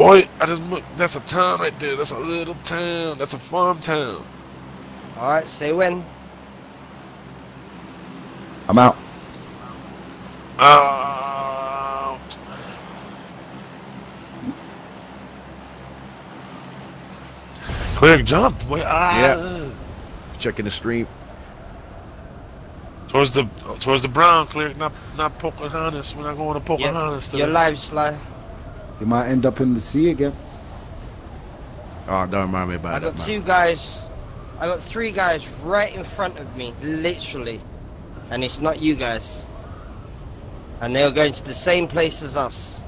Boy, I just look. That's a town right there. That's a little town. That's a farm town. Alright, say when. I'm out. Out. Clear jump. Boy. Ah. Yeah. Checking the stream. Towards the towards the brown, clear. Not not Pocahontas. We're not going to Pocahontas. Your today. live Sly. You might end up in the sea again. Oh, don't remind me I about got that, man. two guys. I got three guys right in front of me, literally. And it's not you guys. And they are going to the same place as us.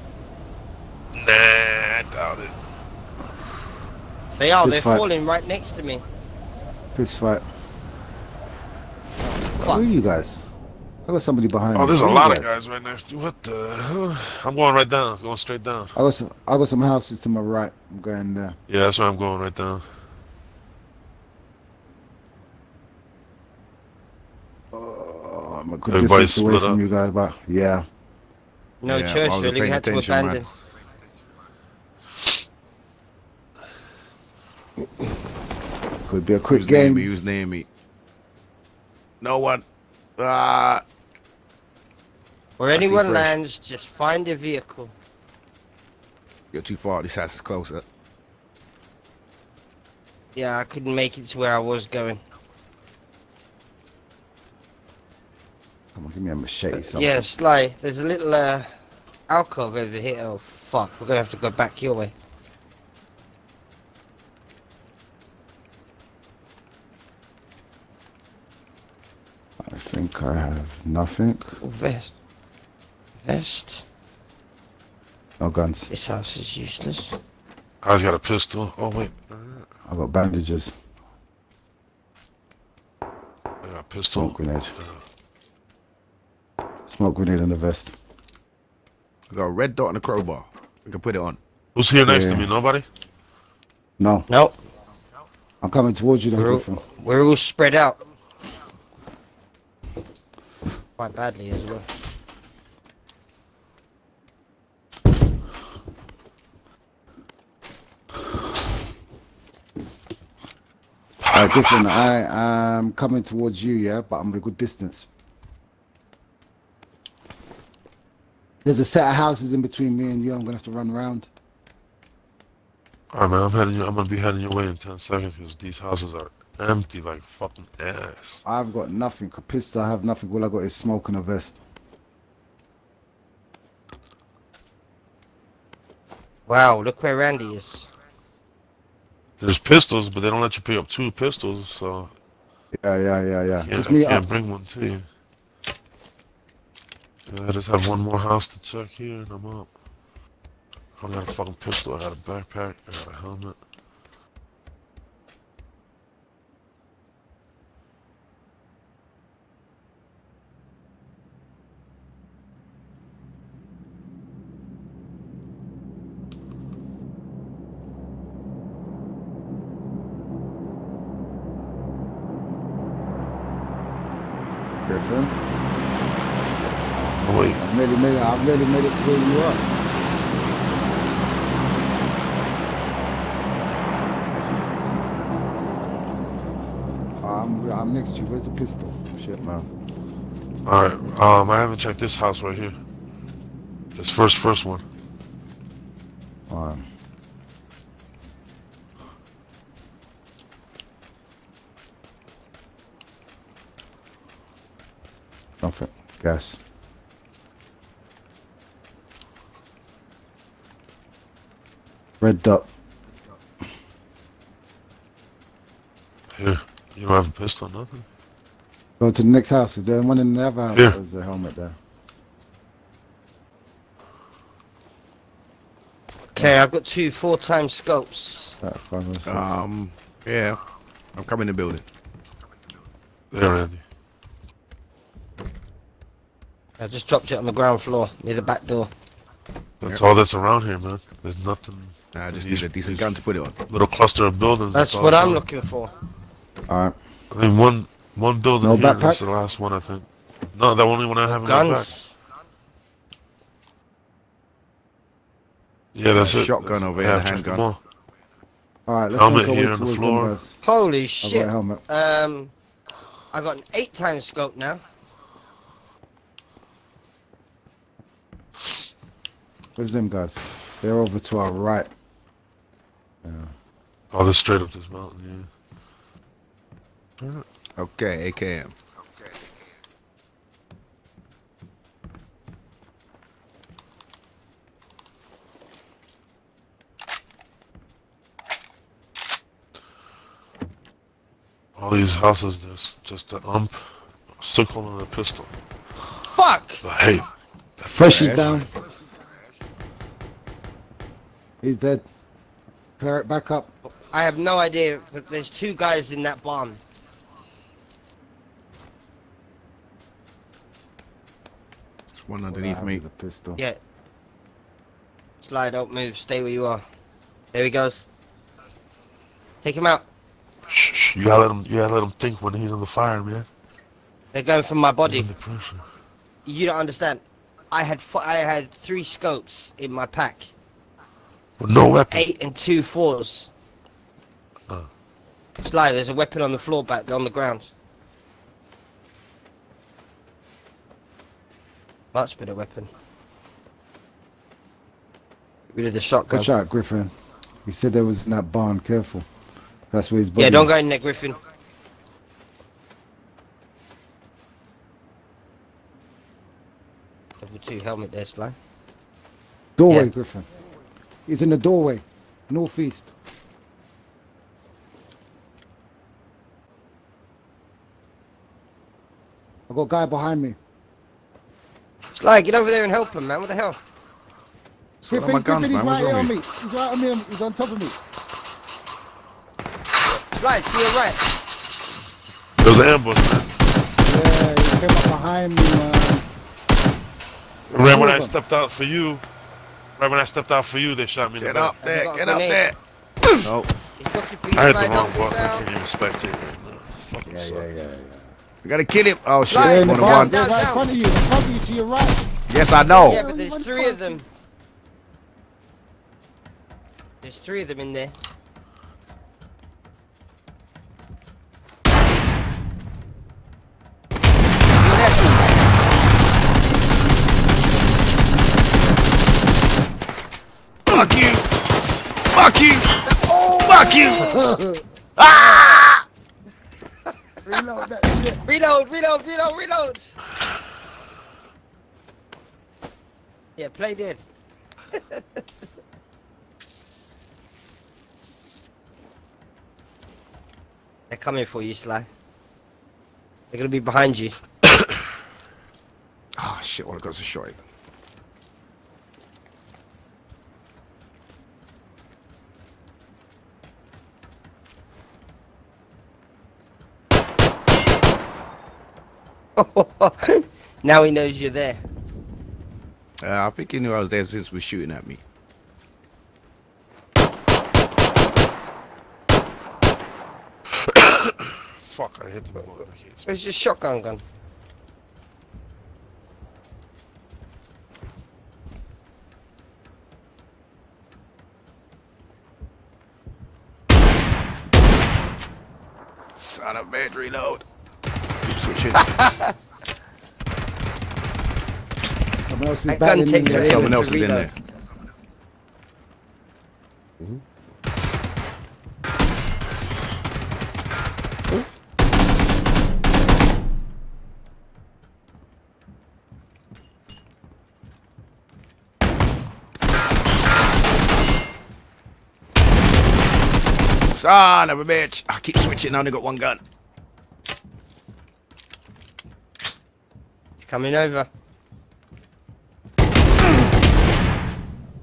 Nah, I doubt it. They are, This they're fight- falling right next to me. Fist fight. Fuck. Where are you guys? I got somebody behind oh, me. Oh, there's a lot of guys right next to you. What the? hell? I'm going right down. Going straight down. I got some. I got some houses to my right. I'm going there. Yeah, that's where I'm going right down. Oh, I'm a good Everybody distance away from up. you guys, but yeah. No Yeah, I choice, really. We had to attention, man. abandon. Could be a quick Who's near game. me? Who's near me? No one. Ah. Where anyone lands, just find a vehicle. You're too far. This house is closer. Yeah, I couldn't make it to where I was going. Come on, give me a machete. Something. Yeah, Sly, there's a little uh, alcove over here. Oh, fuck. We're going to have to go back your way. I think I have nothing. Oh, vest. Vest. No guns. This house is useless. I just got a pistol. Oh wait, I've got bandages. I got a pistol. Smoke grenade. Uh, Smoke grenade in the vest. I got a red dot and a crowbar. We can put it on. Who's here next Yeah. to me? Nobody. No, Nope. I'm coming towards you. Then, We're all, we're all spread out. Quite badly as well. Uh, Griffin, I am coming towards you, yeah, but I'm at a good distance. There's a set of houses in between me and you. I'm gonna have to run around. All right, man. I'm heading. You, I'm gonna be heading your way in ten seconds because these houses are empty like fucking ass. I've got nothing. A pistol. I have nothing. All I got is smoke and a vest. Wow, look where Randy is. There's pistols, but they don't let you pick up two pistols, so Yeah, yeah, yeah, yeah. can't, Just I me can't up. bring one to you. Yeah, I just have one more house to check here, and I'm up. I got a fucking pistol. I got a backpack. I got a helmet. Griffin. Oh wait, I've nearly made it. I've nearly made it to where you are. I'm, I'm next to you. Where's the pistol? Shit, man. all right. Um, I haven't checked this house right here. This first, first one. Um, nothing. Gas. Red dot. Here, you don't have a pistol, nothing. Go to the next house. Is there one in the other house? Yeah. There's a helmet there. Okay, I've got two four-time scopes. That five. Um, yeah. I'm coming to the building. There, Andy. I just dropped it on the ground floor near the back door. That's all that's around here, man. There's nothing. I just need a decent gun to put it on. Little cluster of buildings. That's all what I'm looking for. All right. I mean, one one building No here. backpack? That's the last one, I think. No, the only one I have in my back. Guns. Yeah, that's it. shotgun That's- over here, have the handgun. all. All right, let's Helmet make our here on the towards them, floor. guys. Holy I've shit. got a helmet. Um, I got an eight times scope now. Where's them guys? They're over to our right. Oh, they're straight up this mountain, yeah. Okay, AKM. All these houses, there's just an ump, a sickle, and a pistol. Fuck! But hey, Fresh is down. He's dead. Clear it back up. I have no idea, but there's two guys in that barn. There's one underneath me. is a pistol. Yeah. Slide, don't move. Stay where you are. There he goes. Take him out. shh, shh, you gotta let him, you gotta let him think when he's on the fire, man. They're going for my body. Under pressure. You don't understand. I had f- I had three scopes in my pack. With no weapon. Eight and two fours. Ah. Oh. Sly, there's a weapon on the floor back on the ground. Much better weapon. Get rid of the shotgun. Watch shot, Griffin. He said there was in that barn. Careful. That's where his body Yeah, don't is. go in there, Griffin. Level two helmet there, Sly. Doorway, Yeah. Griffin. He's in the doorway. Northeast. I got a guy behind me. Sly, get over there and help him, man. What the hell? So my guns, Griffin, man. he's right on with me. He's right on me. He's on top of me. Sly, to your right. There was an ambush, man. Yeah, he came up behind me, man. Right when I stepped out for you, right when I stepped out for you, they shot me in Get the up back. there, get up there. He's looking for I hit the wrong Don't button. I can't even spectate right now. Fucking Yeah, suck. yeah, yeah, yeah. we gotta kill him. Oh shit, Right, Yeah, the more than barn. one. down, They're right in front of you. In front of you, to your right. Yes, I know. Yeah, but there's three of them. There's three of them in there. Fuck you. Fuck you. Oh. Fuck you. ah! Reload that shit. Reload, reload, reload, reload. Yeah, play dead. They're coming for you, Sly. They're gonna be behind you. Oh shit, all I got is a shot. now he knows you're there. Uh, I think he knew I was there since he was shooting at me. Fuck, I hit the button. I can't speak. Where's your shotgun gun? Son of a bitch, reload. Keep switching. Someone else is That gun battling takes in Yeah, there. someone else is in reload. there. Son of a bitch. I keep switching, I only got one gun. He's coming over.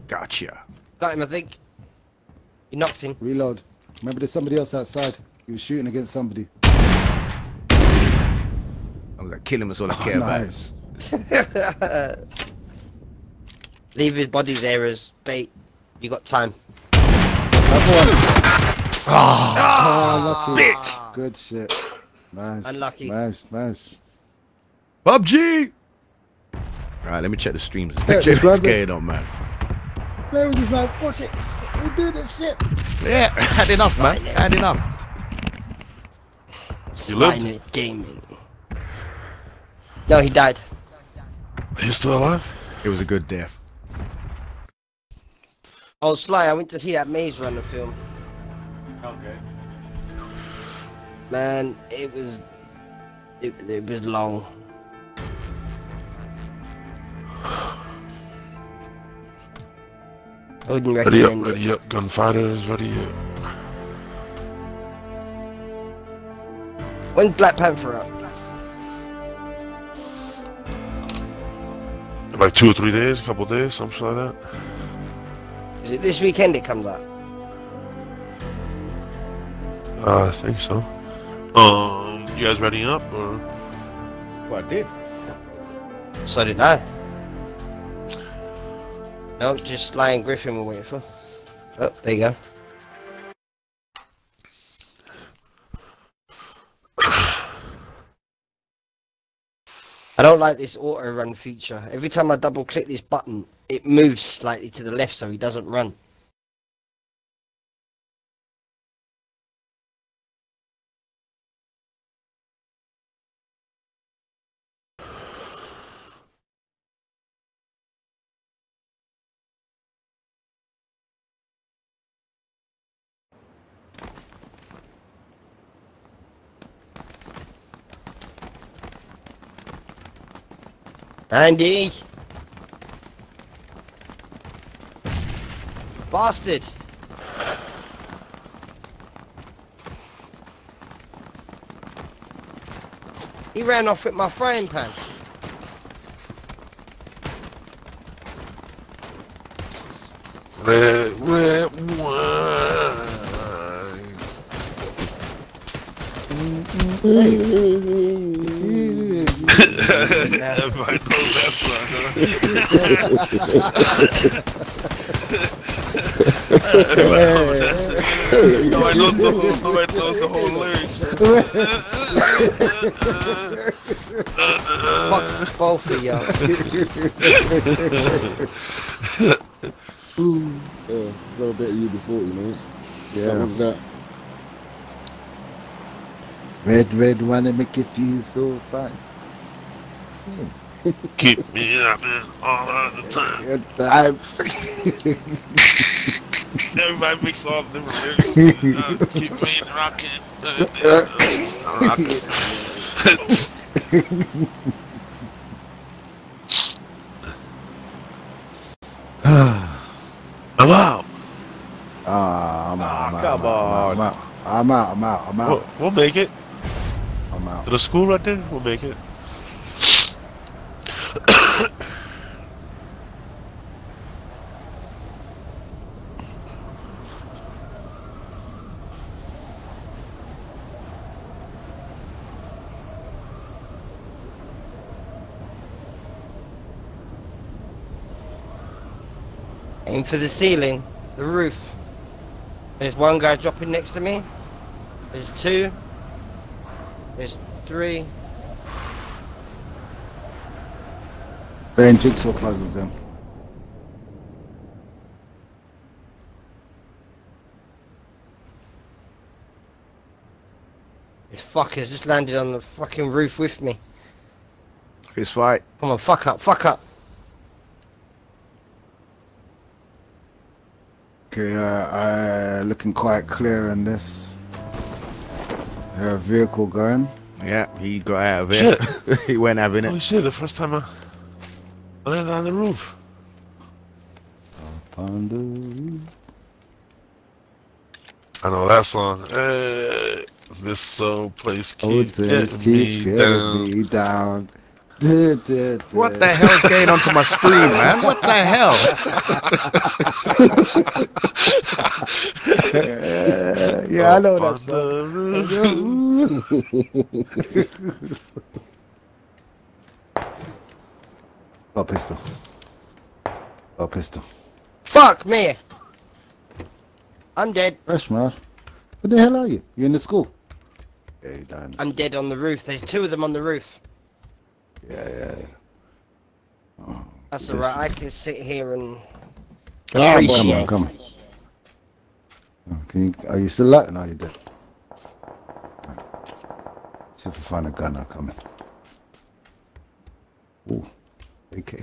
Gotcha. Got him, I think. You knocked him. Reload. Remember, there's somebody else outside. He was shooting against somebody. I was like, kill him, that's all I oh, care about. nice. Leave his body there as bait. You got time. Another one. Oh, lucky. Bitch. Good shit. Nice. Unlucky. Nice, nice. PUBG! Alright, let me check the streams. Yeah, Check just what's grab it. on, man. They were just like, fuck it. We'll do this shit. Yeah, had enough, man. Had enough. You Gaming. No, he died. He's still alive? It was a good death. Oh, Sly, I went to see that Maze Runner film. Okay. Man, it was... It, it was long. I wouldn't Ready up, it. ready up, gunfighters, ready up. When's Black Panther up? Like two or three days, a couple days, something like that. Is it this weekend it comes out? Uh, I think so. Um, you guys ready up or? Well, I did. So did I. No, just and Griffin we're waiting for. Oh, there you go. I don't like this auto run feature. Every time I double click this button, it moves slightly to the left so he doesn't run. Andy! Bastard! He ran off with my frying pan. Red, red wine. Everybody knows that song, huh? Nobody knows the whole, nobody knows the whole lyrics. Fuck both of y'all. Ooh. Uh, a little bit of you before you, mate. Yeah. That. Red, red wanna make you feel so fine. Keep me up in all of the time. Time. Everybody makes all different lyrics. Uh, keep me rocking. Uh, uh, rocking. I'm out. Ah, I'm out. I'm out, come I'm out, on. I'm out. I'm out. I'm out. We'll, we'll make it. I'm out. To the school right there, we'll make it. Aim for the ceiling, the roof. There's one guy dropping next to me. There's two. There's three. Playing jigsaw puzzles then. This fucker's just landed on the fucking roof with me. Fist fight. Come on, fuck up, fuck up. Okay, uh, uh, looking quite clear in this uh, vehicle going. Yeah, he got out of it. he went having Holy it. Oh shit, the first time I I landed on the roof. On the roof. I know that song. Hey, this soul place Oh, keeps just getting keeps me down. me. What the hell's going onto my screen, man? What the hell? Uh, yeah, I know Up that song. the roof. Oh, pistol. Oh, pistol. Fuck me! I'm dead. Fresh man. What the hell are you? You in the school? Yeah, you done. I'm dead on the roof. There's two of them on the roof. Yeah, yeah. That's alright. I can sit here and Come on, Appreciate. come on. Can you, are you still alive? No, you're dead. Right. See if we find a gun. I'm coming. Ooh, AK.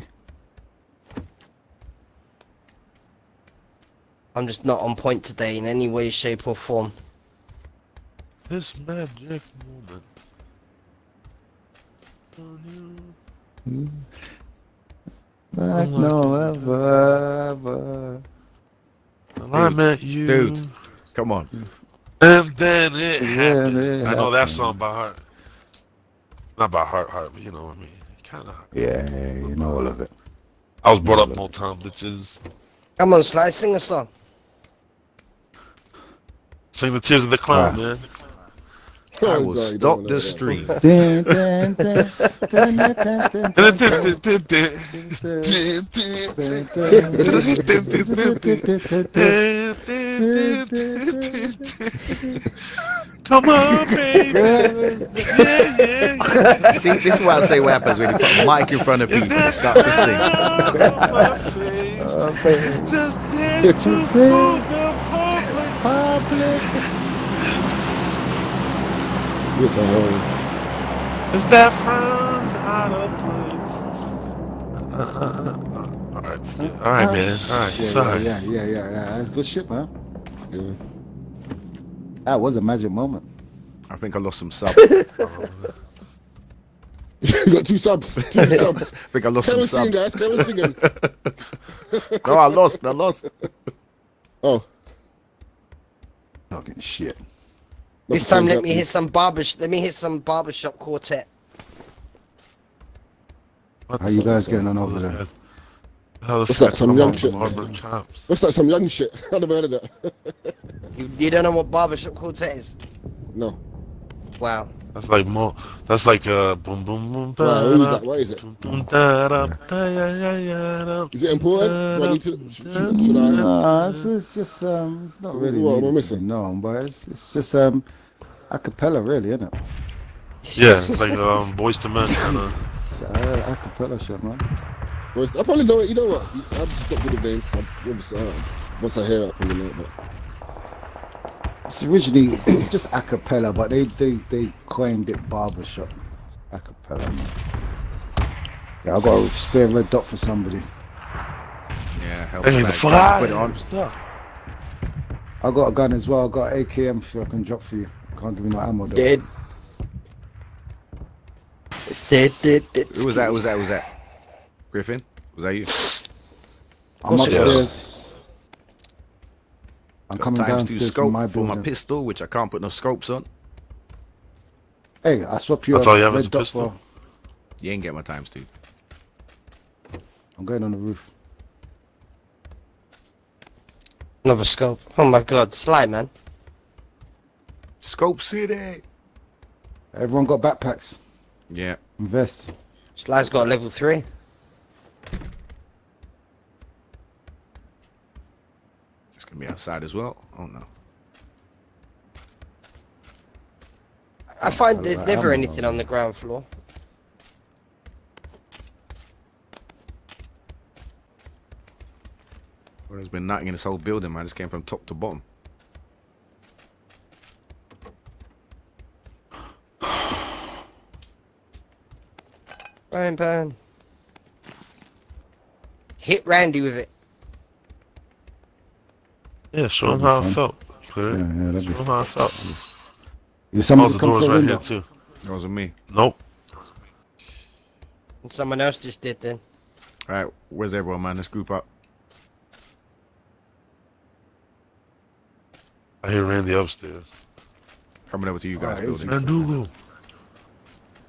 I'm just not on point today in any way, shape, or form. This magic moment. Like no ever, ever. And I met you. Dude. Come on. And then it Yeah, happened. it I know that song by heart. Not by heart, heart, but you know what I mean. Kind of. Yeah, yeah, you know all of it. I was brought up Motown bitches. Come on, Sly, sing a song. Sing the tears of the clown, Ah. man. I Oh, will sorry, stop don't the dun- Come on, baby. See, this is what I say what happens when you put a mic in front of people and start to sing. Oh. Just there to Just fool the public. Public. Yes, I heard. Is that friends out of place? Uh, uh, uh, uh, all right, forget- all right, man. All right, Yeah, sorry. yeah, yeah, yeah, yeah, yeah. That's good shit, man. Yeah. That was a magic moment. I think I lost some subs. you got two subs. Two subs. I think I lost some Kevin singing, subs. guys. Kevin singing. No, I lost. I lost. Oh. Fucking shit. This time, let me hear some barber. Let me hear some barbershop quartet. What How you the- guys getting on over there? Hell, this What's that, some young shit? What's that, some young shit. I never heard of that. You, you don't know what barbershop quartet is? no. Wow. That's like more. That's like uh, boom, boom, boom. Wow, da, who is da, that? What is it? boom, boom, da, da, da, ya, ya, ya, da. Is it important? Do I need to? Should, should, should I? No, it's, it's just um, it's not really What am I needed to missing? be known, but it's it's just um, a cappella really, isn't it? Yeah, it's like um, Boyz II Men kind of. It's a, a cappella shit, man. Well, I probably know it. You know what? I'm just not good at names. I'm, obviously, uh, once I hear it, I probably know it. But It's originally just a cappella, but they they they coined it barbershop. A cappella. Yeah, I got a spare red dot for somebody. Yeah, help Hey, me the back. fly. Put it on. I got a gun as well. I got AKM if I can drop for you. Can't give you no ammo though. Dead. Dead, dead, dead. Who was that? Who was that? Who was that? Griffin? Was that you? I'm course it upstairs. I'm Got coming times two scope from my for my pistol, which I can't put no scopes on. Hey, I swap you That's a all you have is a pistol? for. You ain't get my times two. I'm going on the roof. Another scope. Oh my god, slide man. Scope City. Everyone got backpacks Yeah. and vests. Sly's got level 3. Gonna be outside as well. Oh no. I find I there's like never anything though. on the ground floor. Well, there's been nothing in this whole building, man. This came from top to bottom. Bang, bang. Hit Randy with it. Yeah, show him That'd how be it felt. Clear. Yeah, yeah, that'd Show be. him how it felt. You Oh, somebody's the come door's through a right here too. That wasn't me. Nope. And someone else just did then. All right, where's everyone, man? Let's group up. I hear Randy upstairs. Coming over to you oh, guys' Alright, building. Randugo.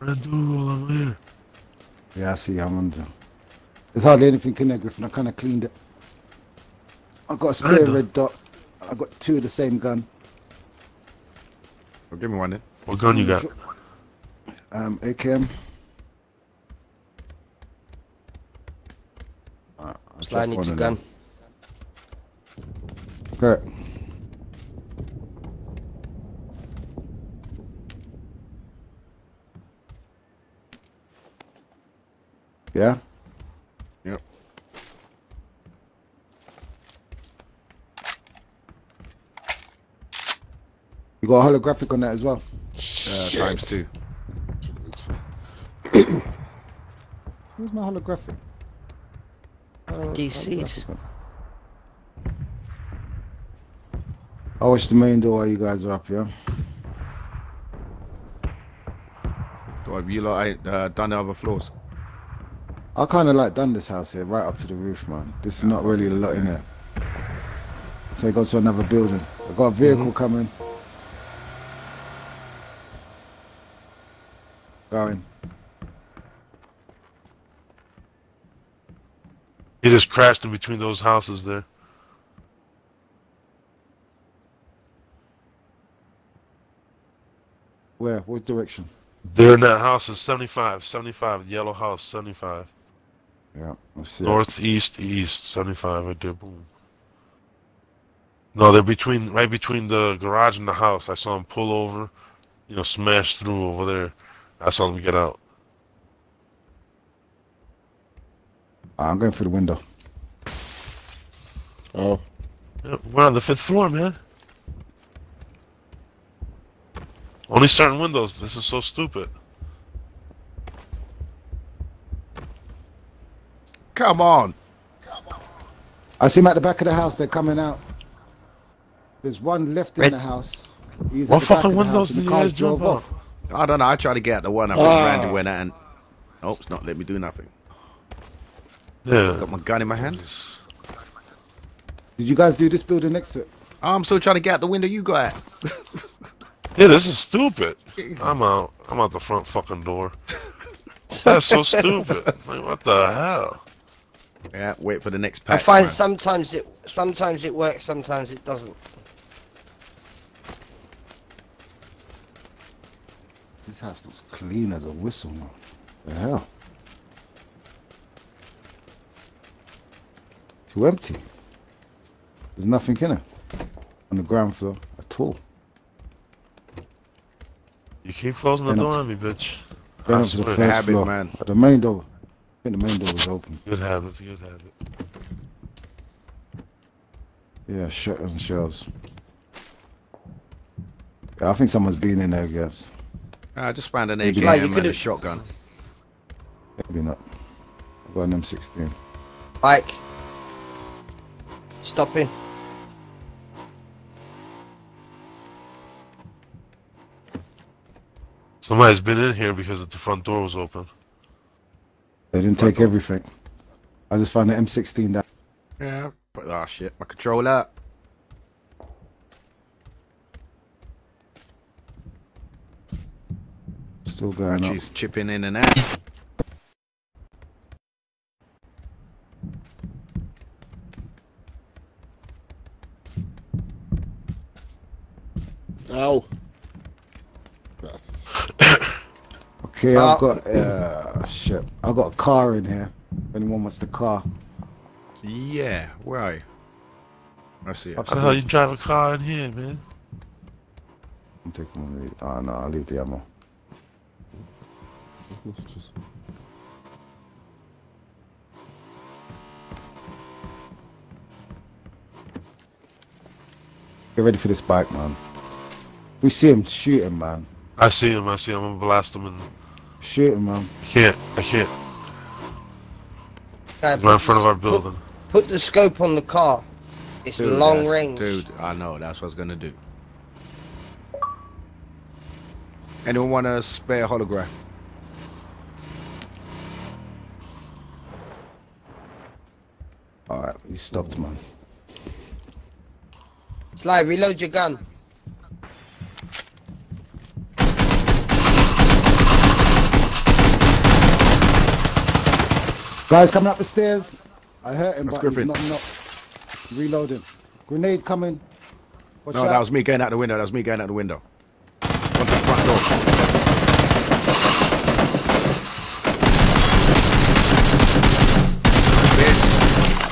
Randugo, I'm here. Yeah, I see. I'm under. There's hardly anything in there, Griffin. I kind of cleaned it. I got a spare Kinda. red dot. I've got two of the same gun. Well, give me one then. What gun you got? Um, AKM. Uh, I'll Sly drop needs a gun. them. Correct. Yeah. You got a holographic on that as well. Uh, times two. Where's my holographic? Uh, DC'd. I'll watch the main door while you guys are up, yeah? So have you lot ain't uh, done the other floors? I kind of like done this house here, right up to the roof, man. This is not really a lot in there. So I go to another building. I got a vehicle coming. Going. He just crashed in between those houses there. Where? What direction? There in that house is 75, 75, yellow house, 75. Yeah, I see. Northeast, east, 75 right there, boom. No, they're between, right between the garage and the house. I saw him pull over, you know, smash through over there. I saw him get out. I'm going through the window. Oh, we're on the fifth floor, man. Only certain windows. This is so stupid. Come on. I see him at the back of the house. They're coming out. There's one left in Red- the house. He's What at the back fucking of the windows house and did the you car guys jump drove off. I don't know. I tried to get out the one. I think Ah. Randy went out and. Oh, it's not letting me do nothing. Yeah. Got my gun in my hand. Did you guys do this building next to it? I'm still trying to get out the window you got at. Yeah, this is stupid. I'm out. I'm out the front fucking door. That's so stupid. Like, what the hell? Yeah, wait for the next I find man. sometimes it sometimes it works, sometimes it doesn't. This house looks clean as a whistle, man. The hell? Too empty. There's nothing in it on the ground floor at all. You keep closing the door on me, bitch. Going I up to the first Habit, floor. man. The main door. I think the main door was open. Good habit, good habit. Yeah, shotgun shells. Yeah, I think someone's been in there, I guess. I just found an Like, AKM you and a could've- shotgun. Maybe not. I got an M16. Bike. Stopping. Somebody's been in here because the front door was open. They didn't take everything. I just found the M16 that Yeah. But, oh shit, my controller. Still going up. She's chipping in and out. ow. Okay, Uh, I've got uh shit. I've got a car in here. If anyone wants the car. Yeah, where are you? I see it. How the hell you drive a car in here, man? I'm taking one of these. Oh no, I'll leave the ammo. It's just, Get ready for this bike, man. We see him shooting, man. I see him, I see him. I'm gonna blast him and Shooting, man. I can't, I can't. Guy, He's right in front of our building. Put, put the scope on the car. It's Dude, long range. Dude, I know. That's what I was gonna do. Anyone want a spare holograph? Alright, he stopped, man. Sly, reload your gun. Guys coming up the stairs. I hurt him, That's but he's not, not reloading. Grenade coming. Watch No, out. that was me going out the window. That was me going out the window. One to front door.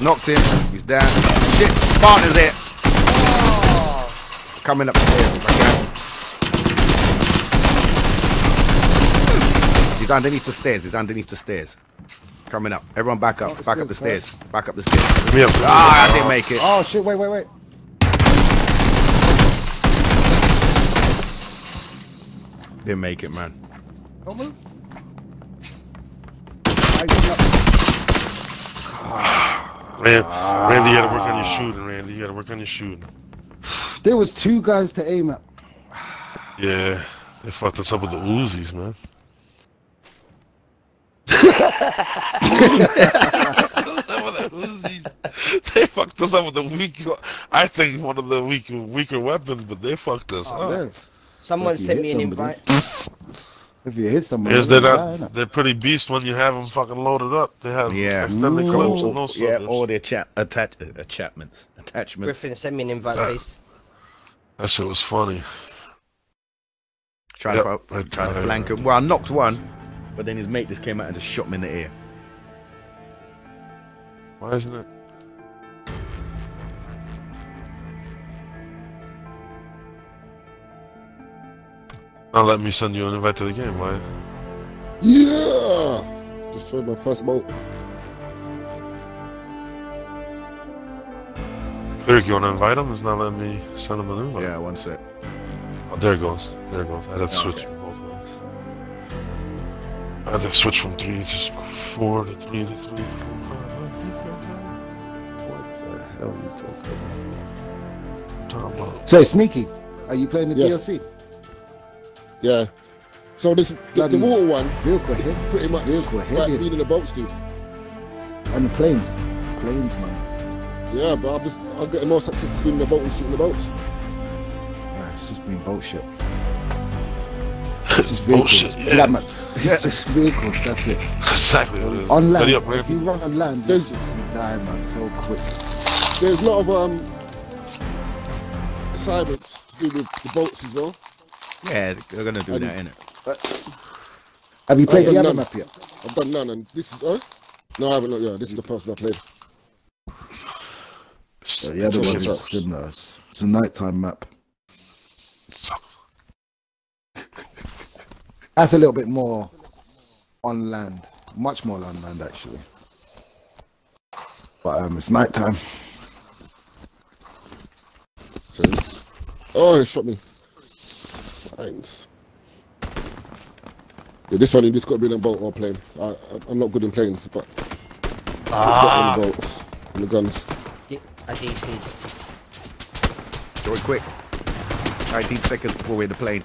Knocked him. He's down. Shit. Partner's here. Coming upstairs if I can. He's underneath the stairs. He's underneath the stairs. Coming up. Everyone back up. Back up the stairs, stairs. Back up the stairs. Me up. Ah, I didn't make it. Oh shit, wait, wait, wait. Didn't make it, man. Don't move. I get up. Rand, ah. Randy, you gotta work on your shooting, Randy. You gotta work on your shooting. There was two guys to aim at. Yeah, they fucked us up with the Uzis, man. they fucked us up with the weak. I think one of the weak, weaker weapons, but they fucked us oh, up. Yeah. Someone sent me an somebody. invite. If you hit somebody, Is they're they're not? dying. They're pretty beast when you have them fucking loaded up. They have Yeah. extended clips and no Yeah, suckers. all the attach attach uh, attachments. Attachments. Griffin, send me an invite, please. That shit was funny. Trying Yep. to I- trying to flank him. Well, I knocked one, but then his mate just came out and just shot me in the ear. Why isn't it? Not let me send you an invite to the game, why? Yeah! Just tried my first boat. Cleric, you wanna invite him? It's not letting me send him an invite. Yeah, one sec. Oh, there it goes. There it goes. I had to switch Okay. from both ways. I had to switch from three to four to three to three to four. What the hell are you talking about? Talking about. So sneaky. Are you playing the Yeah. DLC? Yeah. So this the, the water one Vehicle is heavy. pretty much Vehicle like heavy. being in the boats, dude. And the planes. Planes, man. Yeah, but I'm just I'm getting more success just being in the boat and shooting the boats. Yeah, it's just been bullshit. It's just vehicles. Bullshit, See yeah. that much? It's just vehicles, that's it. Exactly what it is. On land, up, if you run on land, you There's- just die, man, so quick. There's a lot of um assignments to do with the boats as well. Yeah, they're gonna do I that, did- innit? Have you played the done other none. map yet? I've done none, and this is huh? No, I haven't. Not, yeah, this is the first one I played. So Yeah, the other Just one is sucks. similar. It's it's a nighttime map. That's a little bit more on land. Much more on land, actually. But um, it's nighttime. So, oh, it shot me. Thanks. Yeah, this one you just got to be in a boat or a plane. I, I, I'm not good in planes, but Ah, I've got on the boats and the guns. get a DC. Do it quick. 19 seconds before we're in the plane.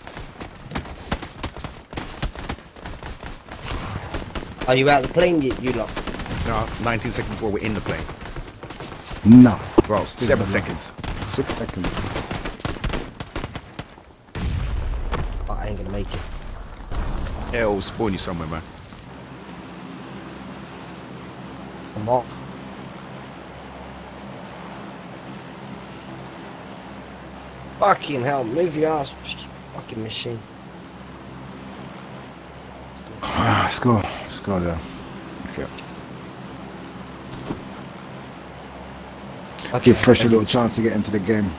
Are you out of the plane, you, you lot? No, 19 seconds before we're in the plane. No. Bro, seven seconds. Six seconds. Oh, I ain't gonna make it. Yeah, it'll spawn you somewhere, man. I'm off. Fucking hell, move your ass, fucking machine. Ah, let's go. Let's go there. Okay. Give Fresh a little chance to get into the game.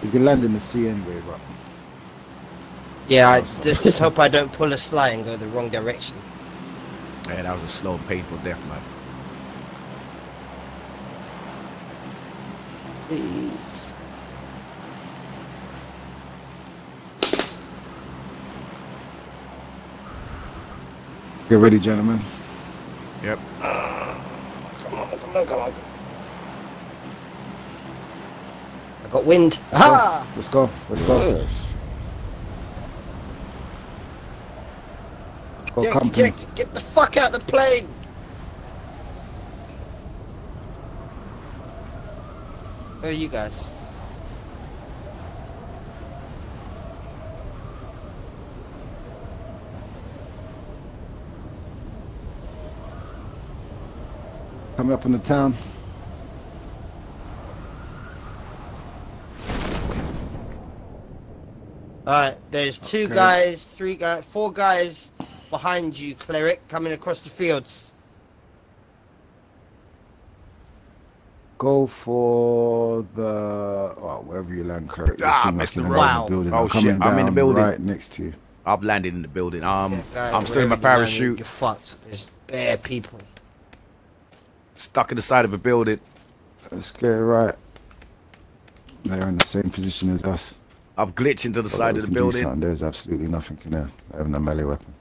He's gonna land in the sea anyway, but Yeah, I just, just hope I don't pull a sly and go the wrong direction. Man, that was a slow, painful death, man. Please. get ready, gentlemen. Yep. Come on, come on, come on. I got wind. Ah! Let's go. Let's go. Yes. Go Get, company. get, get the fuck out of the plane! Where are you guys? Coming up in the town. Alright, there's two Okay. guys, three guys, four guys behind you, cleric, coming across the fields. Go for the oh, wherever you land, Cleric. You Ah, seem missed the gonna land building. Oh, I'm shit, I'm in the building. Right next to you. I've landed in the building. Um, Yeah, guys, I'm still in my wherever you land, parachute, You're fucked. There's bare people. stuck in the side of a building. Let's get it right. They're in the same position as us. I've glitched into the But side of the building. There's absolutely nothing in there. I have no melee weapon.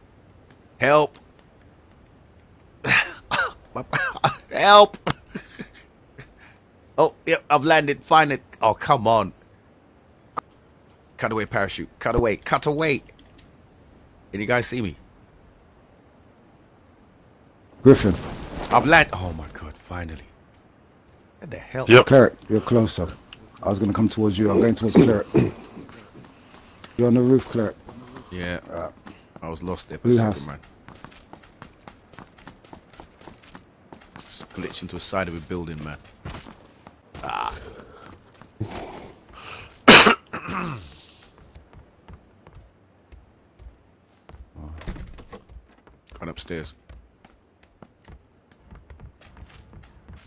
Help! Help! oh, yeah, I've landed. Find it. Oh, come on. Cut away, parachute. Cut away. Cut away. Can you guys see me? Griffin, I've landed. Oh my god, finally. What the hell? Yep. cleric, you're closer. I was gonna come towards you. I'm going towards cleric. You're on the roof, cleric. Yeah. I was lost there for Blue a second, house. man. Just glitched into a side of a building, man. Ah. Gone upstairs.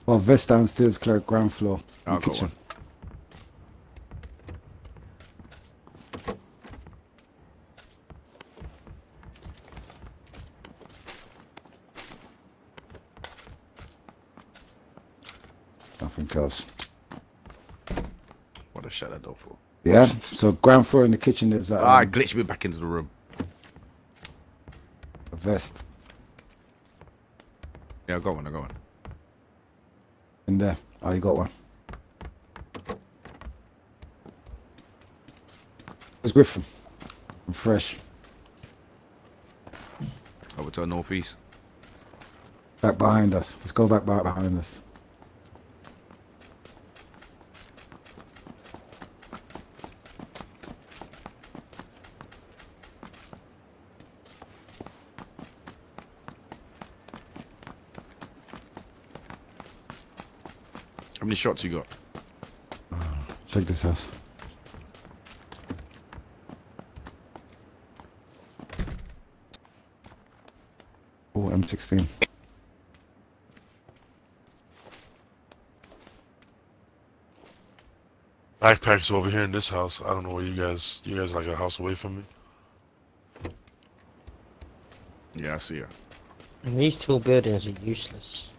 Well, vest downstairs, cleric, ground floor. in I'll the go kitchen. one. Else. What a shut that door for. Yeah. So ground floor in the kitchen is uh, Ah, I glitched me back into the room. a vest Yeah, I got one, I got one. in there. Oh, you got one. It's Griffin? I'm fresh. Over to the northeast. Back behind us. Let's go back, back behind us. Many shots you got? Oh, check this house. Oh, M16. Backpacks over here in this house. I don't know where you guys. You guys like a house away from me. Yeah, I see her. And these two buildings are useless.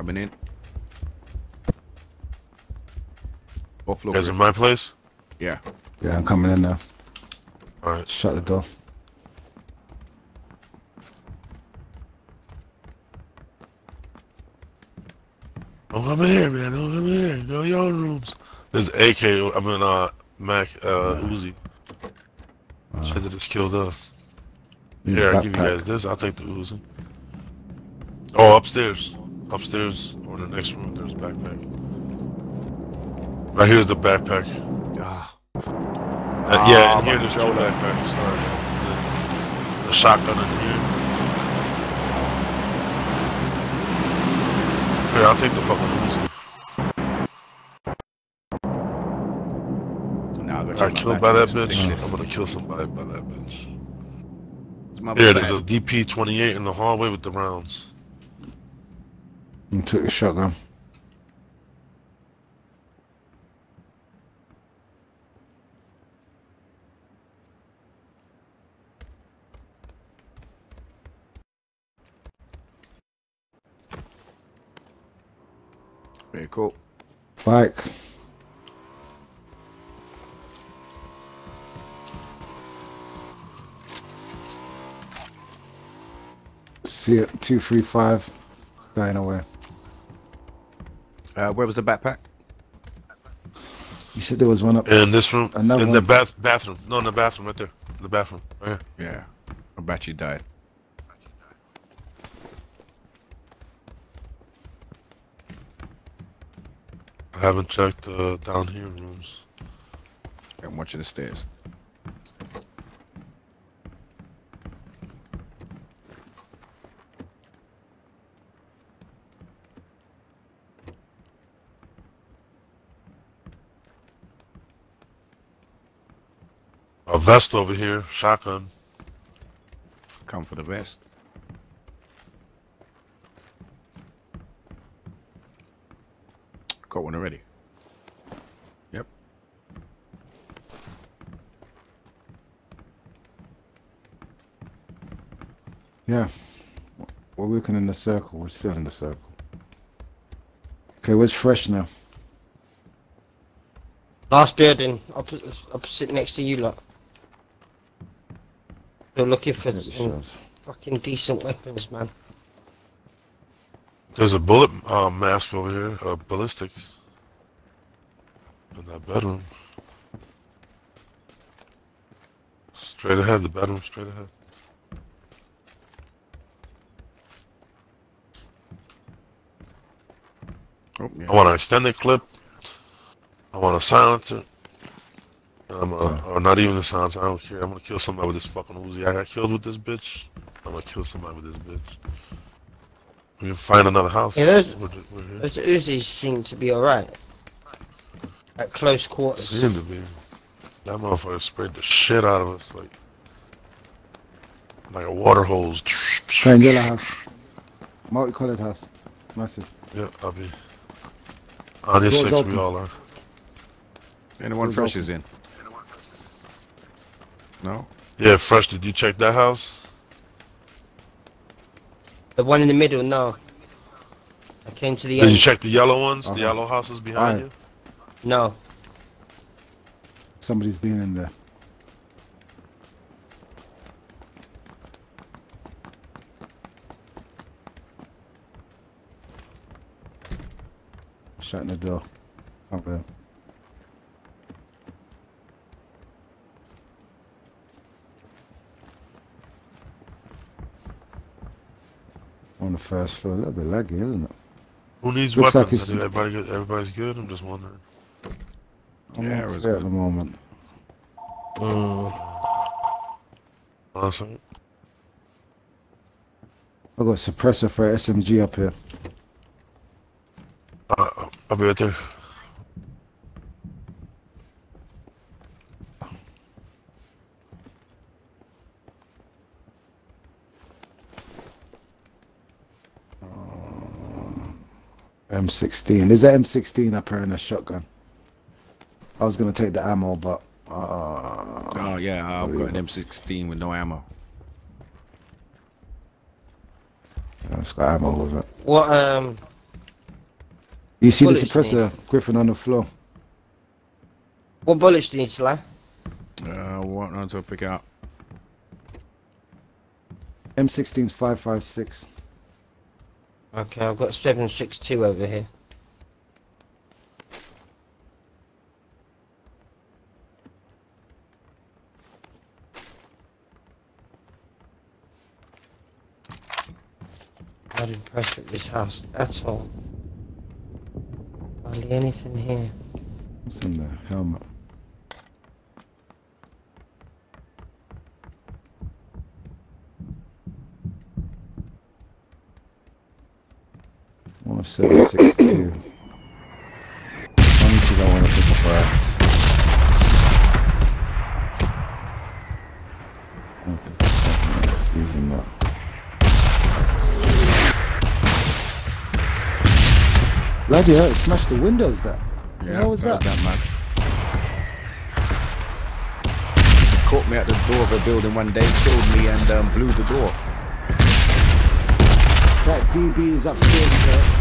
Coming in. Buffalo. You guys in Grill. my place? Yeah. Yeah, I'm coming in now. All right. Shut the door. Don't come in here, man. Don't come in here. Go to your own rooms. There's AK. I'm in uh, Mac, uh, Uzi. Shit that just killed us. Need Here, a I'll give you guys this. I'll take the Uzi. Oh, upstairs. Upstairs or in the next room, there's a backpack. Right here's the backpack. Ah, Uh, yeah, Ah, and here there's two backpacks. Sorry. The, the shotgun in here. Here, I'll take the fucking Uzi. now I killed by that bitch. I'm gonna kill somebody by that bitch. Here, there's a DP-28 in the hallway with the rounds. And took the shotgun. Very cool. Bike. See it, 235. Going away. Uh, where was the backpack? You said there was one up. In this room, Another in the bath bathroom. No, in the bathroom, right there. In the bathroom, right here. Yeah. My battery died. I haven't checked uh, down here rooms. I'm watching the stairs. Vest over here, shotgun. Come for the vest. Got one already. Yep. Yeah. We're working in the circle. We're still in the circle. Okay, where's fresh now? Last building, opposite, opposite next to you lot. They're looking for some fucking decent weapons, man. There's a bullet uh, mask over here, uh, ballistics. In that bedroom. Straight ahead, the bedroom, straight ahead. Oh, yeah. I want to extend the clip. I want a silencer. I'm a, or not even the silencer. I don't care. I'm gonna kill somebody with this fucking Uzi. I got killed with this bitch. I'm gonna kill somebody with this bitch. We can find another house. Yeah, those- We're, we're. Those Uzis seem to be alright. At close quarters. Seem to be. That motherfucker sprayed the shit out of us like like a water hose. Plain yellow house. Multicolored house. Massive. Yeah, I'll be. On your Doors six, open. we all are. Anyone fresh open. is in? No? Yeah, fresh. Did you check that house? The one in the middle, no. I came to the Did you end. check the yellow ones? The Uh-huh. yellow houses behind Aye. you? No. Somebody's been in there. Shutting the door. Can't On the first floor, a little bit laggy, isn't it? Who needs Looks like weapons? it's- I think everybody good, everybody's good. I'm just wondering. I'm Yeah, not it was clear at the moment. Mm. Awesome. I got a suppressor for SMG up here. Uh, I'll be right there. M16. There's an M16 up here in a shotgun. I was gonna take the ammo, but uh, Oh, yeah, I've got an M16 with no ammo. it's got ammo with it. What, um, You see the Bullets, suppressor, Griffin, on the floor. what bullets do you need, Sly? Uh, what not to pick out? M16's 556. Okay, I've got 762 over here. Not impressed with this house at all. Hardly anything here. What's in the helmet? One seven six two. How much did I want to pick up that? I'll something else using that. Bloody hell, it smashed the windows that. Yeah, How was that? that much. Caught me at the door of a building one day, killed me, and um, blew the door off. That DB is upstairs there.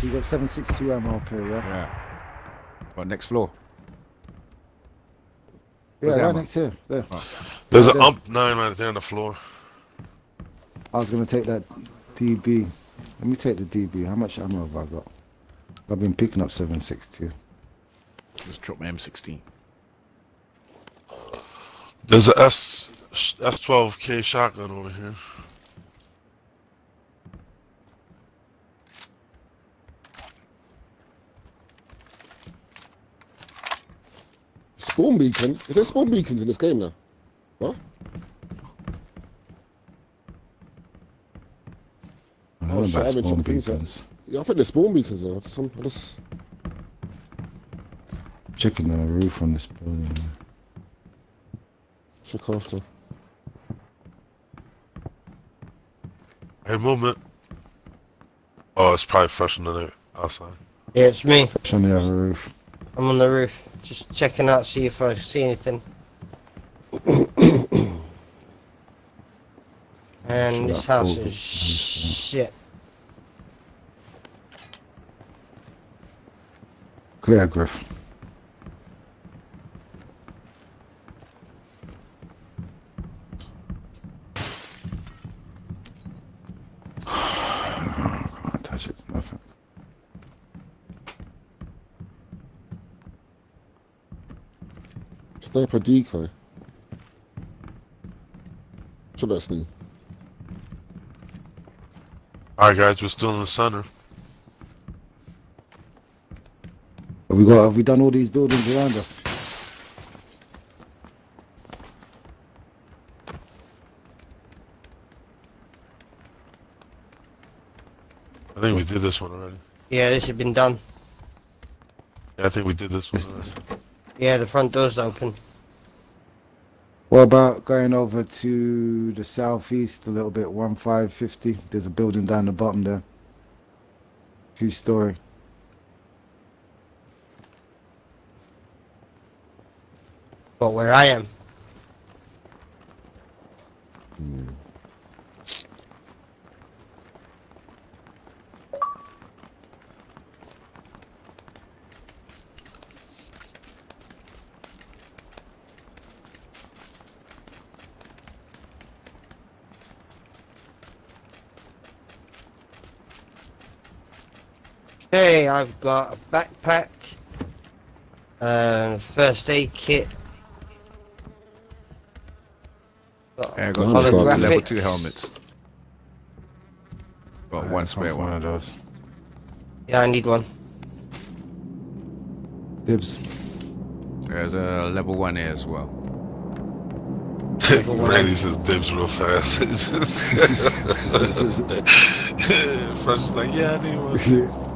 So you got 762 ammo up here, yeah? Yeah. What, next floor? Yeah, Where's the right ammo? next here. There. Oh. There's Okay. an ump nine right there on the floor. I was gonna take that DB. Let me take the DB. How much ammo have I got? I've been picking up 762. Just drop my M16. There's a S S12K shotgun over here. Spawn beacon? Is there spawn beacons in this game now? What? I don't Oh, know shit, about I spawn checked out. beacons. Yeah, I think there's spawn beacons now. Some, I just, Checking the roof on this building. check after. Hey, movement. Oh, it's probably fresher than it outside. Yeah, it's me. Fresh on the other roof. I'm on the roof. Just checking out, see if I see anything. And this house is shit. Clear, Griff. Can't touch it. Nothing. Sniper decoy. So that's new. Alright guys, we're still in the center. Have we got? Have we done all these buildings around us? I think we did this one already. Yeah, this has been done. Yeah, I think we did this one already. Yeah, the front door's open. What about going over to the southeast a little bit? One five fifty. There's a building down the bottom there. Two story. But where I am. Hmm. Okay, I've got a backpack, uh, first aid kit. Got Yeah, I got I'm level, two helmets. Got one spare One one. of those. Yeah, I need one. Dibs. There's a level one here as well. Randy says dibs real fast. Fresh is like, yeah, I need one.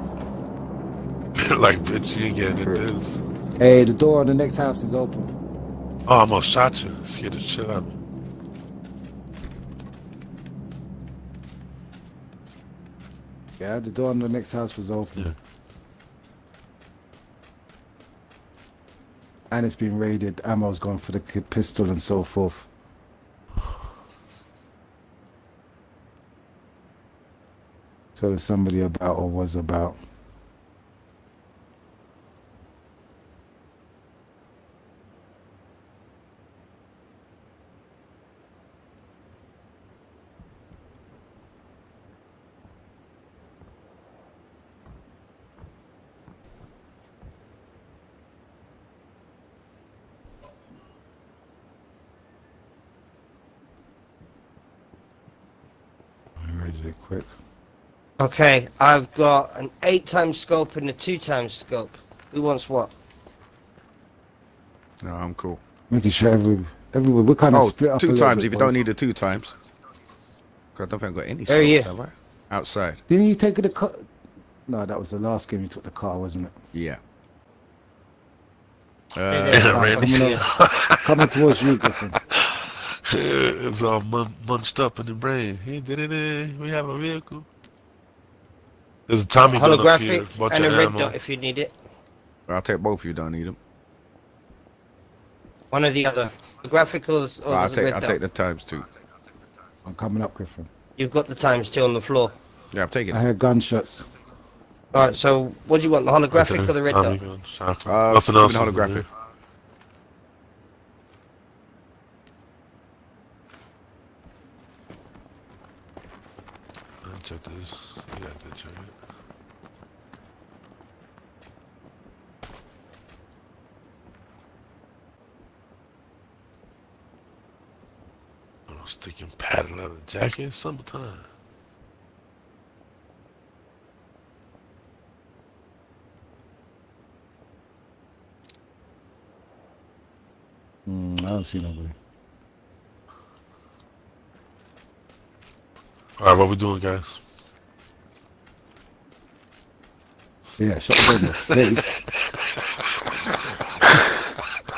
like, bitch, you ain't getting the dibs. hey, the door on the next house is open. Oh, I almost shot you. Scared the shit out of me. Yeah, the door on the next house was open. Yeah. And it's been raided. Ammo's gone for the pistol and so forth. So there's somebody about or was about. I raided it quick. Okay, I've got an eight times scope and a two times scope. Who wants what? No, I'm cool. Making sure every everywhere we're kind of Oh, split up. a two times if you don't need the two times. 'Cause I don't think I've got any Where are you? have I? Outside. Didn't you take the car? No, that was the last game you took the car, wasn't it? Yeah. Hey, Uh, there, I'll Randy. fucking. Coming towards you, Griffin. it's all munched up in the brain. He did it. eh? We have a vehicle. There's a Tommy gun up here. Holographic Bunch and a red dot if you need it. I'll take both if you don't need them. One or the other. Holographic or, the- or I'll the take red I'll take the times two. I'm coming up, Griffin. You've got the times two on the floor. Yeah, I'm taking it. I it. heard gunshots. Alright, so what do you want? The holographic Okay, or the red dot? gun, shotgun. Uh, Nothing else. me the holographic. there. I'll check this. Yeah, I did check it. Oh, sticking leather jacket, summertime. Mm, I don't see nobody. All right, what we doing, guys? Yeah, shot in the face.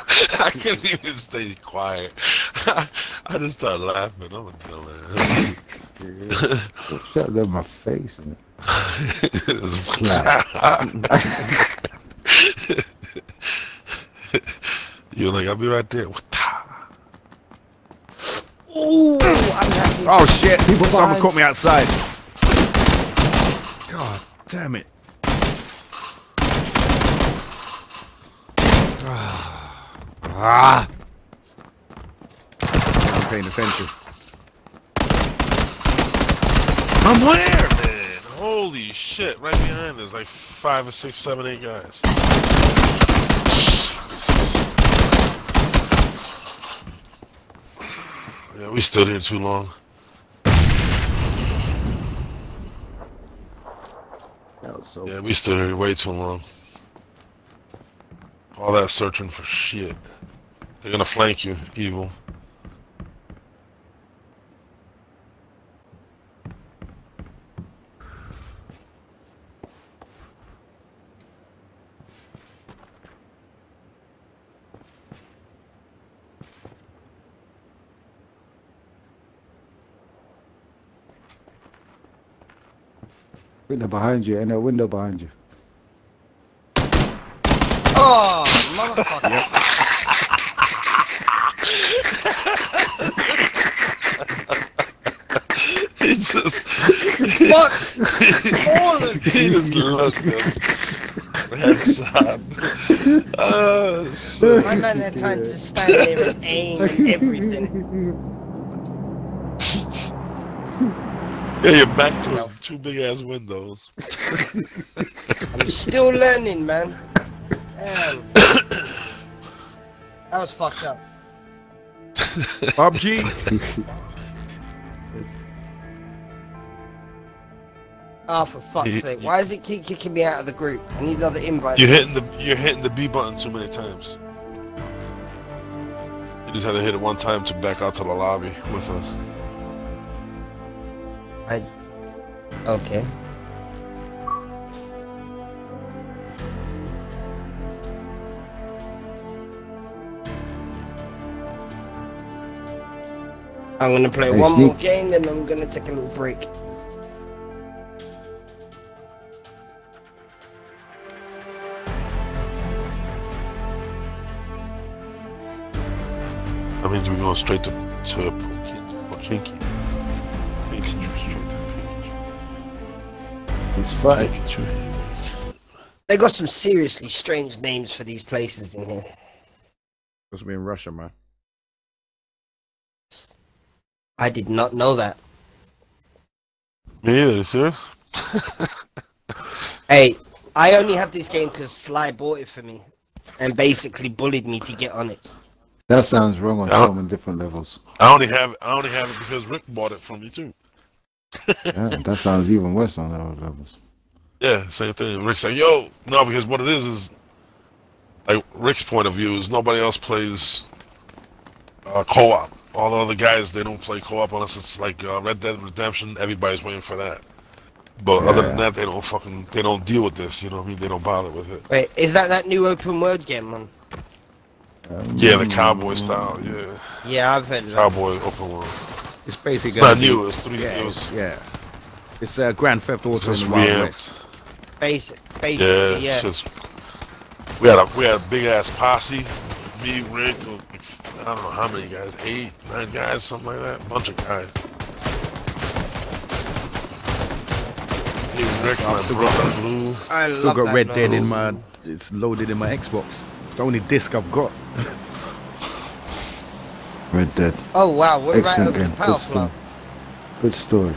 I couldn't even stay quiet. I just started laughing. I'm a dumbass. Shot in my face. Man. Slap. You're like, I'll be right there. Ooh, unhappy. Oh shit! People Someone caught me outside. God damn it! Ah! I'm paying attention. I'm where, man? Holy shit! Right behind there's like five or six, seven, eight guys. Yeah, we stood here too long. That was so Yeah, we stood here way too long. All that searching for shit. They're gonna flank you, evil. window behind you, and a window behind you. Oh, motherfucker. He just, Fuck all of he just looked at Headshot. Oh, shit. My man had time to stand there and aim and everything. Yeah, your back to two big ass windows. I'm still learning, man. Damn. That was fucked up. PUBG. Oh, ah, for fuck's You- sake. Why does it keep kicking me out of the group? I need another invite. You're hitting the you're hitting the B button too many times. You just have to hit it one time to back out to the lobby with us. I... Okay. I'm gonna play Hey, one sneak. more game, then I'm gonna take a little break. That means we're going straight to to Pochinki. Pikachu straight to He's fighting. Pikachu. They got some seriously strange names for these places in here. Supposed to be in Russia, man. I did not know that. Me either. Serious? Hey, I only have this game because Sly bought it for me and basically bullied me to get on it. That sounds wrong on so many different levels. I only have I only have it because Rick bought it from me too. Yeah, that sounds even worse on other levels. Yeah, same thing. Rick said, "Yo, no," because what it is is, like Rick's point of view is nobody else plays uh, co-op. All the other guys they don't play co-op unless it's like uh, Red Dead Redemption. Everybody's waiting for that. But other than that, they don't fucking they don't deal with this. You know what I mean? They don't bother with it. Wait, is that that new open world game, man? Um, Yeah, the cowboy style. Yeah, Yeah, I've heard of that. cowboy open world. It's basically It's not be- new. It's three. Yeah, It was yeah. It's uh, Grand Theft Auto in just the Wild. West. Basic, Yeah, basically, it's yeah. just we had a we had a big ass posse. Me, Rick, I don't know how many guys, eight, nine guys, something like that. bunch of guys. Me, Rick, still brother, Blue. I Still got Red Dead in my. It's loaded in my Xbox. It's the only disc I've got. Red Dead. Oh wow, we're right Excellent over the game. power Good story. plant. Good story.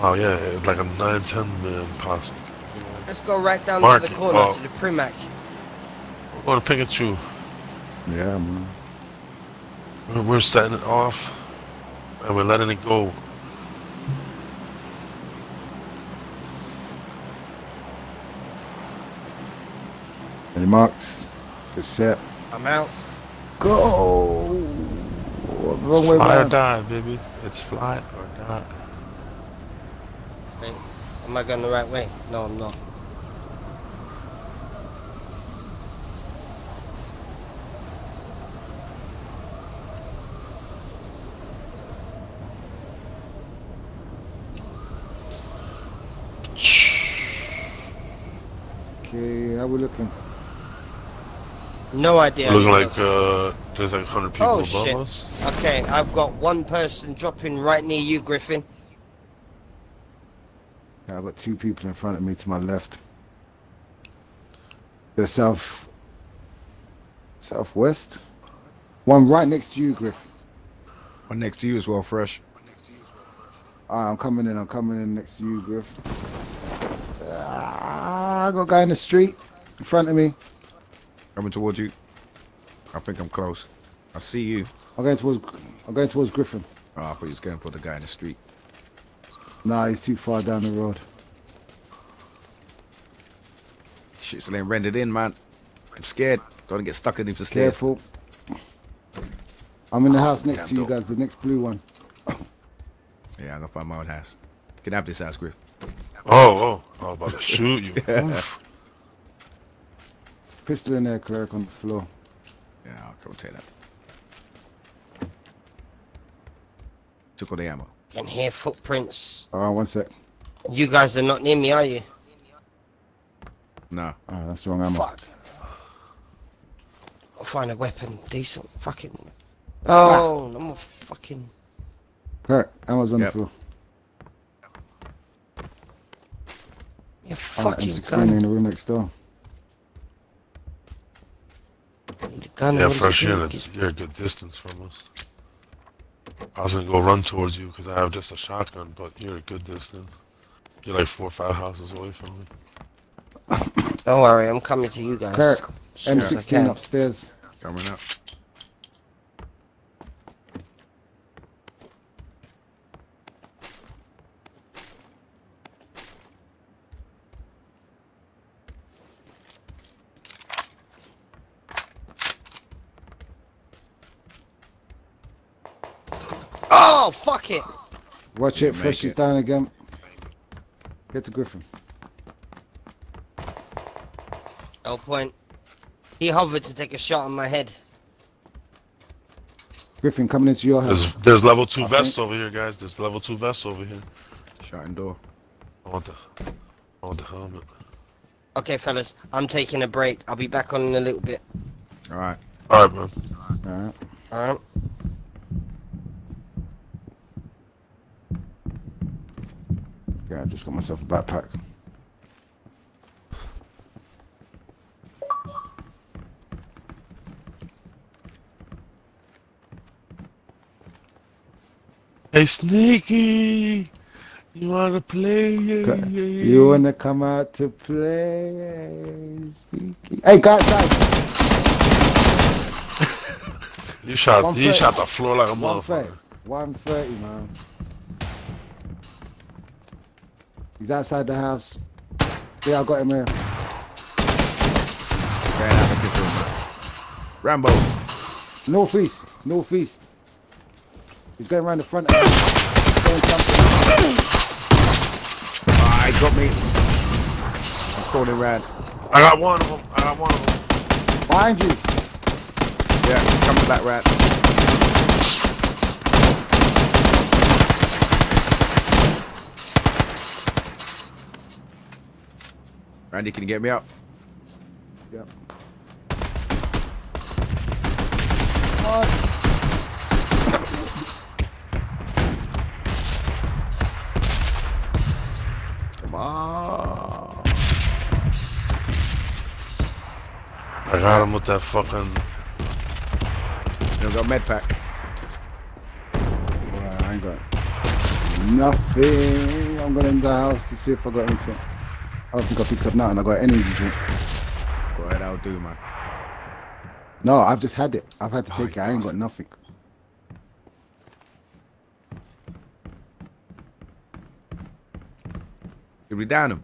Oh yeah, like a nine, ten man posse. Let's go right down Mark to the corner Oh. to the Primac. We're going to Pikachu. Yeah, man. We're, we're setting it off, and we're letting it go. Any marks? Good set. I'm out. Go! Wrong way Fly or die, baby. It's fly or die. Wait, am I going the right way? No, I'm not. Okay, how we looking? No idea. Looking like uh, there's like 100 people Oh, above shit. us. Okay, I've got one person dropping right near you, Griffin. Yeah, I've got two people in front of me to my left. The south, southwest. One right next to you, Griff. One next to you as well, fresh. I'm coming in. I'm coming in next to you, Griff. Ah, I got a guy in the street in front of me. Coming towards you. I think I'm close. I see you. I'm going towards. I'm going towards Griffin. Oh, I thought you was going for the guy in the street. Nah, he's too far down the road. Shit still ain't rendered in, man. I'm scared. Don't get stuck in these stairs. Careful. I'm in the house next to you dope. guys, the next blue one. Yeah, I'm gonna find my own house. Can I have this house, Griff? Oh, oh, I was about to shoot you. Oof. Pistol in there, cleric on the floor. Yeah, I'll come take that. Took all the ammo. Can hear footprints. Alright, one sec. You guys are not near me, are you? Nah. Ah, that's the wrong ammo. Fuck. I'll find a weapon. Decent. Fucking. Oh, I'm a fucking. Cleric, ammo's on Yep. the floor. You Alright, fucking M16 gun. in the room next door. Need a gun. Yeah, what is fresh, it you're, a- you're a good distance from us. I was gonna go run towards you because I have just a shotgun, but you're a good distance. You're like four or five houses away from me. Don't worry, I'm coming to you guys. Cleric, Soon as I M16 upstairs. Coming up. Oh, fuck it. Watch it, make fresh is down again. Get to Griffin. No point. He hovered to take a shot on my head. Griffin coming into your There's house. there's level two I vests think- over here, guys. There's level two vests over here. Shutting door. I want the I want the helmet. Okay, fellas, I'm taking a break. I'll be back on in a little bit. All right. All right, man. Alright. Alright? Yeah, I just got myself a backpack. Hey, Sneaky, you wanna play? You wanna come out to play? Sneaky. Hey, go outside. You shot One you shot the floor like a 130. motherfucker. 130, man. He's outside the house. Yeah, I got him here. Ran out of the. Rambo. Northeast. Northeast. He's going around the front. Doing something. Ah, got me. I'm calling round. I got one of them. I got one of them. Behind you. Yeah, coming back round. Randy, can you get me up? Yep. Come on. I got him with that fucking. You got med pack. Well, I ain't got nothing. I'm going in the house to see if I got anything. I don't think I picked up nothing. I got an energy drink. Go ahead, I'll do, man. No, I've just had it. I've had to Oh, take you it. I ain't got bastard. nothing. Did we down him?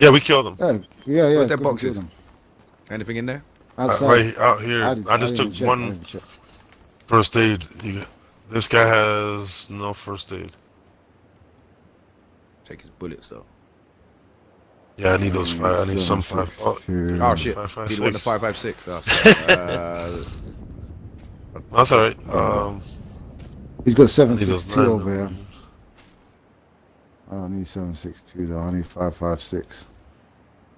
Yeah, we killed him. Yeah, yeah, yeah. Where's that boxes? Anything in there? Uh, right out here. I, didn't- just didn't took check, I one didn't check. first aid. You, this guy has no first aid. Take his bullets though. Yeah, I need those five. I need some Seven, five. six, Oh, two. Oh shit! Five, five, Did one to six. five five six. Oh, sorry. uh, that's all right. Um, He's got I seven need six those two nine. over here. I don't need seven six two though. I need five five six.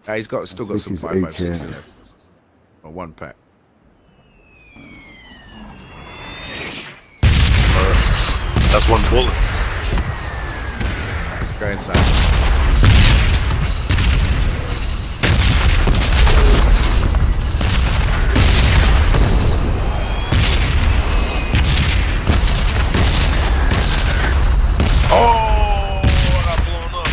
uh, he's got still I got some think five he's five six AK. in there. Or one pack. That's one bullet. Let's go inside. Oh, I got blown up.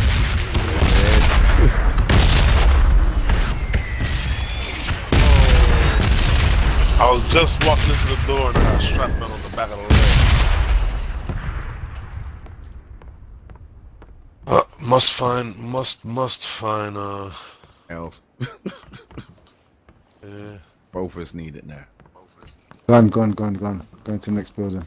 I was just walking into the door and I got shrapnel on the back of the leg. Uh, must find, must, must find, uh, Elf. yeah. Both of us need it now. Gone, gone, gone, gone. Going to the next building.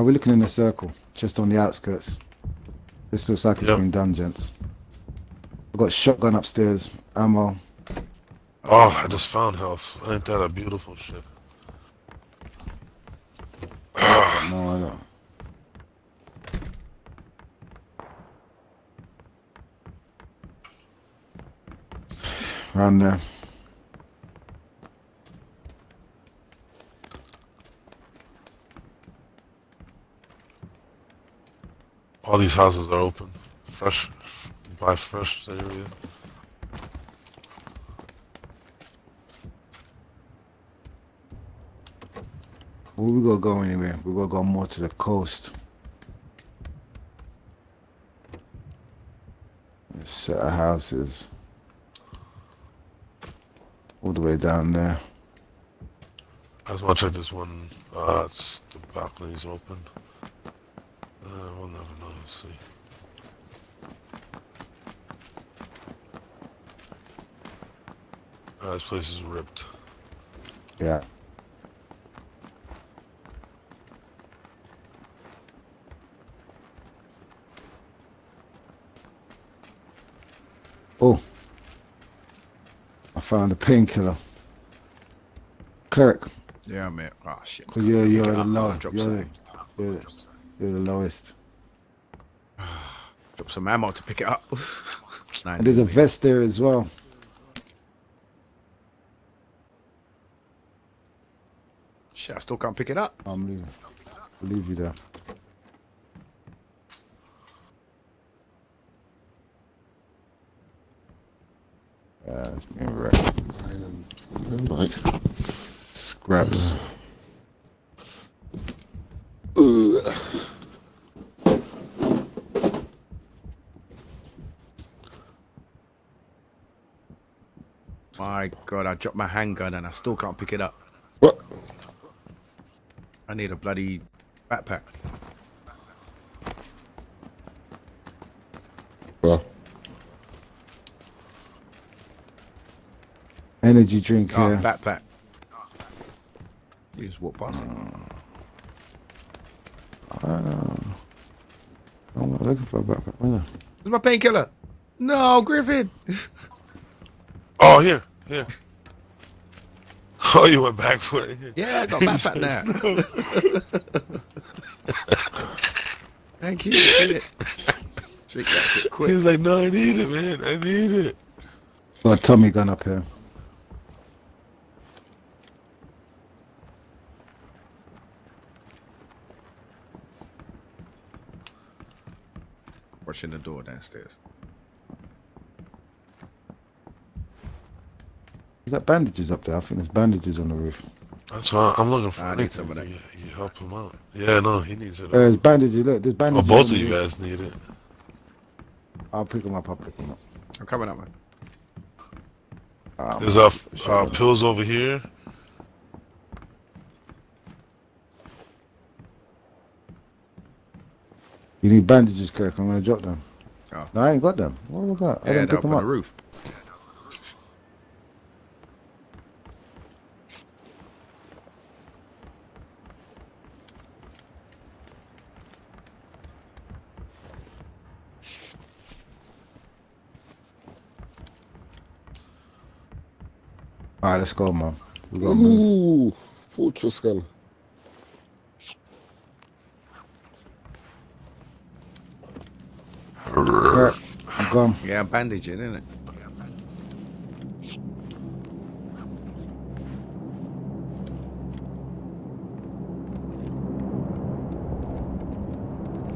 Are we looking in a circle? Just on the outskirts. This looks like it's Yep. been done, gents. I've got shotgun upstairs, ammo. Oh, I just found health. Ain't that a beautiful shit? No, I don't. Around there. All these houses are open. Fresh, buy fresh area. Well, we gonna go anywhere. We gonna go more to the coast. A set of houses. All the way down there. I just want to check this one. Uh, it's the balcony's open. Uh, we'll never know. Let's see. Uh, this place is ripped. Yeah. Oh. I found a painkiller. Cleric, Yeah, man. Oh shit. because you're, you're Pick it the up. lowest. Drop You're, something. you're, the- you're the lowest. Drop some ammo to pick it up. And there's a vest there as well. Shit, I still can't pick it up. I'm leaving. I'll leave you there. Yeah, it's me right. Like, Scraps. My god, I dropped my handgun and I still can't pick it up. what? I need a bloody backpack. Well, Energy drink Oh, here. backpack. You just walk past it. Ah. I'm not looking for a backpack. Where? Where's my painkiller? No, Griffin. Oh, here, here. Oh, you went back for it. Yeah, I got a backpack now. Thank you. Shit. Drink that shit He quick. was like, "No, I need it, man. I need it." Got a Tommy gun up here. Watching the door downstairs. Is that bandages up there? I think there's bandages on the roof. That's why I'm looking for. I need anything some of to that. get- You help him out. Yeah, no, he needs it. Uh, there's bandages. Look, there's oh, bandages. both on of the you roof. guys need it. I'll pick them up. I'll pick them up. I'm coming up, man. Um, There's uh, uh pills over here. you need bandages, Cleric. I'm gonna drop them. Oh. No, I ain't got them. What have I got? I Yeah, didn't they're pick up them on up. the roof. All right, let's go, man. We got move. ooh, fortress gun. hurt. I'm gone. Yeah, I'm bandaging, isn't it?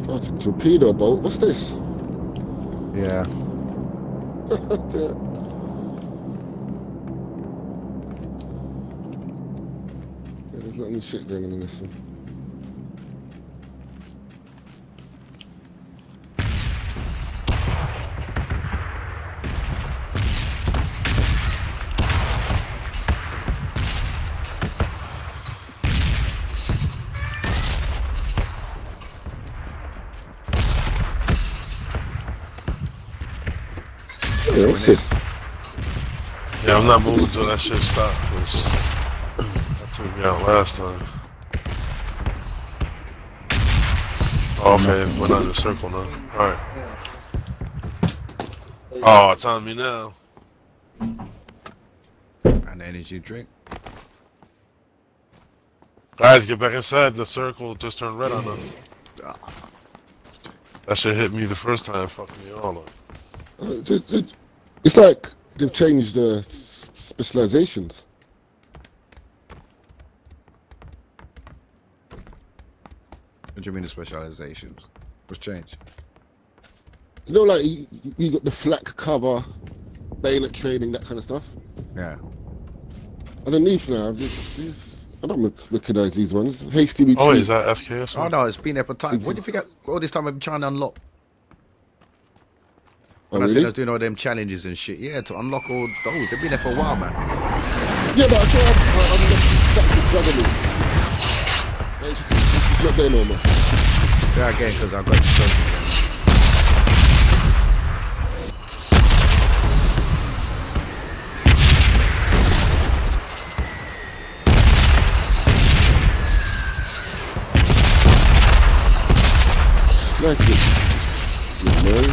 Fucking torpedo boat. What's this? Yeah. Yeah. Yeah, there's not any shit going on in this one. Yeah, what's this? Yeah, I'm not moving till that shit stops. 'cause that took me out last time. Oh, okay, we're not in the circle now. Alright. Oh, it's on me now. An energy drink. Guys, get back inside. The circle just turned red on us. That shit hit me the first time, fucking me all up. Uh, it- it- It's like they've changed the specializations. Do you mean the specializations? What's changed? You know, like you, you got the flak cover, bayonet training, that kind of stuff. Yeah. Underneath now, this, this, I don't rec- recognize these ones. Hasty retreat. Oh, is that SKS? Oh no, it's been there for time. What do you think? I, all this time I've been trying to unlock. Oh, When I said I really? was doing all them challenges and shit, yeah, to unlock all those. They've been there for a while, man. Yeah, but I sure I'm, I'm not exactly juggling. Yeah, It's just, it's just not there no more. Say again, because I've got stroke again. It's like it. Yeah, man.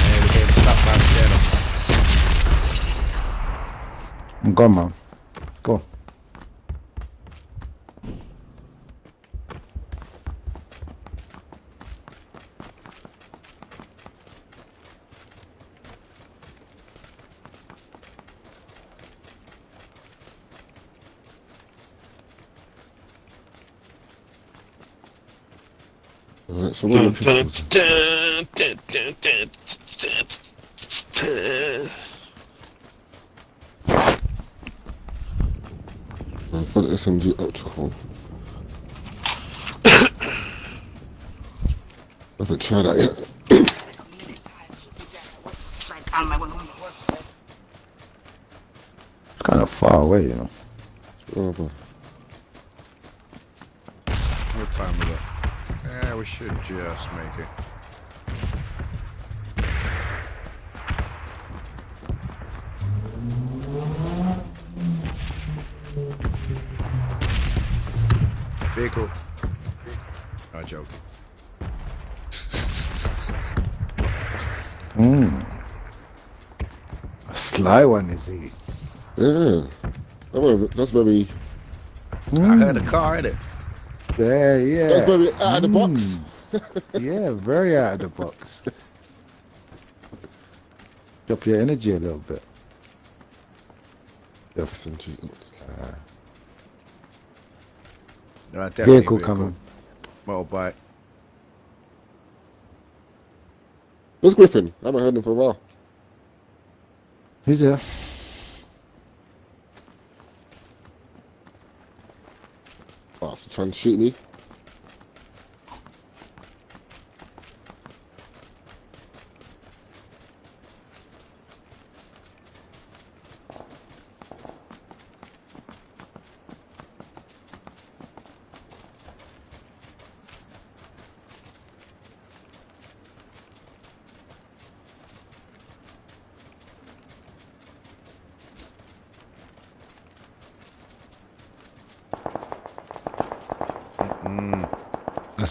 And we're getting stuck back there. I'm gone, man. Let's go. Alright, so pistols? I've got SMG optical. I haven't tried that yet. It's kind of far away, you know. It's Over. What time we got? Yeah, we should just make it. Vehicle. I'm joking. Hmm. A sly one, is he? Yeah. That's very, hmm. I heard a car in it. Yeah, yeah. that's very out of the box. Mm. Yeah, very out of the box. Drop your energy a little bit. SMG optical. Uh, no, definitely Vehicle coming. Motorbike. Where's Griffin? I haven't heard him for a while. He's there. Oh, trying to shoot me.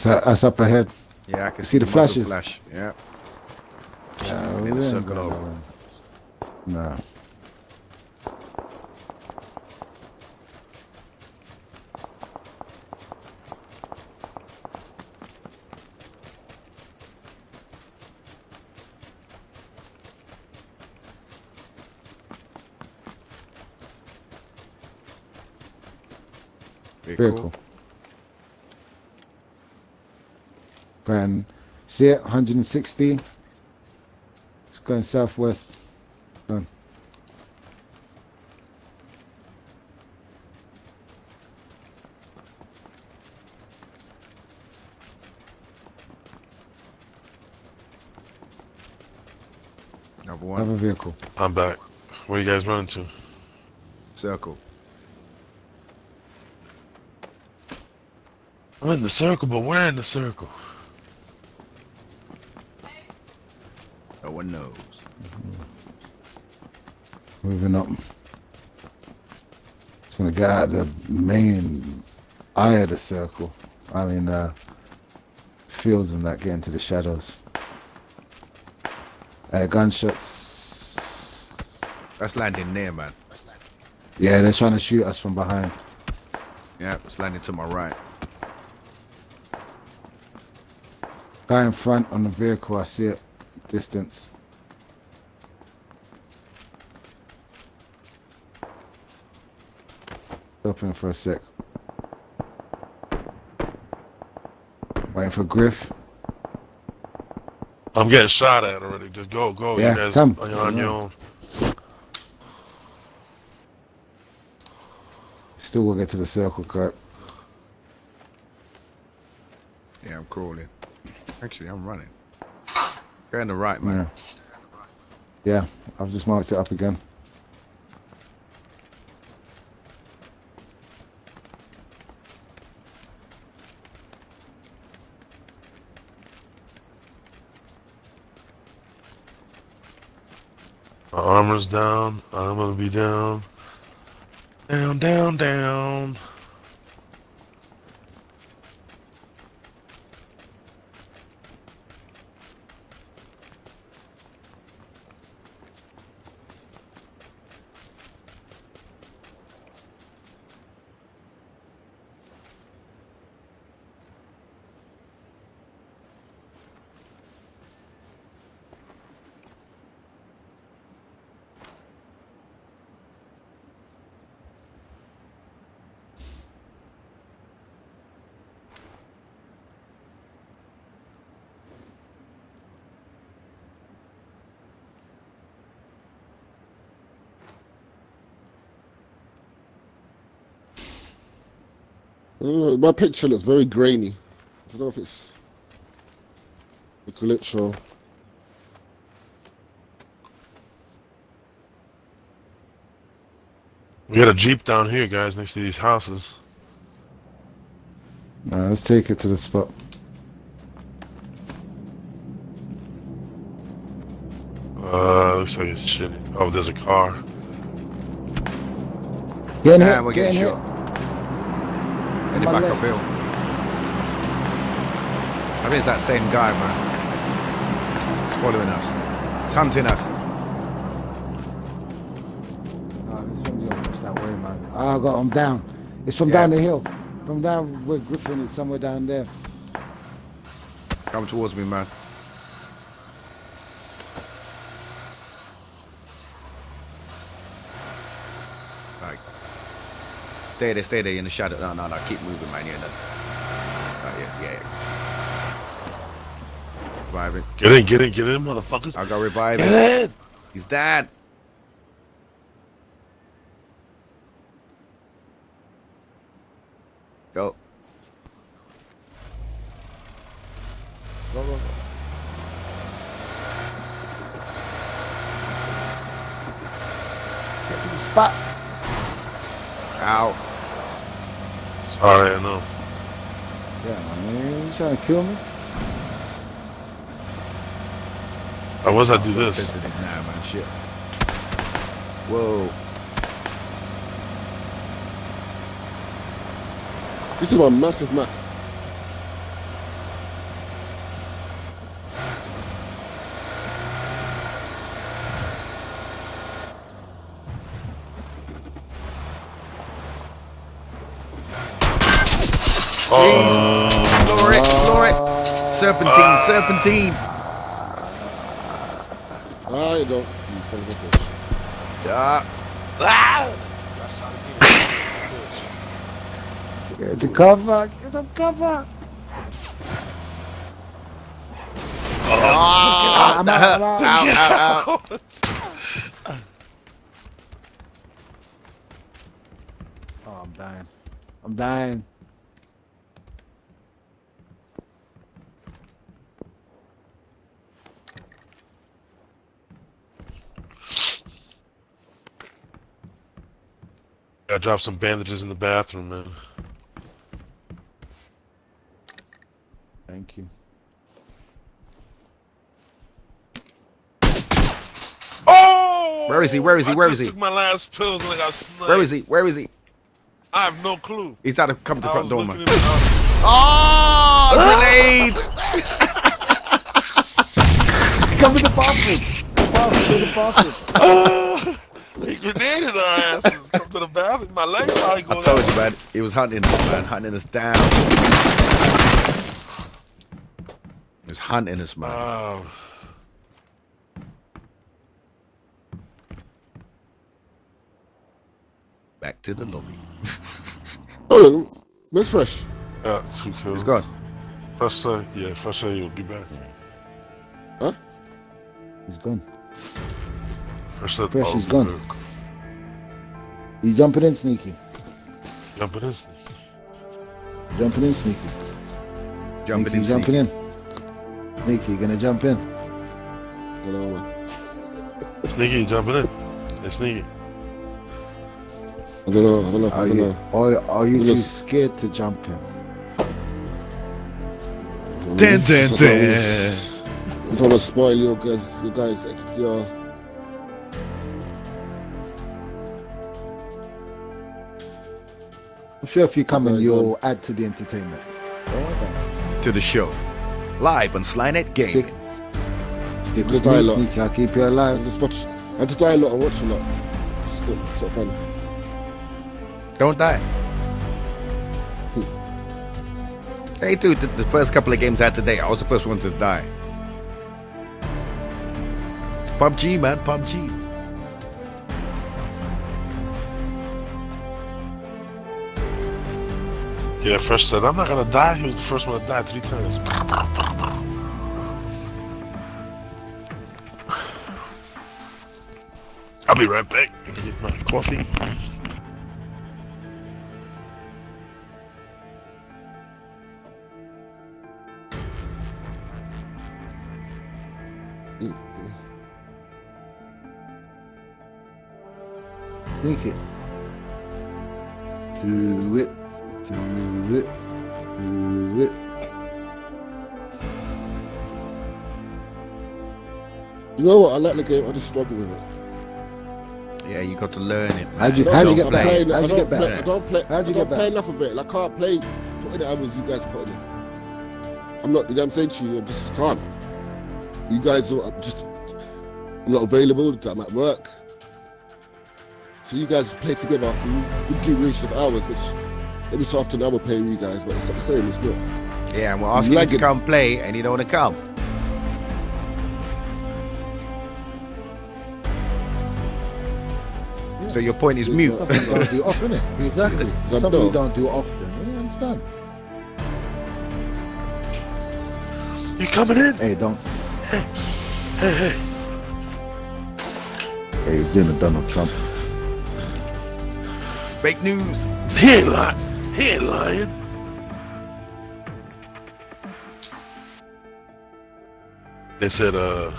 us up ahead. Yeah, I can see, see the flashes. Flash. Yeah. yeah in the circle over. No. Very cool. Vehicle. Going, see it? 160. It's going southwest. Done. Number one. Another vehicle. I'm back. Where you guys running to? Circle. I'm in the circle, but where in the circle? One knows. Moving up. Just gonna get out the main eye of the circle. I mean, uh, fields and that, get into the shadows. Uh, gunshots. That's landing there, man. Yeah, they're trying to shoot us from behind. Yeah, it's landing to my right. Guy in front on the vehicle, I see it. Distance. Open for a sec. Waiting for Griff. I'm getting shot at already. Just go, go. Yeah, you guys come. are on your own. Still will get to the circle, correct? Yeah, I'm crawling. Actually, I'm running. Go on the right, man. Yeah. Yeah, I've just marked it up again. My armor's down. I'm gonna be down. Down, down, down. My picture looks very grainy. I don't know if it's a glitch or. We got a jeep down here, guys, next to these houses. Alright, let's take it to the spot. Uh, looks like it's shitty. Oh, there's a car. Getting Nah, hit, we're getting getting hit. Shot. Heading back left. uphill. I think it's that same guy, man. He's following us. It's hunting us. Oh, there's somebody almost that way, man. Ah, I got him down. It's from Yeah. down the hill. From down where Griffin is, somewhere down there. Come towards me, man. Like, stay there, stay there in the shadow. No, no, no, keep moving, man. You're in the. Oh, yes, yeah. Reviving. Get in, get in, get in, motherfuckers. I got reviving. Get in. He's dead. Go. Go, go, go. Get to the spot. Ow. Sorry, I know. Yeah, man. You trying to kill me? How was I do So this? sensitive now, man. Shit. Whoa. This is my massive map. Oh, Serpentine. Ah, you don't. You son of a bitch. Yeah. Get to cover. Get to cover. I'm out. I'm out. Ow, ow, ow. Oh, I'm dying. I'm dying. I dropped some bandages in the bathroom, man. Thank you. Oh! Where is he? Where is he? I Where just is he? Took my last pills and I got sniped. Where is he? Where is he? I have no clue. He's trying to come to the I front door, man. in the house. Oh, grenade! Come to the bathroom. The bathroom. The bathroom. Oh! They grenaded our asses. Come to the bathroom. My legs probably I going told out. you, man. He was hunting us, man. Hunting us down. He was hunting us, man. Oh, Back to the lobby. oh, on. Where's Fresh? yeah, two kills. He's gone. Fresh air, yeah, fresh air, you'll be back. Huh? He's gone. Fresh air, Fresh is gone. good. You jumping in, sneaky. Jumping in. Jumping in, sneaky. Jumping in. jumping Jumping in. Sneaky, you gonna jump in? I don't. Sneaky, jumping in. Hey, sneaky. I don't know. I don't know. I Are don't you, know. are, are you too scared to jump in? Dun, dun, don't dun. wanna- I don't want to spoil you guys. You guys extra. I'm sure if you come in, you'll add to the entertainment. Don't worry about To the show. Live on Slynet. Gaming. Stick, stick with die me, a lot. sneaky. I'll keep you I alive. just watch. I just die a lot and watch a lot. It's not, it's not fun. Don't die. Hmm. Hey, dude, the, the first couple of games I had today, I was the first one to die. PUBG, man, PUBG. Yeah, Fresh said, I'm not gonna die. He was the first one to die three times. I'll be right back. Gonna get my coffee. Sneak it. Do it. Do it. Do it. You know what? I like the game. I just struggle with it. Yeah, you got to learn it. Man. How'd you, how'd you don't get back? play- How'd you don't get play- back? I don't play. How'd you I don't play back? enough of it. Like, I can't play. Put in the hours you guys put in. I'm not. You know what I'm saying to you? I just can't. You guys are just I'm not available. I'm at work. So you guys play together for a good duration of hours, which every so often I will play with you guys, but it's not the same. It's not. Yeah, and we're asking you to Lagging. come play, and you don't want to come. So your point is mute. Something you don't do often, innit? Exactly. That Something you don't. don't often. You understand? You coming in? Hey, don't. Hey, he's doing a Donald Trump. Fake news. He ain't lying. He ain't lying. They said uh,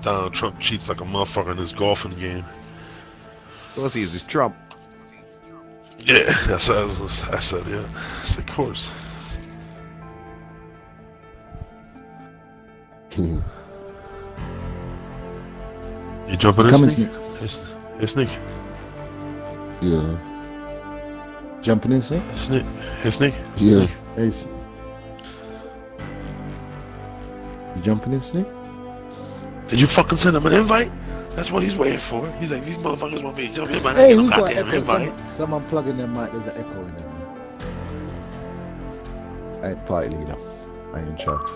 Donald Trump cheats like a motherfucker in his golfing game. Of course, he is this Trump. Yeah, that's what I, was, I said. Yeah, I said, of course. You jumping in, Come in, Sneak? Sneak. Hey, S- Hey, Sneak. Yeah. Jumping in, Sneak? Hey, Sneak. Hey, Sneak. Yeah. Hey, You jumping in, Sneak? Did you fucking send him an invite? That's what he's waiting for. He's like, these motherfuckers want me to jump in. I Hey, we no got goddamn echo. invite. Some, someone plugging their mic. There's an echo in there, man. I ain't party leader. I ain't in charge.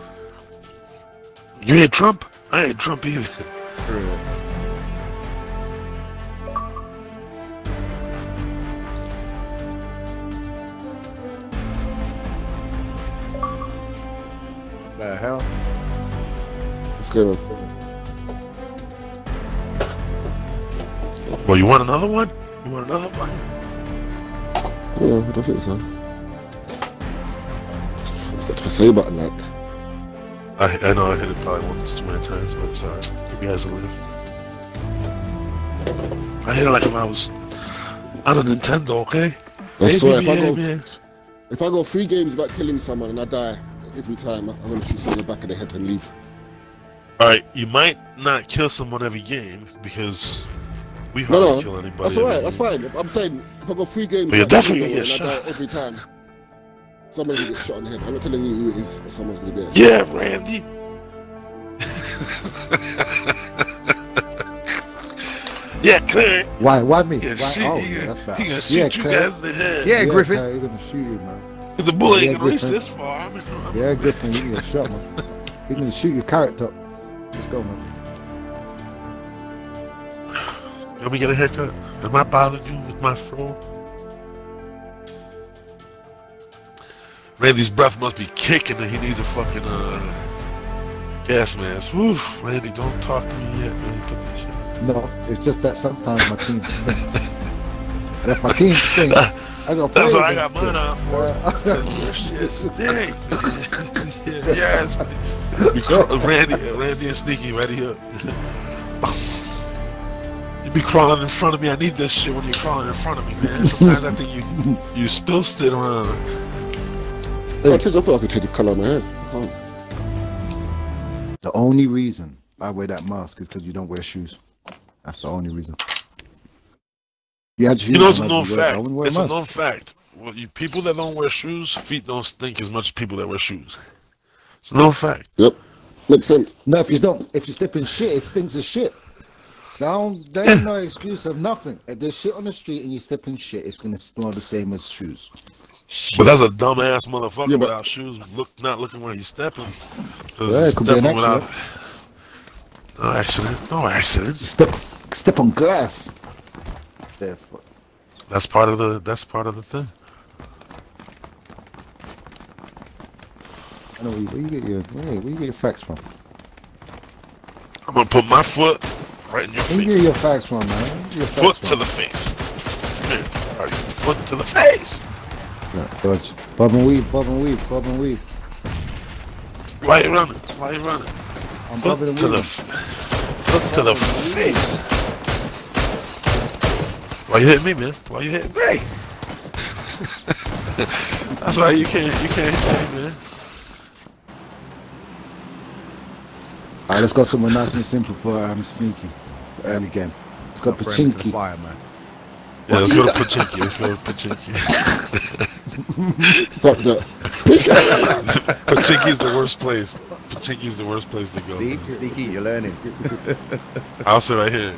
You ain't Trump? I ain't Trump either. The hell? What's going on? Well, you want another one? You want another one? Yeah, I don't think so. Got the say button like. I, I know I hit it probably once too many times, but it's alright. Give you guys a lift. I hit it like if I was on a Nintendo, okay? I swear, if I go if I go three games without killing someone and I die every time, I'm gonna shoot someone in the back of the head and leave. Alright, you might not kill someone every game because we No, hardly no, kill anybody. that's every alright. That's fine. I'm saying if I go three games But you're without definitely someone gonna I get die every time, someone's gonna get shot in the head. I'm not telling you who it is, but someone's gonna get. Yeah, Randy. yeah, clear. Why? Why me? Why? shoot, Oh, he yeah, gonna- that's bad. he gonna yeah, shoot you Claire. guys in the head. Yeah, Griffin. Claire, you're gonna shoot you, man. The bullet Yeah, ain't gonna reach this far. I'm in, I'm Yeah, good Griffin, you can shot, man. You're gonna shoot your character. Let's go, man. Let me get a haircut. Am I bothering you with my fro? Randy's breath must be kicking and he needs a fucking uh gas mask. Woof, Randy, don't talk to me yet, man. Put that shit. No, it's just that sometimes my team stinks. and if my team stinks, I gotta play That's what I got against mine on for. Your shit stinks, yeah, yes. You Randy, Randy and Sneaky right here. You be crawling in front of me. I need this shit when you're crawling in front of me, man. Sometimes I think you you spill shit around. I, change, I thought I could change the color of my hair. I. The only reason I wear that mask is because you don't wear shoes. That's the only reason. You had shoes. You know, it's a known I'd wear- I fact. It's a known fact. Well, you, people that don't wear shoes, feet don't stink as much as people that wear shoes. It's a known fact. Yep, makes sense. No, if you don't, if you step in shit, it stinks of shit. Now, there ain't no excuse of nothing. If there's shit on the street and you step in shit, it's gonna smell the same as shoes. Shit. But that's a dumbass motherfucker Yeah, but- without shoes, look not looking where he's stepping. 'Cause Yeah, it could be an stepping accident. No accident. No accident. Step, step on glass. Therefore, That's part of the. That's part of the thing. I know where you, where you get your where, where you get your facts from. I'm gonna put my foot right in your Where you face. get your facts from, man? You your facts Foot from? to the face. Come here. Right, Foot to the face. Yeah, dodge. Bob and weave, bob and weave, bob and weave. Why you running? Why you running? I'm Foot to the. Foot to the face. Why you hitting me, man? Why you hitting me? That's why you can't. You can't hit me, man. Alright, let's go somewhere nice and simple for um, sneaky. It's early game. Let's go Got friend Pochinki. fire, man. Yeah, let's go to Pochinki. Let's go to Pochinki. Fuck that. Pochinki's the worst place. Pochinki's the worst place to go. See, Sneaky, you're learning. I'll sit right here.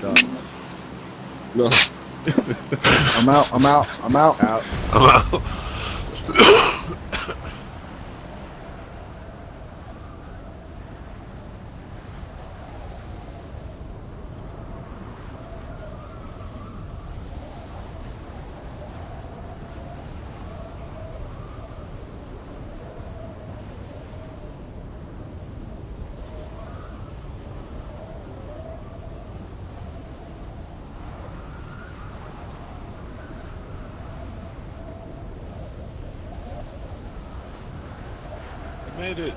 That's no good start. No. I'm out, I'm out, I'm out. Out. I'm out. I made it.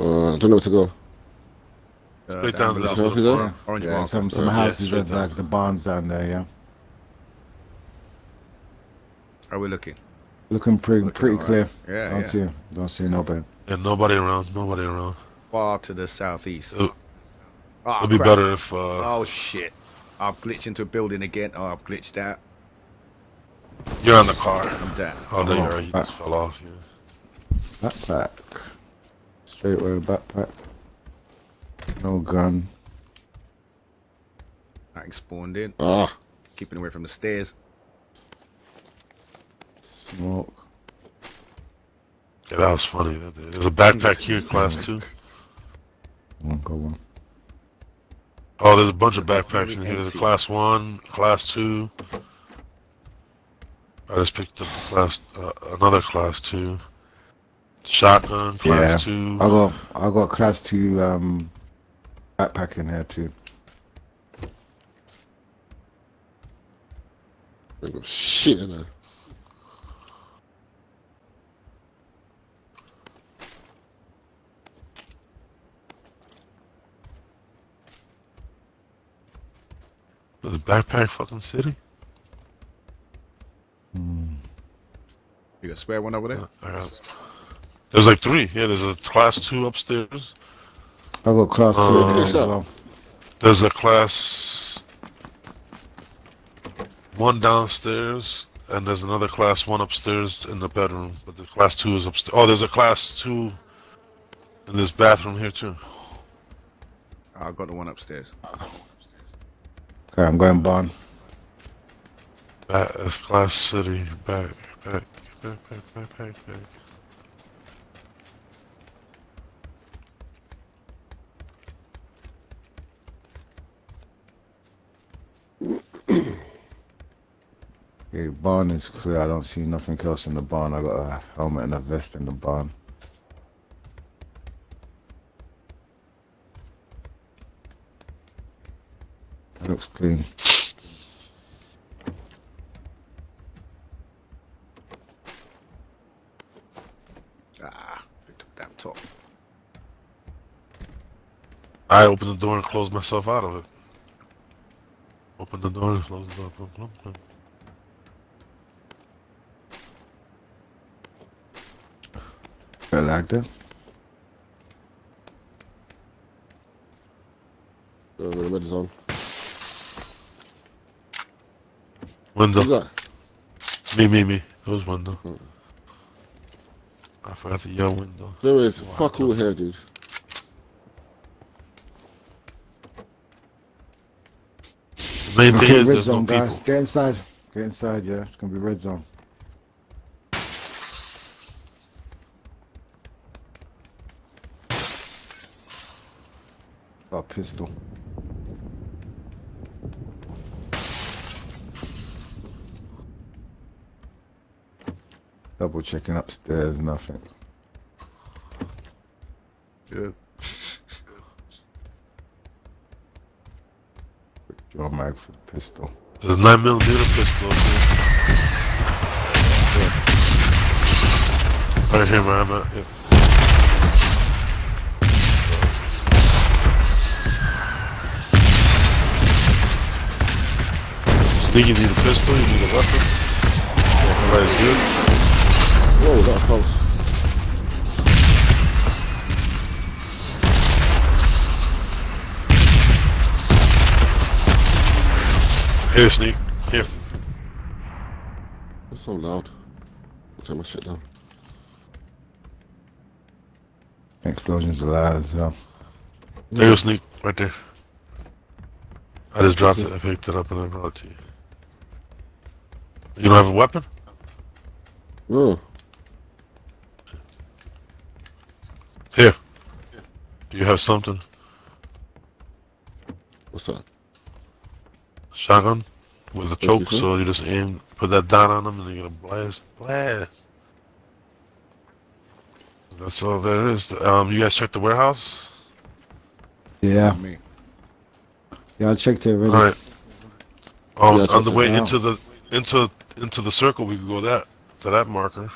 Uh, I don't know where to go. Uh, Straight down to the South, is it? Yeah, Orange yeah, marker. some some Yeah, houses straight with down. like the barns down there, yeah. Are we looking? Looking pretty Looking pretty alright. clear. Yeah, don't yeah. see don't see nobody. And nobody around. Nobody around. Far to the southeast. It'll, Oh, it'll be better if. Uh, Oh shit! I've glitched into a building again. Oh, I've glitched out. You're on the car. I'm down. Oh, there you Oh, are. He uh, just fell off. Yeah. That's Straight away backpack. No gun. I spawned in. Ah, Keeping away from the stairs. Smoke. Yeah, that was funny. There's a backpack here, class two. One, go on. Oh, there's a bunch of backpacks in here. There's a class one, class two. I just picked up class, uh, another class two. Shotgun, class Yeah. two. I got I got class two um backpack in here too. Ain't got shit in there. There's a backpack fucking city. Hmm. You got a spare one over there? I got- There's like three. Yeah, there's a class two upstairs. I got class two Uh, in here as well. There's a class one downstairs, and there's another class one upstairs in the bedroom. But the class two is upstairs. Oh, there's a class two in this bathroom here too. I got the one upstairs. Okay, I'm going barn. Back, that's class city. Back, back, back, back, back, back, back. Okay, barn is clear. I don't see nothing else in the barn. I got a helmet and a vest in the barn. It looks clean. Ah, picked up damn top. I opened the door and closed myself out of it. Open the door and close the door. Bit like that. Uh, the red zone. Window. Who's that? Me, me, me. It was window. I forgot the yell window. There is fuck all here, dude. The main thing Okay, is red there's no zone, guys. people. Get inside. Get inside, yeah. It's gonna be red zone. Pistol. Double checking upstairs, nothing. Good. Draw mag for the pistol. There's a 9 millimeter pistol. up here. Right here where I'm at. Yeah. Sneaky need a pistol, you need a weapon. Everybody's good. Oh, Whoa, that was close. Here, sneak. Here. That's so loud. I'll turn my shit down. Explosions are loud as well. There you go, sneak. Right there. I just dropped it. I picked it up and I brought it to you. You don't have a weapon? Oh, Here. Do you have something? what's that? Shotgun? With a Thank you, choke, so you just aim, put that dot on them and you're gonna blast. Blast! That's all there is. Um, you guys checked the warehouse? Yeah, Me. yeah, I checked it already. Alright. Um, Yeah, on the way into the into into the circle, we could go that to that marker.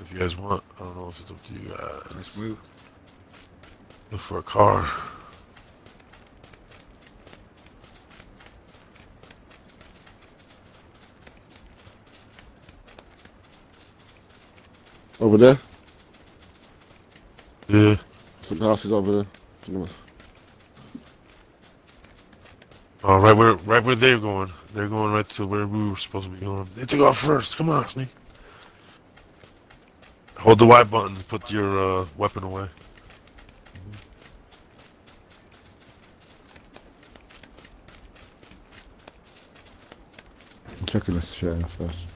If you guys want. I don't know if it's up to you guys. Let's move. Look for a car. Over there? Yeah. Some houses over there. To the left. Oh, right where right where they're going. They're going right to where we were supposed to be going. They took off first. Come on, Sneak. Hold the Y button. to Put your uh, weapon away. Checking this shit out first.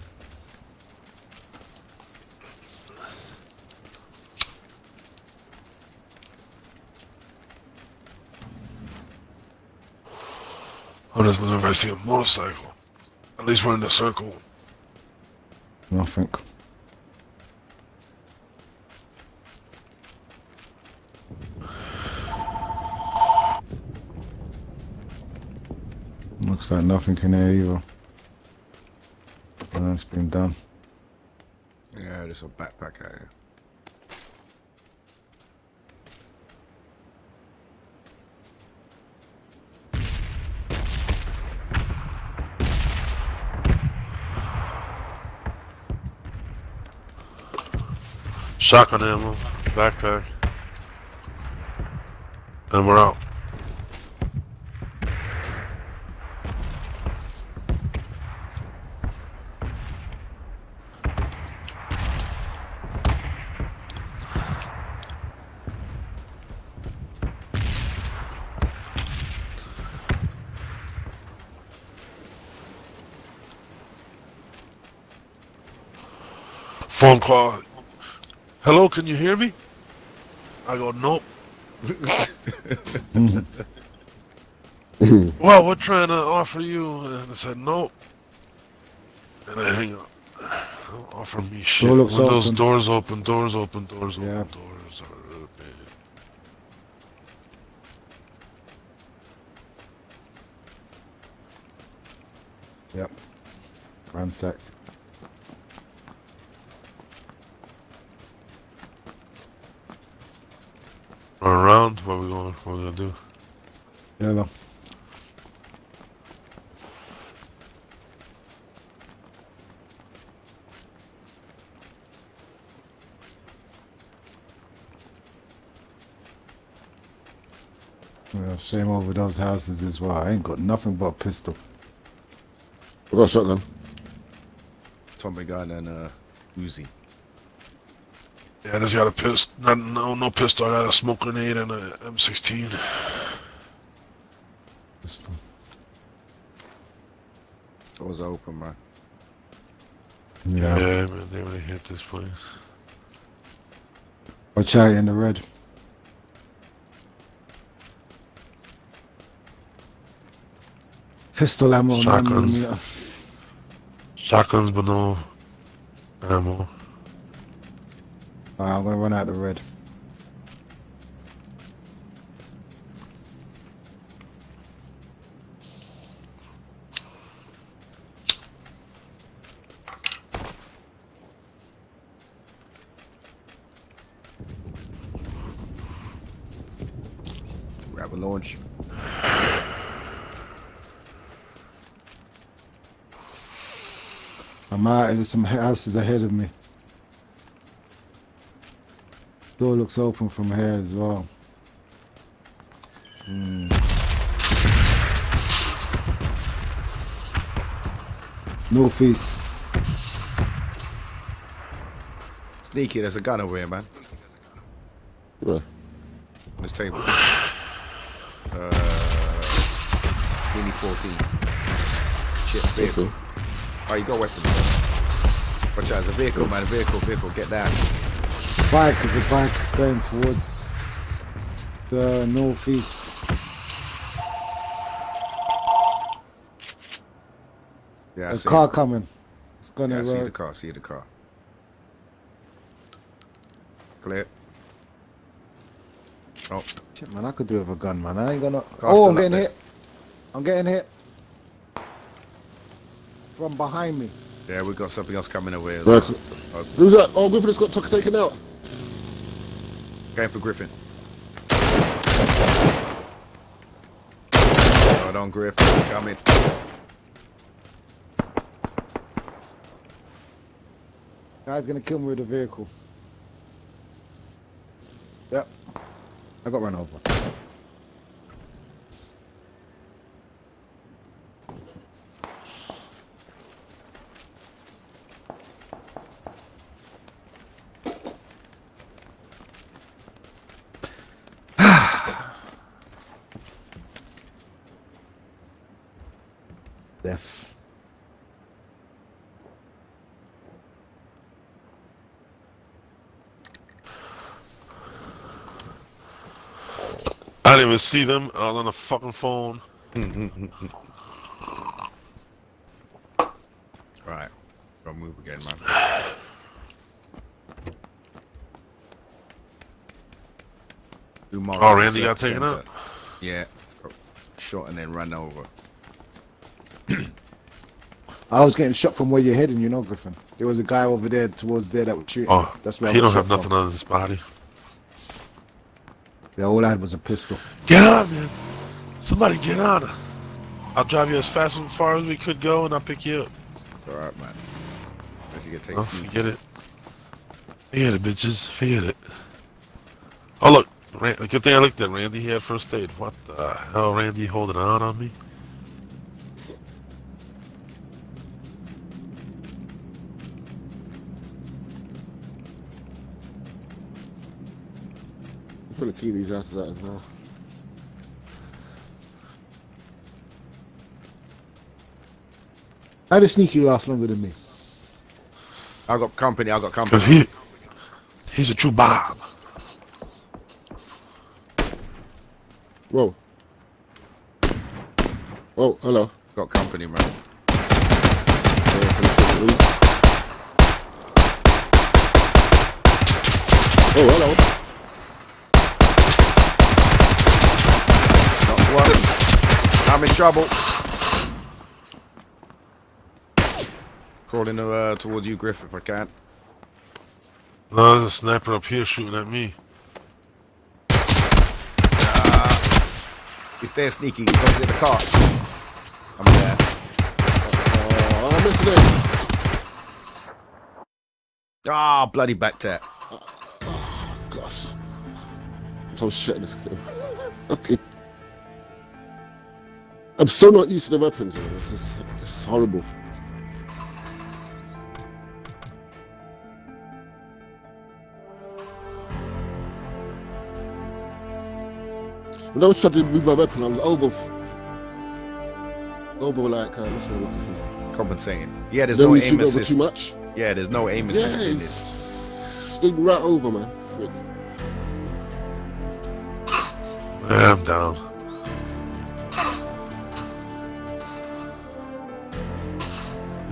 I'm just looking if I see a motorcycle. At least we're in a circle. Nothing. Looks like nothing in here either. And that's been done. Yeah, there's a backpack out here. Shotgun ammo, backpack. And we're out. Phone call. Hello, can you hear me? I go, nope. well, we're trying to offer you. And I said, nope. And I hang up. Don't offer me shit. looks Windows, open. doors open, doors open, doors Yeah. open, doors are open. Yep. Ransacked. Run around. Where we going? What we gonna do? Yellow. Yeah, same over those houses as well. I ain't got nothing but a pistol. I got a shotgun. Tommy gun and uh, Uzi. Yeah, I just got a pistol. Not, no, no pistol. I got a smoke grenade and a M16. pistol. Doors open, man. Yeah. Yeah, man, they er really hit this place. Watch out in the red. Pistol ammo, nine Shotguns. Shotguns, but no ammo. Alright, I'm gonna run out the red. Grab a launch. I'm out. There's some houses ahead of me. Door looks open from here as well. Hmm. Northeast. Sneaky, there's a gun over here, man. Where? On this table. Uh, Mini 14. Shit, vehicle. Okay. Oh, you got weapons. Watch out, there's a vehicle, man. A vehicle, vehicle. Get down. Bike is the bike is going towards the northeast. Yeah, I A see. car coming. It's gonna Yeah, I see the car. See the car. Clear. Oh, Shit, man, I could do it with a gun, man. I ain't gonna. Oh, I'm getting there. hit. I'm getting hit from behind me. Yeah, we got something else coming over here. as Right. well. Who's that? Oh, Griffin has got t- taken out. going for Griffin. Hold on, Griffin. Coming. Guy's gonna kill me with a vehicle. Yep. I got run over. I didn't even see them. I was on the fucking phone. right. Don't move again, man. Oh, Randy got taken out? Yeah. Shot and then ran over. I was getting shot from where you're heading, you know, Griffin. There was a guy over there towards there that was shooting. Oh, That's where he I don't have nothing on his body. Yeah, all I had was a pistol. Get on, man. Somebody get on. I'll drive you as fast and far as we could go, and I'll pick you up. All right, man. Unless you get take Oh, forget it. Forget it, bitches. Forget it. Oh, look. Good thing I looked at Randy. He had first aid. What the hell, Randy holding on on me? I'm gonna keep these asses out as well. How did Sneaky last longer than me? I got company. I got company. Because he, he's a true Bob. Whoa. Oh, hello. Got company, man. Some shit to eat. Oh, hello. Got one. I'm in trouble. Crawling uh, towards you, Griff, if I can. No, there's a sniper up here shooting at me. He's there, sneaky. He's over in the car. I'm there. Oh, I'm missing it. Ah, bloody back tap. Gosh. I'm so shit in this game. okay. I'm so not used to the weapons. This is it's horrible. When I was trying to move my weapon, I was over, over like uh, what's the I'm looking for? Compensating. Yeah, there's Then no aim shoot assist. too much. Yeah, there's no aim Yeah, assist in it's this. sting right over, man. Frick. Yeah, I'm down.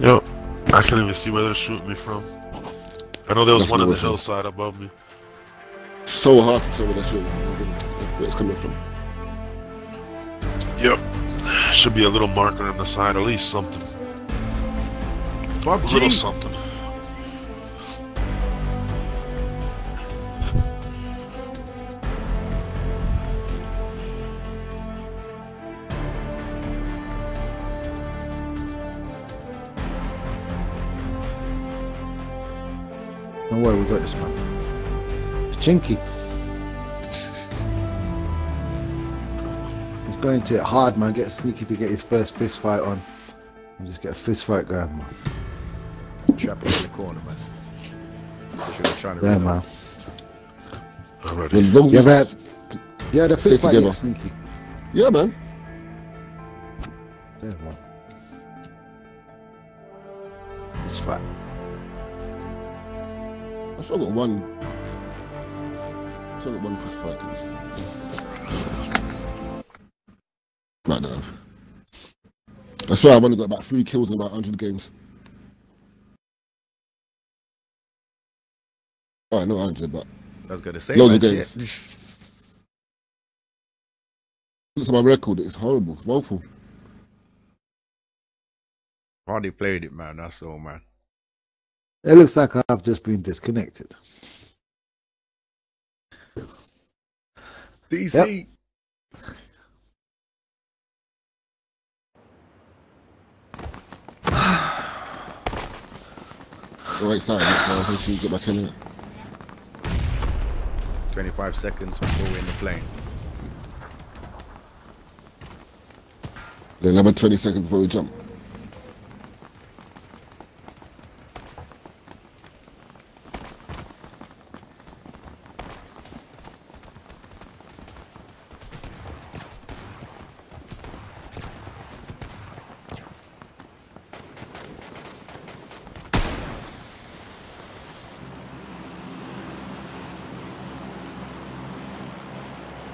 Yo, I can't even see where they're shooting me from. I know there was That's one on the nothing. hillside above me. So hard to tell where that shit, where it's coming from. Yep. Should be a little marker on the side, at least something. A little something. Don't we got this, man. It's Chinky. He's going to it hard, man. Get Sneaky to get his first fist fight on. And just get a fist fight going, man. Trap in the corner, man. Should have trying to Yeah, man. Already. Well, as long as You ever had, yeah, the Stay fist fight, together. yeah, Sneaky. Yeah, man. Yeah, man. Fist fight. I still got one. I still got one plus five things. Might not have. I swear I've only got about three kills in about 100 games. Oh, not 100, but I was gonna say Loads of shit. looks at my record, it's horrible. It's woeful. Hardly played it, man. That's all, man. It looks like I've just been disconnected. DC. The right side, so I think get back in it. 25 seconds before we're in the plane. Then another 20 seconds before we jump.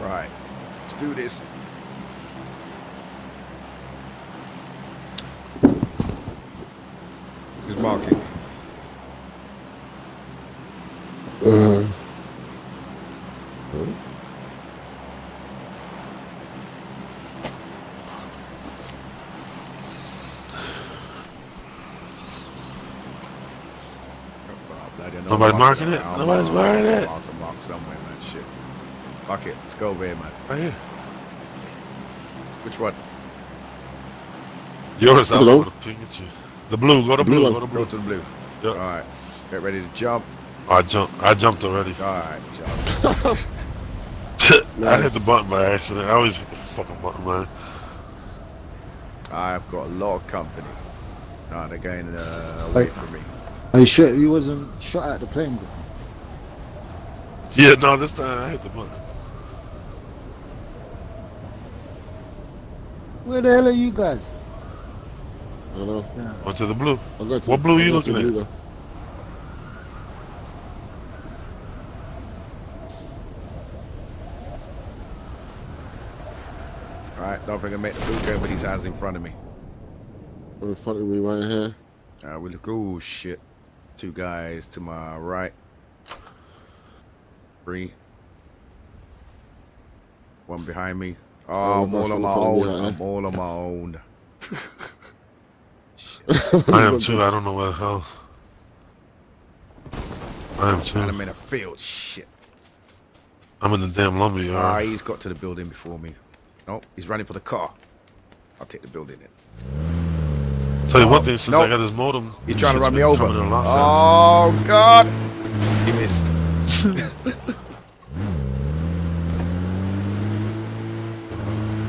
Right. Let's do this. Who's marking? Uh, oh. Oh, bloody hell, Nobody mark marking it? I'll Nobody's mark- marking I'll it? Mark a mark somewhere, man. Shit. Fuck it. Let's go over here, man. Right here. Which one? Yours, I'm Hello? gonna ping at you. The blue, go to Blue blue, one. go to Go blue. to the blue. Yep. All right. Get ready to jump. I jumped. I jumped already. All right, jump. I hit the button by accident. I always hit the fucking button, man. I've got a lot of company. No, they're going uh, away Wait. from me. Are you sure you wasn't shot at the plane before? Yeah, no, this time I hit the button. Where the hell are you guys? I don't know. Yeah. Went the blue. I'll to What blue I'll you looking at? though. All right, don't think I make the blue go, but his hands in front of me. What the fuck are we right here. Uh, we look. Oh shit! Two guys to my right. Three. One behind me. Oh, Oh, I'm all gosh, on one my in front of own. I'm all on my own. I am too. I don't know where the hell. I am And too. I'm in a field. Shit. I'm in the damn lumber Ah, yard. he's got to the building before me. Oh, he's running for the car. I'll take the building in. Tell you one thing, since Nope. I got this modem, He's trying to run me over. coming in a lot faster. Oh God! He missed.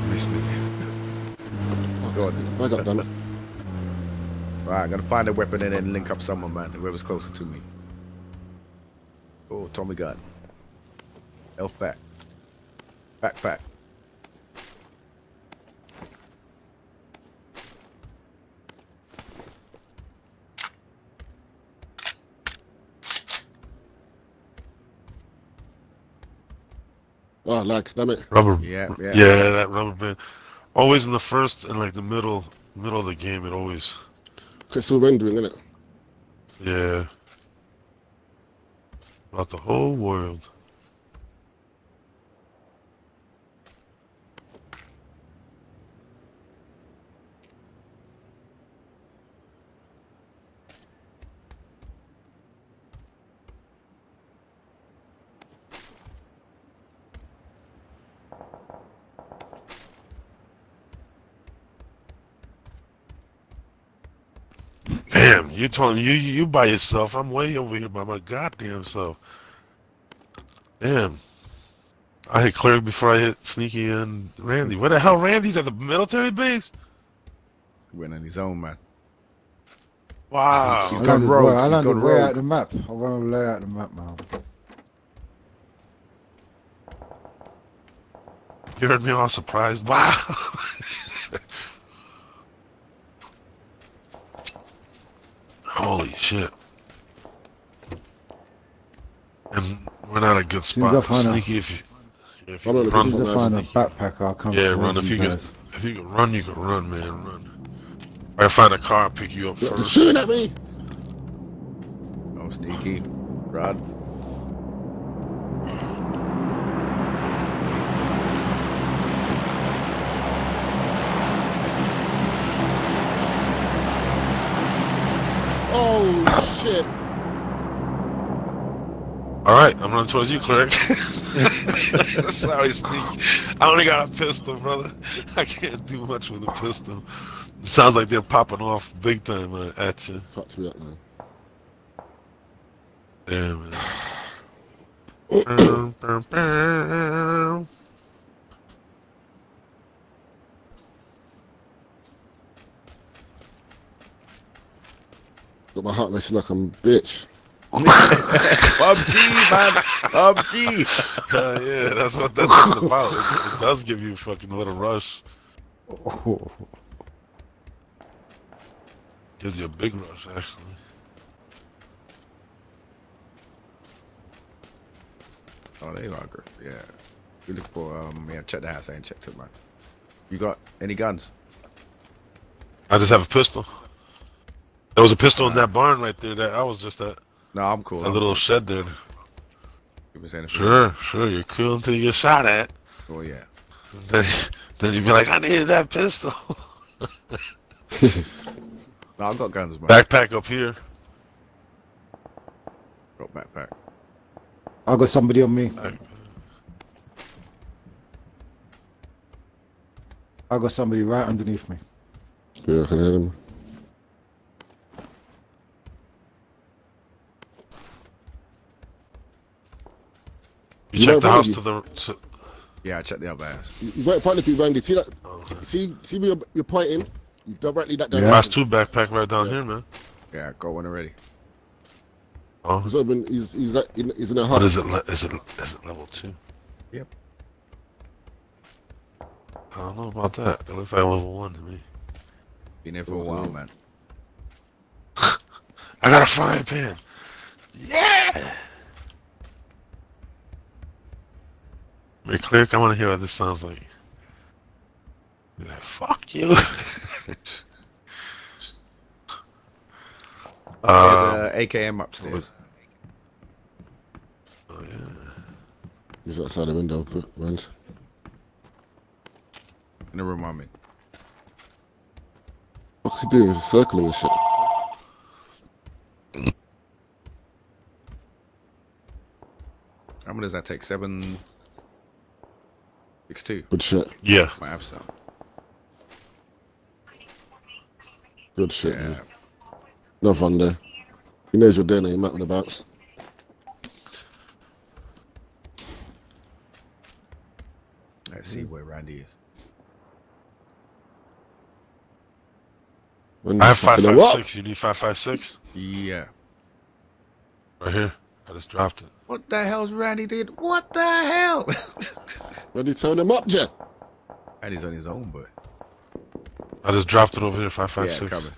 Missed me. God. I got done it. Alright, I'm gonna find a weapon and then link up someone, man. Whoever's closer to me. Oh, Tommy gun. Elf back. Backpack. Oh, like, damn it. Rubber. Yeah, yeah. Yeah, that rubber band. Always in the first and like the middle, middle of the game. It always. It's still rendering, isn't it? Yeah. About the whole world. Damn, you telling you you by yourself. I'm way over here by my goddamn self. Damn. I hit Clear before I hit Sneaky and Randy. Where the hell Randy's at the military base? He Went on his own, man. Wow. He's I gone landed rogue. way- I He's landed gone way rogue. out the map. I want to lay out the map, man. You heard me all surprised. Wow. Holy shit. And we're not a good Soon as I spot. find out- Sneaky if you if you I'm on can the run. As soon as I find a Sneaky. backpack, I'll come Yeah, run. If you you can, if you can run, you can run, man. Run. Or I find a car, and pick you up They're first. shooting at me. Oh, sneaky. Rod. Oh, shit. All right, I'm running towards you, Clerk. Sorry, Sneaky. I only got a pistol, brother. I can't do much with a pistol. It sounds like they're popping off big time uh, at you. Fucked me up, man. Damn, man. Got my heart racing like I'm a bitch. PUBG, man. PUBG. Uh, yeah, that's what that's what it's about. It, it does give you a fucking a little rush. Gives you a big rush, actually. Oh, they you are, Griff. Yeah. You look for, um, yeah, check the house. I ain't checked it, man. You got any guns? I just have a pistol. There was a pistol in that barn right there that I was just at. No, I'm cool. That I'm little cool. shed there. Give us anything. Sure, sure. You're cool until you get shot at. Oh yeah. Then, then you'd be like, I needed that pistol. No, I've got guns, man. Backpack up here. Got backpack. I got somebody on me. I got somebody right underneath me. Yeah, I can hear them. You You check the house Randy- to the. To, Yeah, I checked the other ass. You, you right in front of you, Randy. See that? okay. See, see where you're, you're pointing? You directly that Yeah. direction. Last two backpack right down here, man. Yeah, I got one already. Oh, He's open. He's he's like in, he's in a hut. is it? le- Is it is it level two? Yep. I don't know about that. It looks like level one to me. Been here for a while, man. I got a frying pan. Yeah. Make clear. I want to hear what this sounds like. Be like, Fuck you. uh, There's a AKM upstairs. oh, yeah. He's outside the window. put- Rand. In the room, I mean. What's he doing? He's circling and shit. How many does that take? Seven. Six two. Good shit. yeah. Might have some. Good shit. Yeah. Man. No fun there. He knows you're there now. You're out on the bounce. Let's see where Randy is. When I have five fucking five six. You need five five six. Yeah. Right here. I just dropped it. What the hell's Randy did? What the hell? When you turn him up, Jet? Randy's on his own, but I just dropped it over here. Five five yeah, six. coming.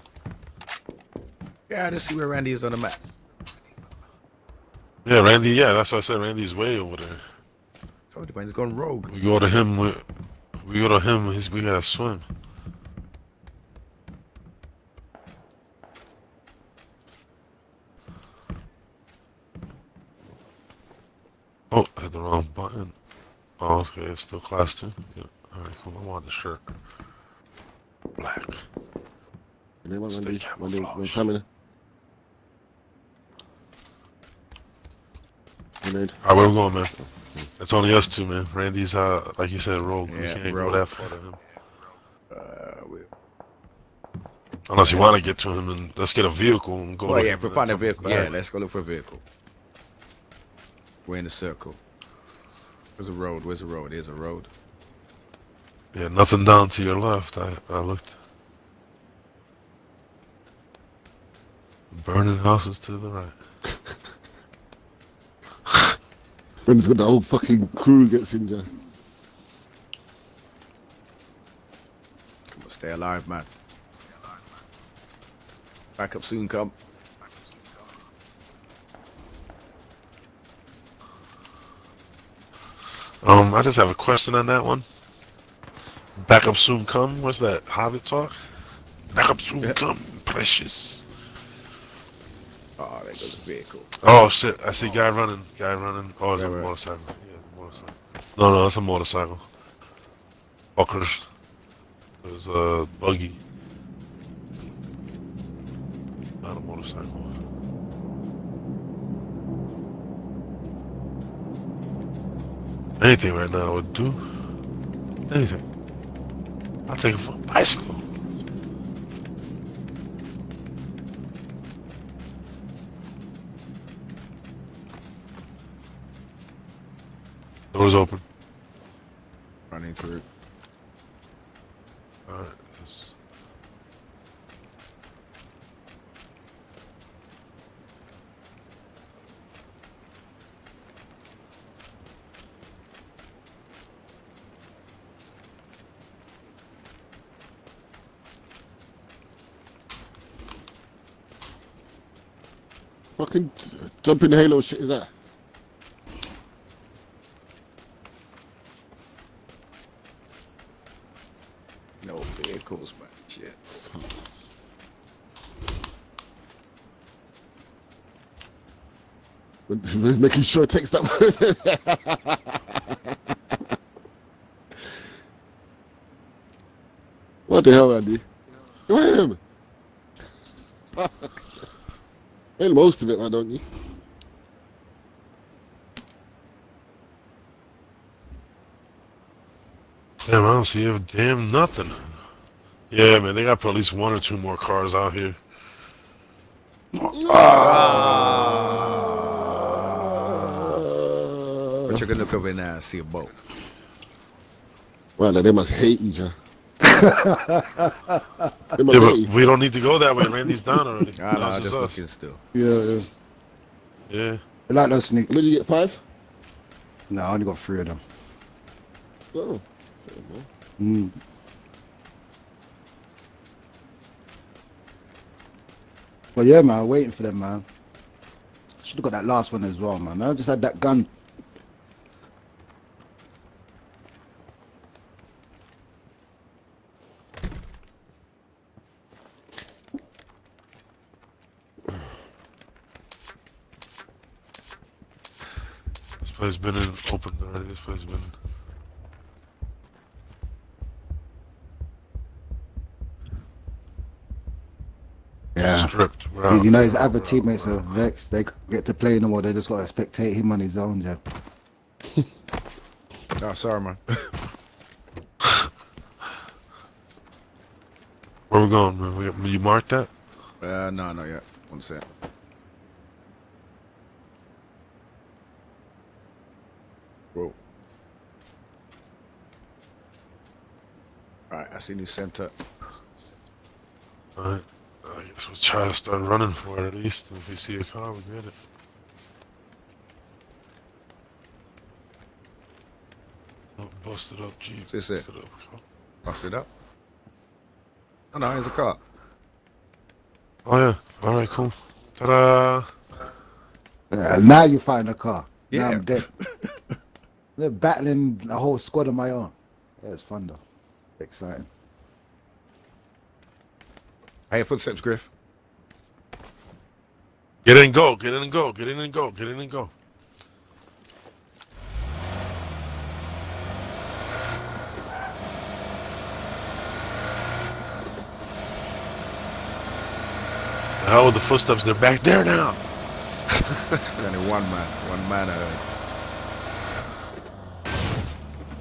Yeah, I just see where Randy is on the map. Yeah, Randy. Yeah, that's why I said Randy's way over there. Told you, man, he's gone rogue. We go to him. We, we go to him. He's, we gotta swim. Oh, I hit the wrong button. Oh, okay, it's still class two. Yeah. All right, cool. I want the shirt. Black. You know what, Stay Randy? Randy, camouflage. Randy's coming. All right, where we going, man? It's only us two, man. Randy's, uh, like you said, rogue. we Yeah, can't rogue. go that far to him. Uh, we, Unless you want to get to him, and let's get a vehicle and go. well, yeah, if we find a vehicle, back. yeah, let's go look for a vehicle. We're in the circle. Where's the road? Where's the road? There's a road. Yeah, nothing down to your left. I, I looked. Burning houses to the right. Randy's got the whole fucking crew gets in there. Come on, stay alive, man. Back up soon, come. Um, I just have a question on that one. Backup soon come. What's that? Hobbit talk? Backup soon Yeah. come, precious. Oh, that goes a vehicle. Oh shit! I see guy running. Guy running. Oh, it's Yeah, a right. motorcycle. Yeah, motorcycle. No, no, it's a motorcycle. Fuckers. There's a buggy. Not a motorcycle. Anything right now would do. Anything. I'll take it for a bicycle. Doors open. Running through. Alright. let's- Fucking jumping halo shit is that? No vehicles, man. Shit. He's making sure it takes that. what the hell, Andy? Go him. Made most of it, why don't you? Damn, I don't see a damn nothing. Yeah, man, they got to put at least one or two more cars out here. Uh, But you can look over now and see a boat. well, they must hate each other. They Yeah, but we don't need to go that way. Randy's down already. I know, That's I'm just just looking still. Yeah, yeah. Yeah. You like those sneak? When did you get five? No, I only got three of them. Oh. Mm. But yeah, man, waiting for them, man. Should have got that last one as well, man. I just had that gun. This place been in open already. This place been. Yeah. Stripped. You know, his other teammates we're vexed. They get to play no more. They just got to spectate him on his own, yeah. Oh, sorry, man. Where we going, man? We, you marked that? uh, no, not yet. One sec. Whoa. Alright, I see new center. Alright. I guess we'll try to start running for it at least. If we see a car, we get it. Oh, busted up Jeep. This it. Busted up car. Bust it up. Oh no, here's a car. Oh yeah. Alright, cool. Ta-da! Yeah, now you find a car. Now Yeah. I'm dead. They're battling a whole squad on my own. Yeah, it's fun though. Exciting. Hey, footsteps, Griff. Get in and go. Get in and go. Get in and go. Get in and go. The hell with the footsteps? They're back there now. Only one man. One man I heard.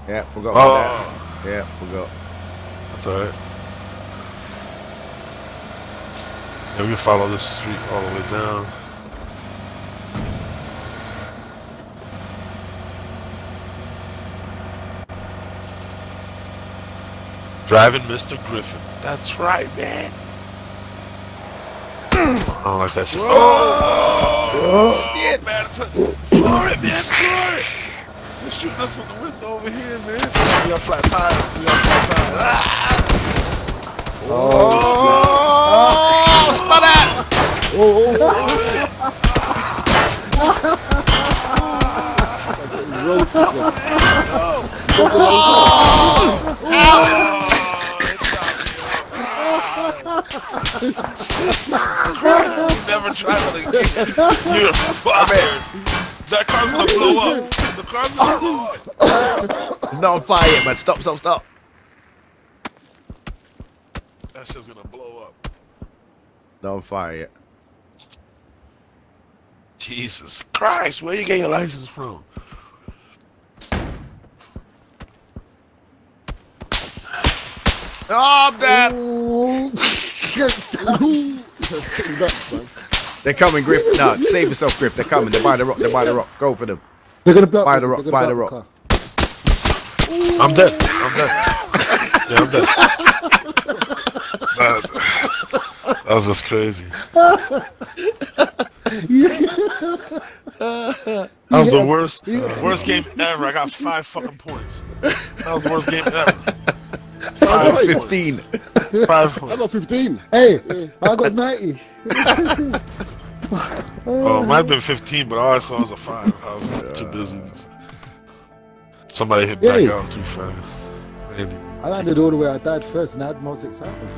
Yeah, forgot about Oh, that. Yeah, forgot. that's alright. Yeah, we can follow this street all the way down. Driving Mr. Griffin. That's right, man. I don't like that shit. Oh, shit, man. Floor it, man. Floor it. They're shooting us from the window over here, man. We on flat tires. We on flat tires. Ah! Oh, spun Oh, oh, oh. Roasted. Never travel again. You're fired. That car's gonna blow up. The car's gonna blow up. It's not on fire yet, man. Stop, stop, stop. That shit's gonna blow up. Not on fire yet. Jesus Christ, where you get your license from? Oh, I'm dead. Man. They're coming, Griff. No, save yourself, Griff. They're coming. They're by the rock. They're by the rock. Go for them. They're gonna blow up By the- the rock, they're by the rock. up I'm dead. I'm dead. Yeah, I'm dead. That, that was just crazy. That was the worst, worst game ever. I got five fucking points. That was the worst game ever. Five points. 15. Five I got 15. Hey, I got 90. Oh, it might have been 15, but all I saw was a five. I was too busy. Somebody hit back Yeah. out too fast. Randy. I landed all the way. I died first and I had most excitement.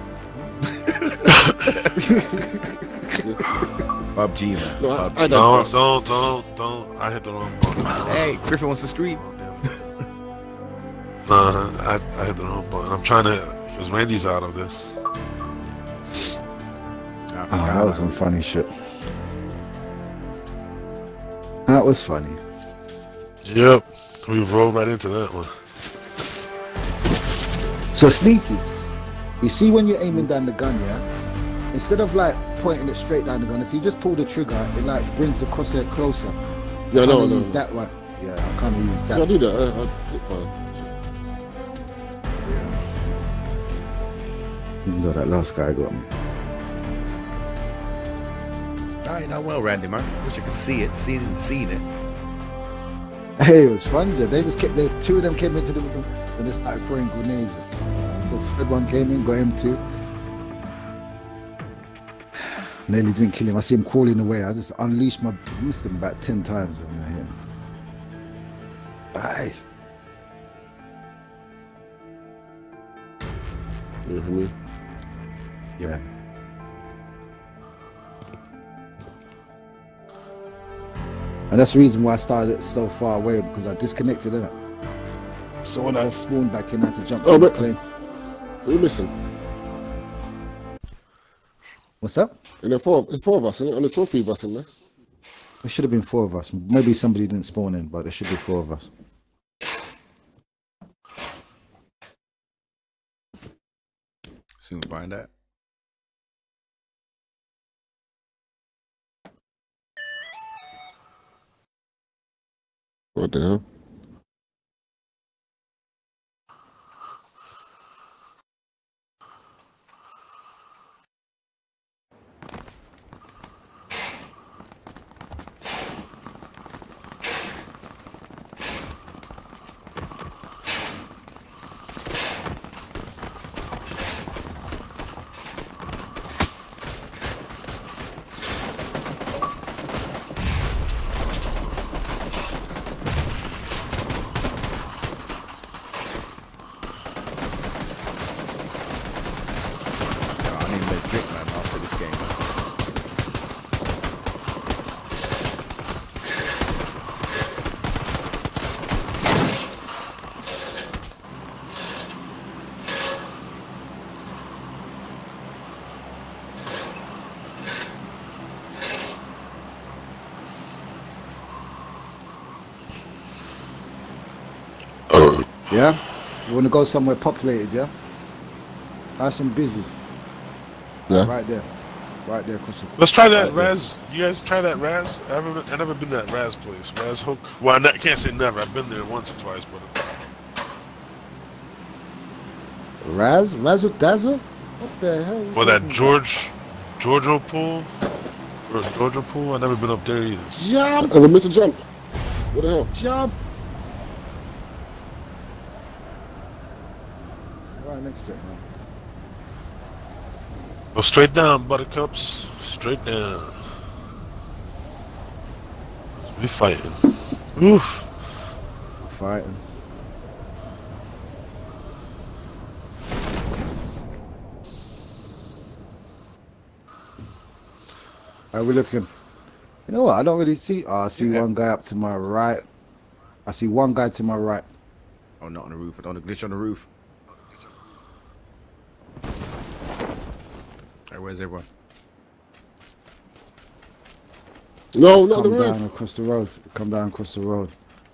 PUBG, man. No, I, PUBG. I Don't, don't. don't, don't, don't. I hit the wrong button. Hey, Griffin wants to stream. Nah, I, I hit the wrong button. I'm trying to, because Randy's out of this. Oh, that was some funny shit. That was funny. Yep, we rolled right into that one. So sneaky. You see when you're aiming down the gun, yeah? Instead of like pointing it straight down the gun, if you just pull the trigger, it like brings the crosshair closer. Yeah, no, Kinda no. use that one. Yeah, I can't use that. I that. do that. I, I hit fire. Even though that last guy got me. Ah, you know well, Randy, man. Wish you could see it. Seen, seen it. Hey, it was fun. yeah. They just kept. The two of them came into the room and they started throwing grenades. The third one came in, got him too. Nearly didn't kill him. I see him crawling away. I just unleashed my missed him about ten times and I hit him. Bye. Mm-hmm. Yeah. And that's the reason why I started it so far away because I disconnected it. So when I spawned back in, I had to jump Oh, but-. Who missing? What's up? And there four, there's four of us, and there's three of us in there. There should have been four of us. Maybe somebody didn't spawn in, but there should be four of us. Soon find out. What the hell? Yo, I need a drink, man, after this game. Man. Yeah? You want to go somewhere populated, yeah? Nice and busy. Yeah. Right there. Right there, across the- Let's try that Right there. Raz. You guys try that Raz? I haven't. I've never been to that Raz place. Rozhok. Well, I ne- can't say never. I've been there once or twice, but Raz? Razzle Dazzle? What the hell? well, that George, Giorgio pool, or Georgopol. I've never been up there either. Jump! Oh, we missed a jump. What the hell? Jump! Next to it, man. Go straight down, buttercups. Straight down. We fighting. Oof. Fighting. How we looking? You know what? I don't really see. Oh, I see Yeah. one guy up to my right. I see one guy to my right. Oh, not on the roof. I don't want to glitch on the roof. Where's everyone? No, not Come the down across the road. Come down across the road.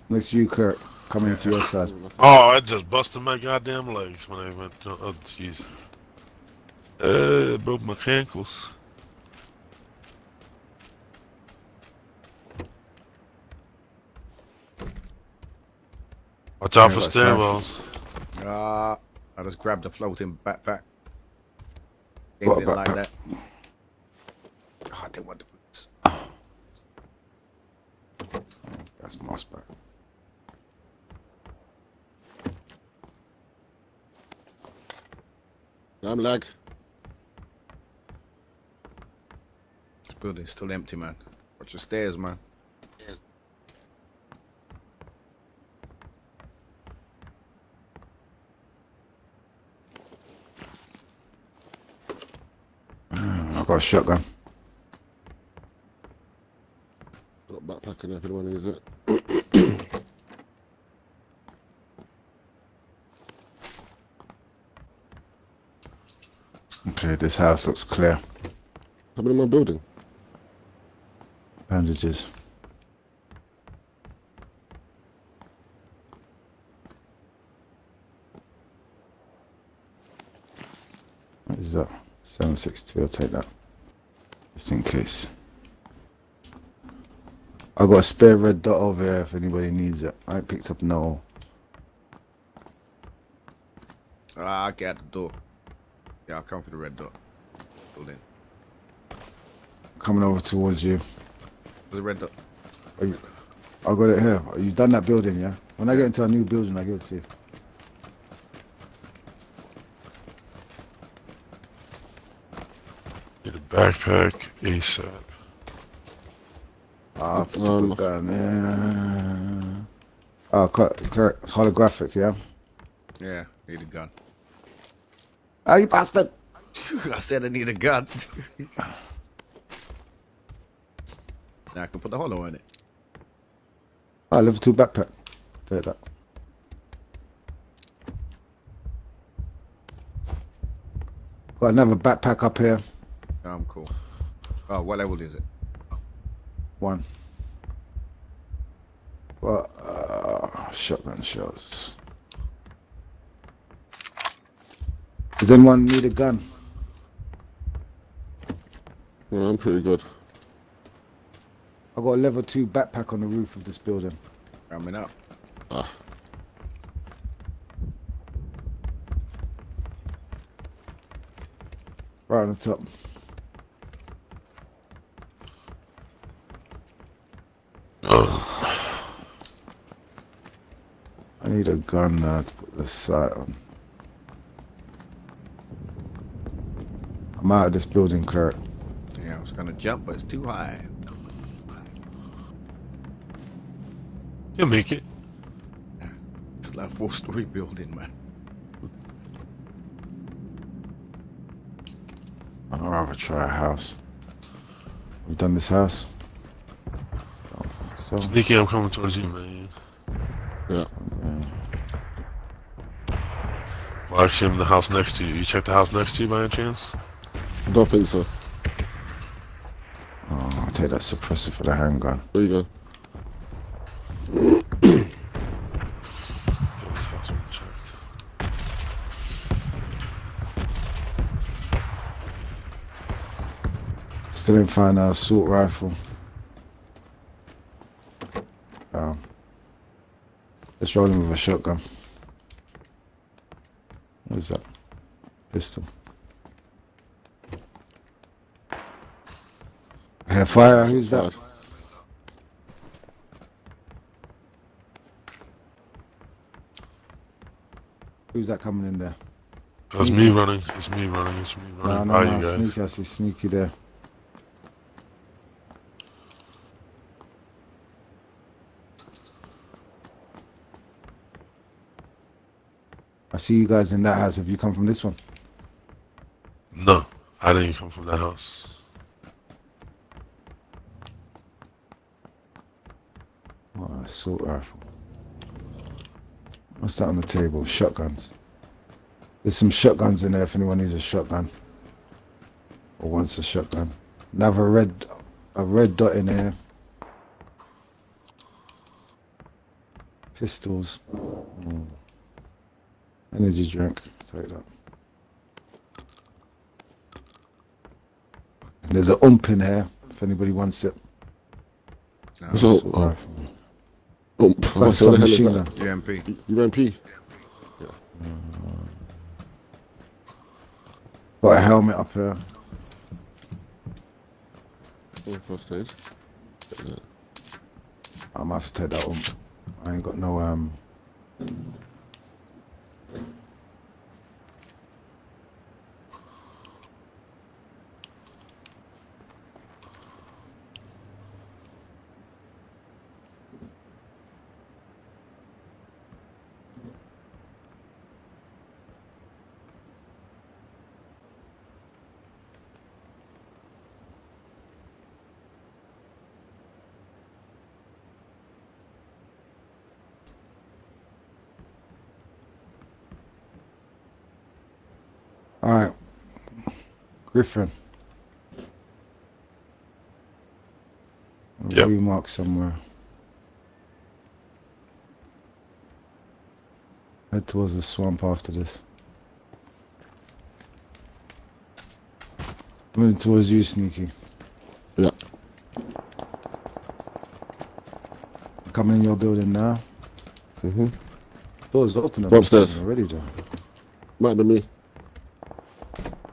Next to you, Kirk. Coming to your side. Oh, I just busted my goddamn legs when I went. To, oh, jeez. Uh, broke my ankles. Watch out Yeah, for that's south. stairwells. Ah, I just grabbed the floating backpack. Ah, they What didn't like backpack? that. Oh, I didn't want the boots. That's my spot. I'm lag. This building's still empty, man. Watch the stairs, man. Got a shotgun. backpack and everyone is it. Okay, this house looks clear. I've in my building. Bandages. What is that? 762, I'll take that. Just in case. I got a spare red dot over here if anybody needs it. I picked up no. Ah, I get the door. Yeah, I'll come for the red dot. Building. Coming over towards you. There's a red dot. You I got it here. You've done that building, yeah? When I get into a new building, I give it to you. Get a backpack ASAP. Ah, put Um, it down there. Oh, co- correct. Holographic, yeah? Yeah, need a gun. Oh, you bastard! I said I need a gun. now I can put the hollow in it. Oh, level 2 backpack. Take that. Got another backpack up here. I'm cool. Oh, what level is it? One. Well, uh, shotgun shells. Does anyone need a gun? Yeah, I'm pretty good. I got a level 2 backpack on the roof of this building. Coming up. Ah, Right on the top. I need a gun now to put the sight on. I'm out of this building, Kurt. Yeah, I was gonna jump, but it's too high. You'll make it. It's like a four-story building, man. I'd rather try a house. We've done this house? Don't think so. Sneaky, I'm coming towards you, man. yeah. Well, actually, I'm the house next to you. You check the house next to you by any chance? I don't think so. Oh, I'll take that suppressor for the handgun. There you go. Yeah, this house been checked. Still ain't find an assault rifle. Um, let's roll him with a shotgun. What is that? Pistol. Hair fire, who's that? Who's that coming in there? That's me running. It's me running. It's me No, running no, no, you guys. sneaky, I see sneaky there. I see you guys in that house. Have you come from this one? I didn't come from that house. Oh, assault rifle. What's that on the table? Shotguns. There's some shotguns in there if anyone needs a shotgun. Or wants a shotgun. Another red a red dot in there. Pistols. Mm. Energy drink. Take that. There's a ump in here if anybody wants it. No, So, Assault rifle. oh, Like what the hell is submachine that? gun. UMP. UMP. Got a helmet up here. First aid. Yeah. I might have to take that one. I ain't got no um. Griffin. Yep. Remark somewhere. Head towards the swamp after this. Moving towards you, Sneaky. Yeah. Coming in your building now. Mm-hmm. Doors open up Upstairs. already, though. Might be me.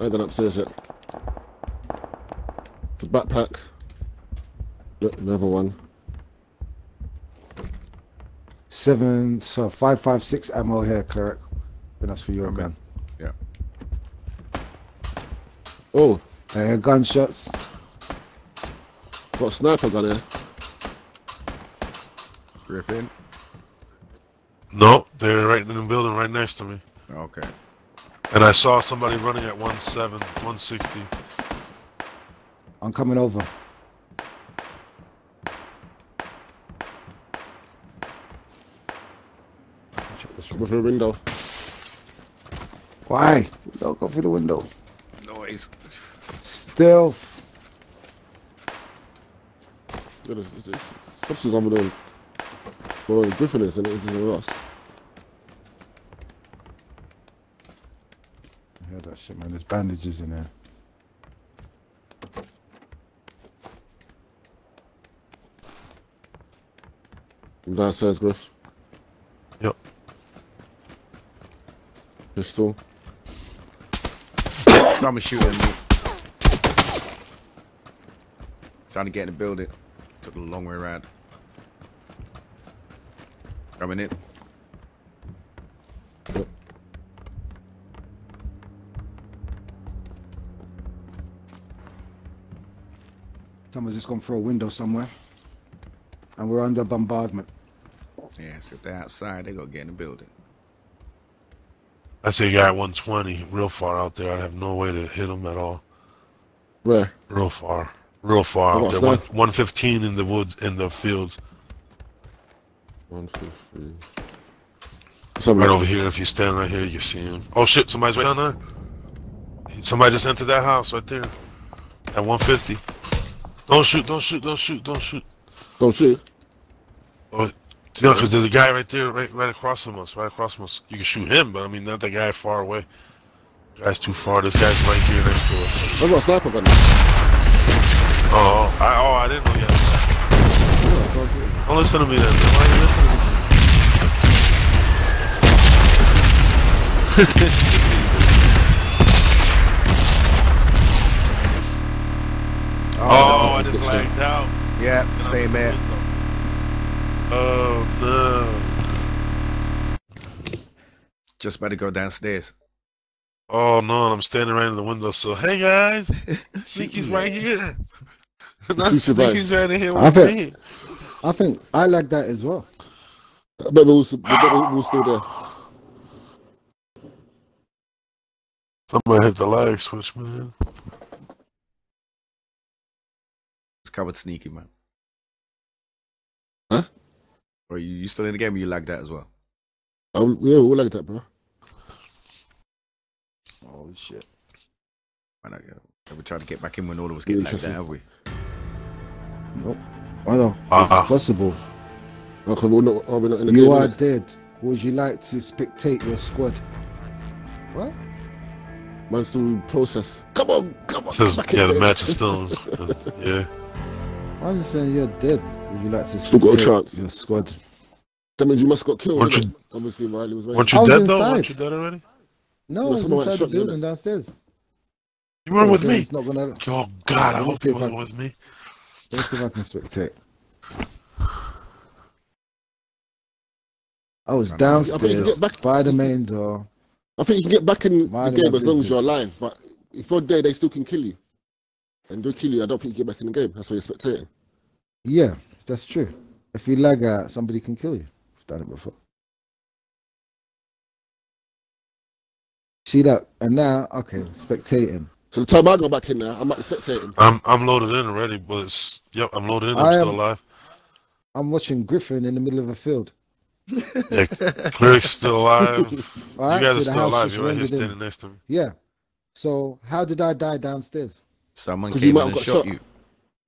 I ain't done upstairs yet. It's a backpack. Look, another one. Seven, so five, five, six ammo here, cleric. And that's for your Okay. gun. Yeah. Oh, Uh, gunshots. got a sniper gun here. Griffin. No, they're right in the building right next to me. Okay. And I saw somebody running at 17, 160. I'm coming over. Check this room. With a window. Why? Don't go through the window. Noise. Stealth. Yeah, it's, it's, it's, cops is over there. Well, Griffin is and it is anywhere else. I heard that shit, man. There's bandages in there. Downstairs, Griff. Yep. Pistol. Someone shooting me. Trying to get in the building. Took a long way around. Coming in. Yep. Someone's just gone through a window somewhere. And we're under bombardment. Yeah, so if they're outside, they're gonna get in the building. I see a guy at 120, real far out there. I have no way to hit him at all. Where? Real far. Real far out there. One, 115 in the woods, in the fields. One, two, three. Something Right over here. If you stand right here, you can see him. Oh shit, somebody's right down there. Somebody just entered that house right there. At 150. Don't shoot, don't shoot, don't shoot, don't shoot. Don't shoot. Oh, yeah, because there's a guy right there, right, right across from us, right across from us. You can shoot him, but I mean, not the guy far away. Guy's too far. This guy's right here next to us. I got a sniper gun. Oh, I, oh, I didn't know you had that. Yeah, I can't shoot. Don't listen to me then. Why are you listening to me? Oh, oh, I just lagged out. Yeah, same man. Oh no. Just about to go downstairs. Oh no, I'm standing right in the window. So hey guys, Sneaky's right here. Not Sneaky's right in here I with bet- me. I think I like that as well. But bet we was, I bet we was still there. Somebody hit the lag switch, man. It's covered sneaky, man. Huh? Or you, you still in the game or you like that as well? I, will- yeah, we like that, bro. Oh shit. Why not? Yeah. We tried to get back in when all of us getting like that, Interesting. have we? Nope. I know. Uh-uh. It's ah. possible. Okay, we're not, are we not in the You game? are innit? dead. Would you like to spectate your squad? What? Man, still process. Come on, come on. Says, back in yeah, the there. match is still. yeah. I'm just saying you're dead. Would you like to Still got a chance. your squad? That means you must got killed. Weren't innit? you- Obviously, while he was Weren't you I was dead though? Weren't inside. you dead already? No, Yeah, I was someone inside the shot you, building downstairs. You weren't with me. It's not gonna. Oh God, I Let me hope see you if I- weren't with me. Let's see if I can spectate. I was think you can downstairs get back- by the main door. I think you can get back in Mind the game as long as you're alive. But if you're dead, they still can kill you. And they kill you, I don't think you get back in the game. That's why you're spectating. Yeah, that's true. If you lag out, somebody can kill you. I've done it before. See that? And now, okay, spectating. So the time I go back in there, I'm at the spectating. I'm I'm loaded in already, but it's yep, I'm loaded in. I'm I still am- alive. I'm watching Griffin in the middle of a field. Yeah, Cleric's still alive. All right, you guys are still alive. You're right here rendered in. standing next to me. Yeah. So how did I die downstairs? Someone 'Cause you came might in have and got shot shot. you.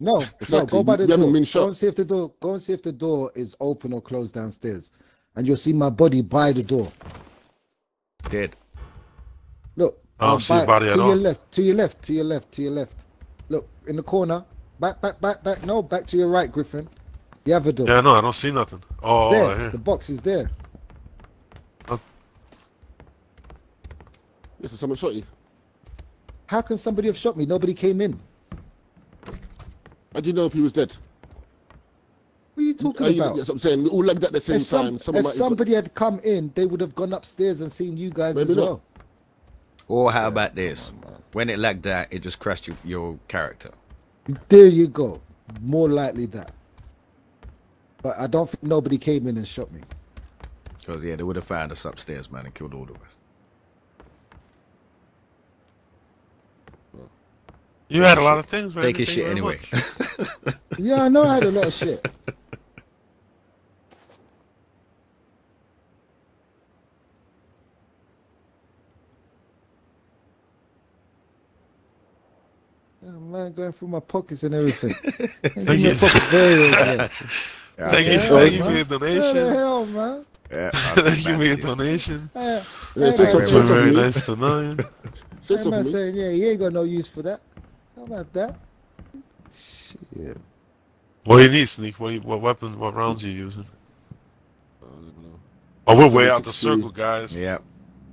No, no, go by the You door. been Go and see if the door. Go and see if the door is open or closed downstairs, and you'll see my body by the door. Dead. Look, I don't uh, see a by- body to at your all. left, to your left, to your left, to your left. Look in the corner. Back, back, back, back. No, back to your right, Griffin. The other door. Yeah, no, I don't see nothing. Oh, there, right here. the box is there. Yes, someone shot you. How can somebody have shot me? Nobody came in. I didn't know if he was dead. What are you talking Are you- about? Yes, I'm saying we all lagged at the same if some- time. If might have got- somebody had come in, they would have gone upstairs and seen you guys Maybe as not. well. Or how about this? Oh, when it lagged out, it just crashed your, your character. There you go. More likely that. But I don't think nobody came in and shot me. Because, yeah, they would have found us upstairs, man, and killed all of us. You had a lot of things, man. Take his Thank shit you anyway. Yeah, I know I had a lot of shit. Yeah, man, going through my pockets and everything. Thank you. Thank you, thank you for your donation. What the hell, man? Yeah, I'll take Thank you for your donation. Hey, Yeah, hey, say man, something, That's say saying, something. very nice to know you. Say hey, man saying, yeah, you ain't got no use for that. How about that? Shit. What do you need, Sneak? What, you- what weapons, what rounds you using? I don't know. Oh, we're way out the circle, guys. Yep.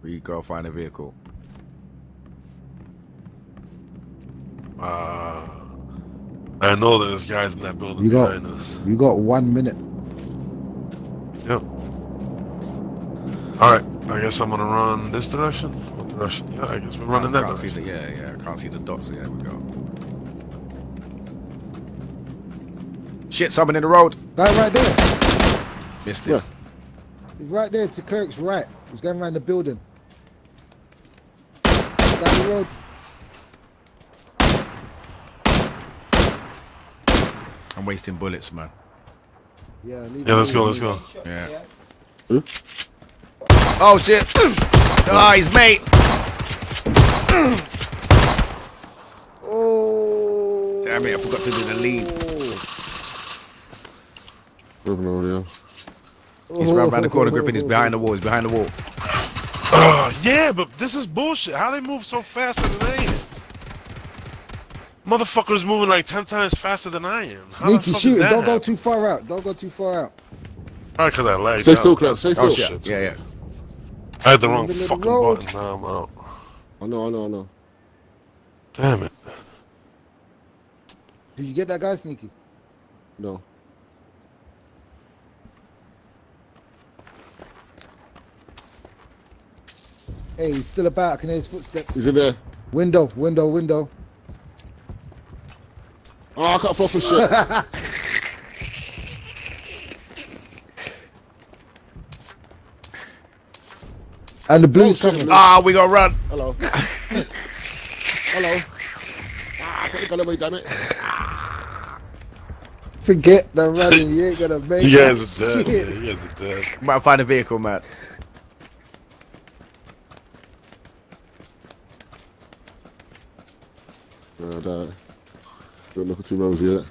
we go find a vehicle. Uh, I know there's guys in that building You got- behind us. You got one minute. Yep. All right. I guess I'm gonna run this direction. What direction? Yeah, I guess we're running I that can't see direction. the, yeah, yeah, I can't see the dots. There we go. Shit, someone in the road. Guy right there. Missed Yeah. it. He's right there to cleric's right. He's going around the building. Down the road. I'm wasting bullets, man. Yeah, leave Yeah, let's go. Let's go. Yeah. Oh shit! Ah, he's mate. Oh. Damn it! I forgot to do the lead. Moving over there. He's right by the corner, gripping. He's behind the wall. He's behind the wall. Uh, yeah, but this is bullshit. How they move so fast than they am? Motherfuckers moving like ten times faster than I am. How Sneaky fuck shooting. Don't go too far out. Don't go too far out. Probably because I lagged Stay out. still, Clark. Stay still. Oh shit! Yeah, yeah. I had the wrong the fucking road. button. Now I'm out. I know, I know, I know. Damn it. Did you get that guy, Sneaky? No. Hey, he's still about. I can hear his footsteps. Is it there? Window, window, window. Oh, I can't fall for shit. And the blue's Oh, coming. man. Ah, we gonna run. Hello. Hello. Ah, put the gun away, damn it. Forget the running. You ain't gonna make You it. guys are dead. Shit. man. You guys are dead. Might find a vehicle, man. No, I uh, don't. Don't look at two rows yet.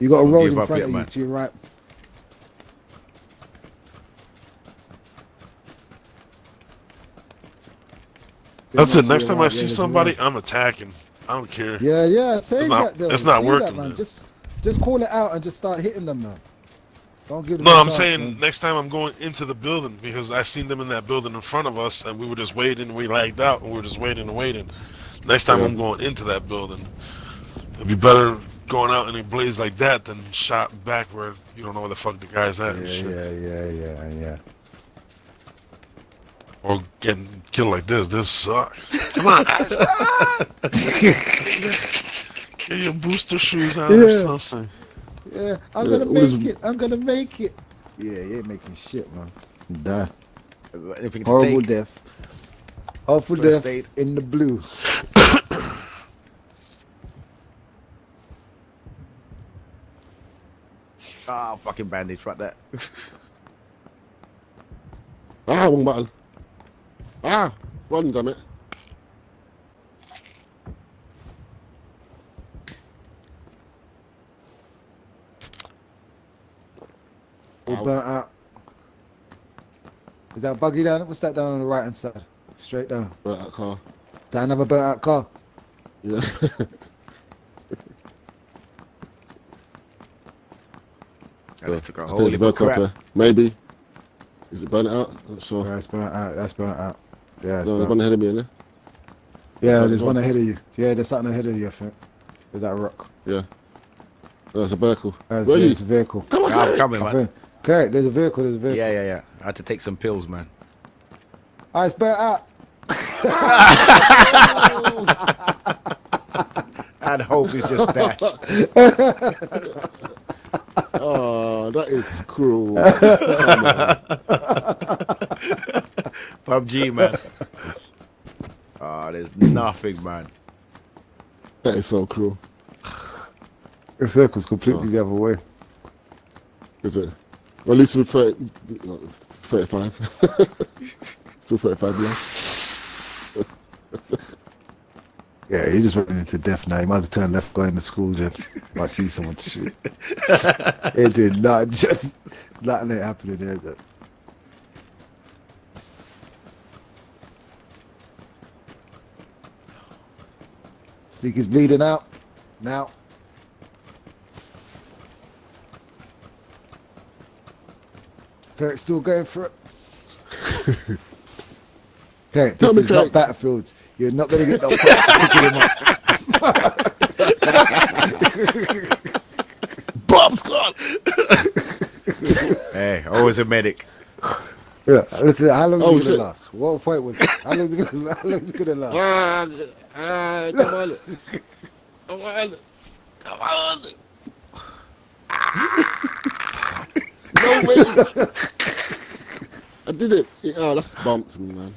You got a Don't road in front yet, of you man. to your right. That's it. Next your time I see yeah, somebody. I'm attacking. I don't care. Yeah, yeah. Say It's not- that. Though. it's not Do working, that, man. man. Just, just call it out and just start hitting them, man. Don't give them. No, a I'm chance, saying man. next time I'm going into the building because I seen them in that building in front of us and we were just waiting and we lagged out and we were just waiting and waiting. Next time Yeah. I'm going into that building. It'd be better going out in a blaze like that than shot back where you don't know where the fuck the guy's at Yeah, shit. yeah, yeah, yeah, yeah. Or getting killed like this. This sucks. Come on. Get your booster shoes out Yeah. or something. Yeah, I'm gonna make is- it. I'm gonna make it. Yeah, you ain't making shit, man. Die. Anything to Horrible take? death. Off they're state. in the blue. Ah, oh, fucking bandage, right there. ah, wrong button. Ah, run, damn it. All burnt out. Uh, is that buggy down? What's that down on the right hand side? Straight down. Right, that car. That another burnt out car. Yeah. I just took a I whole think there's a heap up crap. there. Maybe. Is it burnt out? I'm not sure. Yeah, it's burnt out. That's burnt out. Yeah, it's No, there's one ahead of me, isn't there? yeah, there's there's one one. ahead of you. Yeah, there's something ahead of you. I think. There's that rock. Yeah. No, there's a vehicle. There's, Where are there's a vehicle. Come on, Yeah, I'm coming, man. think. Correct. There's a vehicle. There's a vehicle. Yeah, yeah, yeah. I had to take some pills, man. Ah, it's burnt out. And hope is just that. Oh, that is cruel. PUBG, man. Oh, there's nothing, man. that is so cruel. The circle's completely the other way. Is it? Well, at least with 30, uh, 35. Still 35 left. Yeah, he just running into death now. He might as well turn left, go into school, then might see someone to shoot. it did not just nothing ain't happening there. Just. Sneaky's bleeding out now. Derek's still going for it. Okay, this is not battlefields. You're not going to get no points for picking him up. Bob's gone! Hey, always a medic. Yeah, listen, how long Oh, is it gonna last? What point was it? How long is it gonna, how long is it gonna last? Ah, ah, come on. Come on. Come on. Ah. No way. I did it. Oh, that's bumps me, man.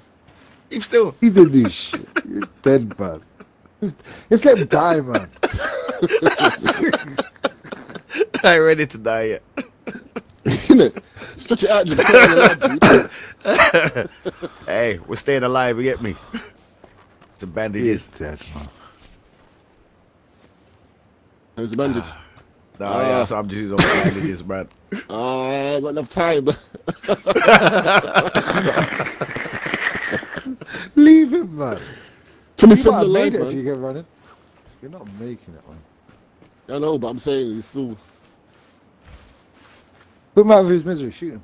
Keep still. He did this shit. You're dead, man. Just, just let him die, man. I ain't ready to die yet. Innit? Stretch it out, it dude. Hey, we're staying alive. You get me? Some He's bandages. dead, man. How's the bandage? Nah, yeah, so I'm just using bandages, man. Ah, I ain't got enough time. Leave him, man. You 27 might have alive, made it if you man. get running. You're not making it, man. I know, but I'm saying he's still. Put him out of his misery. Shoot him.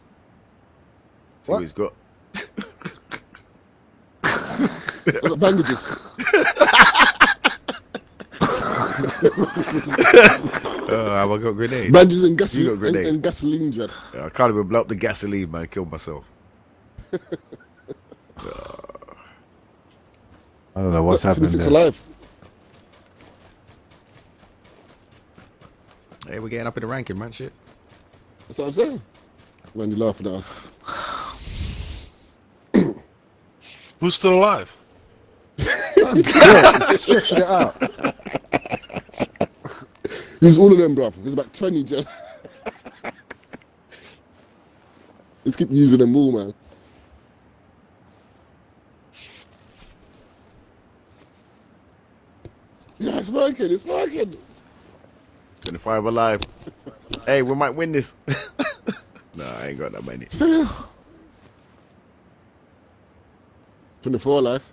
See What? what he's got. I got bandages. Uh, have I got grenades? grenade? Bandages and You gasoline, got and, and gasoline jet. I can't even blow up the gasoline, man. Kill myself. I don't know what's happening 26 there. alive. Hey, we're getting up in the ranking, man. Shit. That's what I'm saying. When you laughing at us. Who's still alive? Yeah, stretching it out. Use all of them, bruv. There's about 20, Jen. Let's keep using them all, man. Yeah, it's working. It's working. 25 alive. hey, we might win this. nah, I ain't got that many. 24 alive.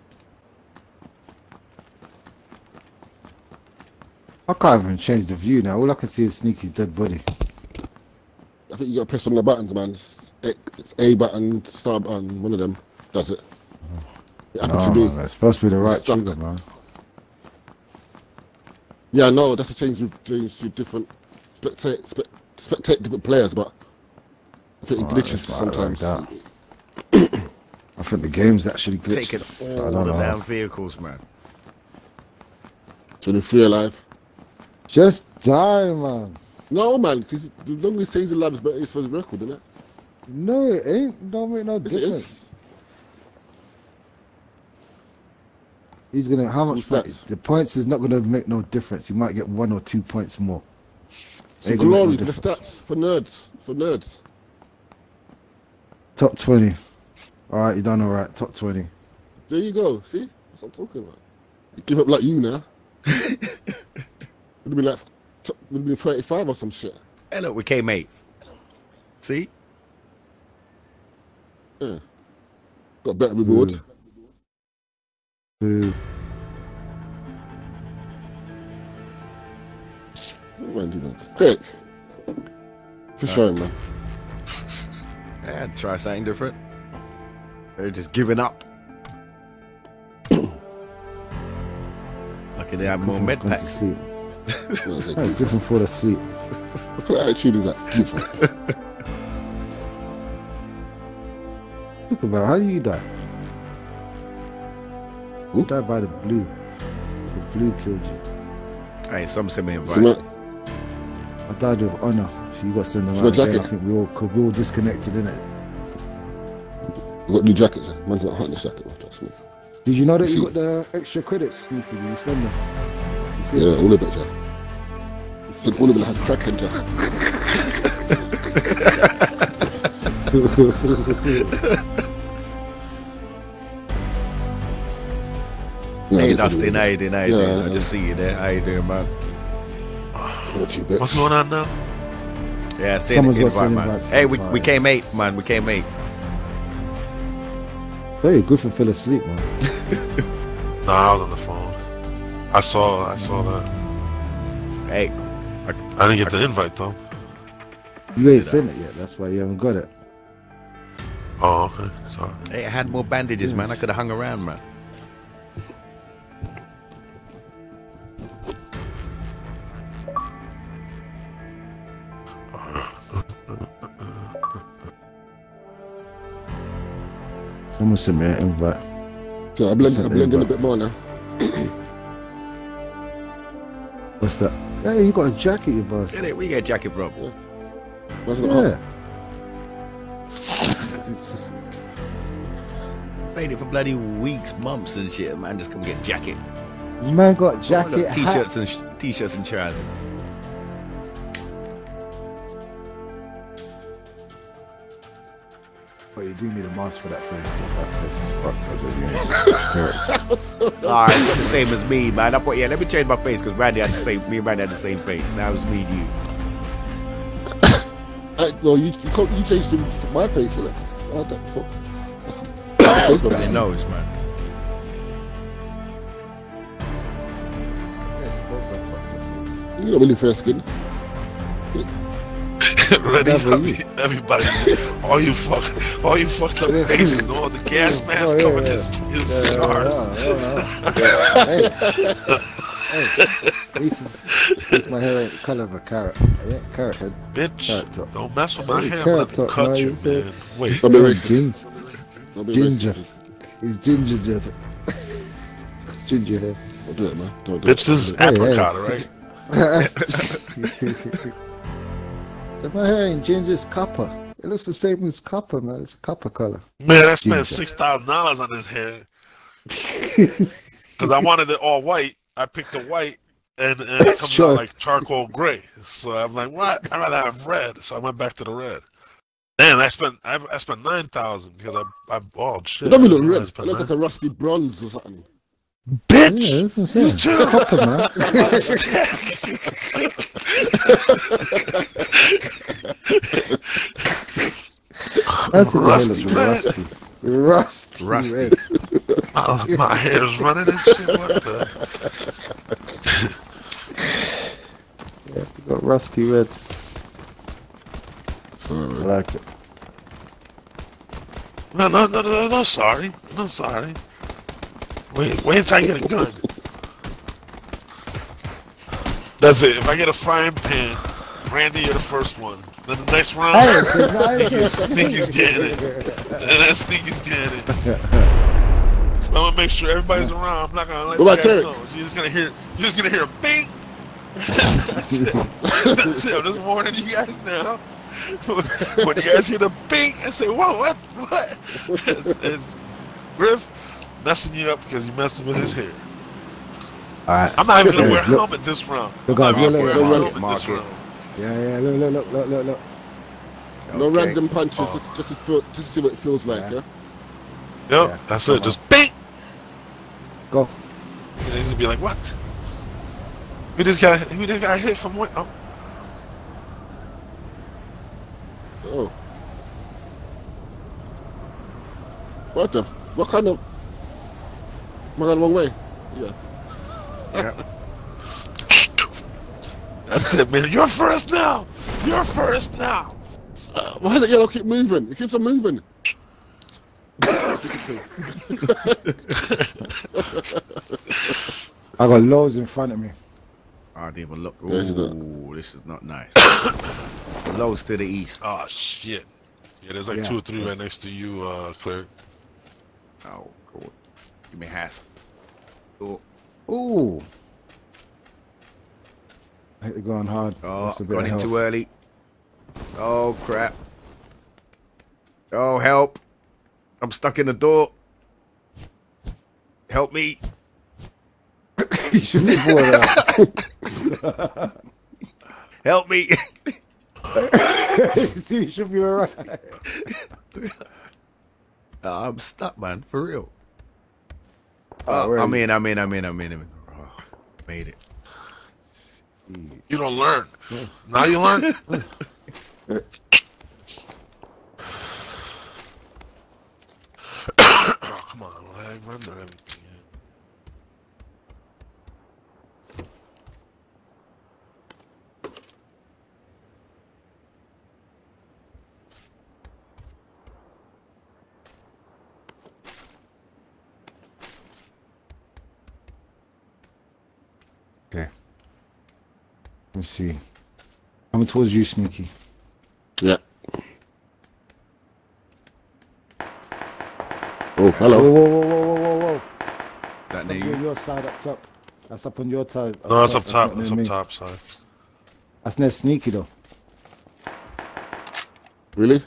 I can't even change the view now. All I can see is Sneaky's dead body. I think you gotta press on the buttons, man. It's A, it's A button, start button, one of them does it. It happened Oh, to me. it's supposed to be the right Stuck. trigger, man. Yeah, no, that's a change you've changed to different spectate, spe, spectate different players, but I think it Alright, glitches it's not like sometimes. I think the game's actually glitched. Taking I all don't the know. damn vehicles, man. 23 alive. Just die, man. No, man, because the longer he stays alive, is better it's for the record, isn't it? No, it ain't. Don't make no Yes, it is. difference. He's gonna how much Two points? stats. The points is not gonna make no difference. You might get one or two points more. So Ain't no glory for the stats, for nerds, for nerds. Top twenty. All right, you done all right. Top twenty. There you go. See, that's what I'm talking about. You give up like you now. Would have been like, t- would have been 35 or some shit. Hey, look, we came eight. See? Yeah. Got better reward. Boo. Man, do that. Quick. For sure, man. Yeah, try something different. They're just giving up. Lucky they have more med gone to sleep. No, it's Hey, like, Griffin fall asleep. what attitude is that? Give her. Talk about how you die. Who? You died by the blue. The blue killed you. Hey, some send me invite. So, man, I died with honor. So you got to send them It's out jacket. I think we all, cause we all disconnected in it. I got new jackets. yeah. Man's not hunting the jacket. Trust me. Did you know that See- you got the extra credits, Sneaky? Did you spend them? You see Yeah, it? all of it, Jack. You see Said all of it had crack in Jack. Yeah, Hey, I just Dustin, how you doing? How you Yeah, doing? I just see you there. How you doing, man? all the. What's going on now? Yeah, send Someone's an got invite, some man. invites. Hey, we, we came eight, man. We came eighth. Hey, Griffin fell asleep, man. No, I was on the phone. I saw. I saw that. Hey, I didn't get the invite though. You ain't seen it yet. That's why you haven't got it. Oh, okay. Sorry. hey, I had more bandages, man. I could have hung around, man. Someone sent me an invite. So I blend, I Sent blend in a bit more now. What's that? Hey, you got a jacket, you boss. Get it? We get jacket from. What's not Yeah. Played it for bloody weeks, months, and shit. Man, just come get jacket. Man got Oh, jacket, look, t-shirts and sh- t-shirts and trousers. But you do need a mask for that face. That face is fucked. I. All right, it's the same as me, man. I thought, yeah, let me change my face because Randy had the same. Me and Randy had the same face. Now it's me and you. I, well, you, you, you changed to f- my face, innit? Oh, that fuck. That's, that's Everybody something. knows, man. You're not really fair skinned. Ready? Never Every- Everybody, all you fuck, all you fucked up faces, and all the gas oh, mask Oh, yeah, covering yeah. his, his Yeah. Hey, hey, at least, at least my hair ain't the color of a carrot. Yeah, carrot head. Bitch, Carrot top. don't mess with my Hey, hair. I'm carrot gonna have top, no, cut you you, uh, said- man. Wait, Don't be Oh, racist. Ginger. Don't be Ginger. racist. He's ginger jet. ginger hair. Don't do it, man. Don't do bitch, it. this is Hey, hey. apricot, right? So my hair ain't ginger, it's copper. It looks the same as copper, man. It's a copper color. Man, I spent six thousand dollars on this hair because I wanted it all white. I picked the white, and, and it comes Sure. out like charcoal gray. So I'm like, what? I'd rather have red. So I went back to the red. Damn, I spent I, I spent nine thousand because I I oh shit. It doesn't look red. It looks like a rusty bronze or something. Bitch. Yeah, that's what I'm saying. too. Copper, man. That's it. Rusty Rusty, red. rusty, rusty, Rusty. red. my, my hair's running and shit. What the? Yeah, you got rusty red. Sorry, I man. like it. No, no, no, no, no, sorry. No, sorry. Wait, wait until I get a gun. That's it. If I get a frying pan, Randy, you're the first one. Then the next round, Hey. Sneaky's, Sneaky's getting it. And then Sneaky's getting it. I'm gonna make sure everybody's around. I'm not gonna let What you guys know. You're just gonna hear. You're just gonna hear a bing. That's it. That's it. I'm just warning you guys now. when you guys hear the bing and say, "Whoa, what? What?" It's, it's Griff messing you up because you're messing with his hair. Alright. I'm not even gonna wear a helmet this round. Look, I'm not look, gonna wear a look, helmet look, this it. round. Yeah, yeah, look, look, look, look, look, look. No random punches, oh. just, just, to feel, just to see what it feels like, yeah? Yeah. Yep, Yeah, that's come it. Just bing. Go. And he's gonna be like, "What? We just got we just got hit from what? Oh, Oh. What the? What kind of? Am I going the wrong way? Yeah. Yeah. That's it, man. You're first now. You're first now. Uh, why does that yellow keep moving? It keeps on moving. I got loads in front of me. I didn't even look. There's the- Ooh, this is not nice. Lows to the east. Oh shit. Yeah, there's like Yeah. two or three right next to you, uh, Cleric. Oh, God. Give me Hass. Oh, Ooh. I hit the ground hard. oh Lost a bit gone in too early. Oh, crap. Oh, help. I'm stuck in the door. Help me. you should be that. Help me. See, you should be alright. Oh, I'm stuck, man. For real. Oh, Oh, I'm in, I'm in, I'm in, I'm in. I'm in. Oh, made it. You don't learn. Now you learn. oh, come on, lag. Render everything. Okay. Let me see. Coming towards you, Sneaky. Yeah. Oh, hello. whoa, whoa, whoa, whoa, whoa, whoa. Is that That's near up on your side up top. That's up on your side. No, it's up That's top. not It's near up top side. That's near Sneaky though. Really?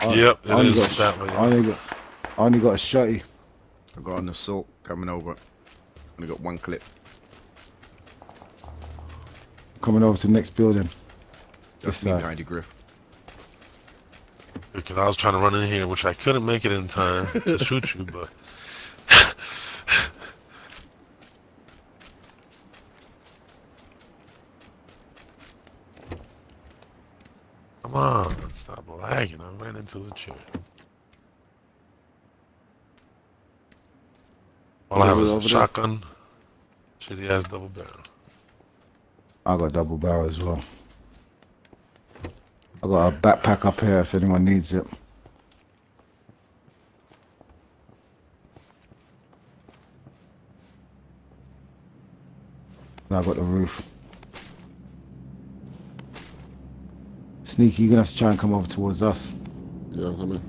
I- Yep, I only is got, that way, I only got, I only got a shotty. I got an assault coming over. Only got one clip. Coming over to the next building. Just This me behind you, Griff. Because I was trying to run in here, which I couldn't make it in time to shoot you, but. Come on, stop lagging. I ran into the chair. All I have is Over a there. shotgun, shitty ass double barrel. I got double barrel as well. I got a backpack up here if anyone needs it. Now I got the roof. Sneaky, you're gonna have to try and come over towards us. Yeah, I'm coming.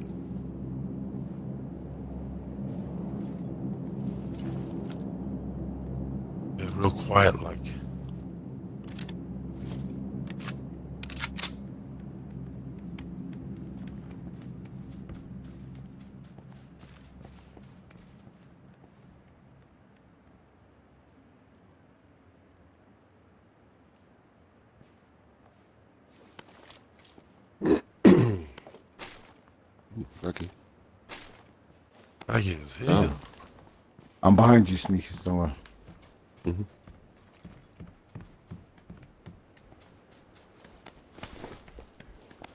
Yeah, real quiet like. Okay. I get his head. Oh. I'm behind you, Sneaky, don't worry.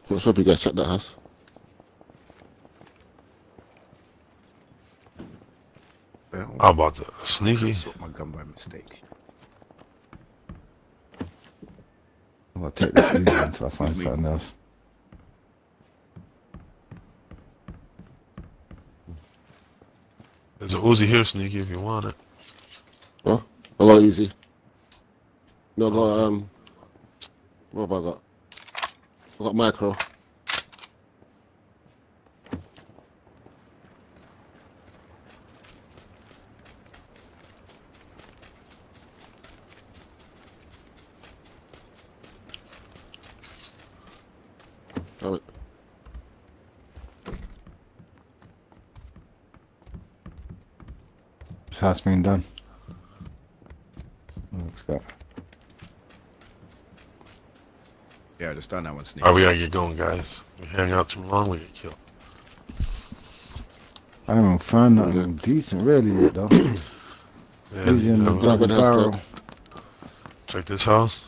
Not sure if you guys checked that house. Well, How about that? Sneaky? I swapped my gun by mistake. I'm gonna take this until I find something else. There's a Uzi here, Sneaky, if you want it. Huh? Lot easy. No, I got, um, what have I got? I got micro. Have it. This house being done. Looks that. Yeah, just done that one, Sneak. Alright, we gotta get going, guys. We hang out too long, we get killed. I don't find nothing decent really yet though. Yeah, Easy in the you Drop double it, barrel. check this house.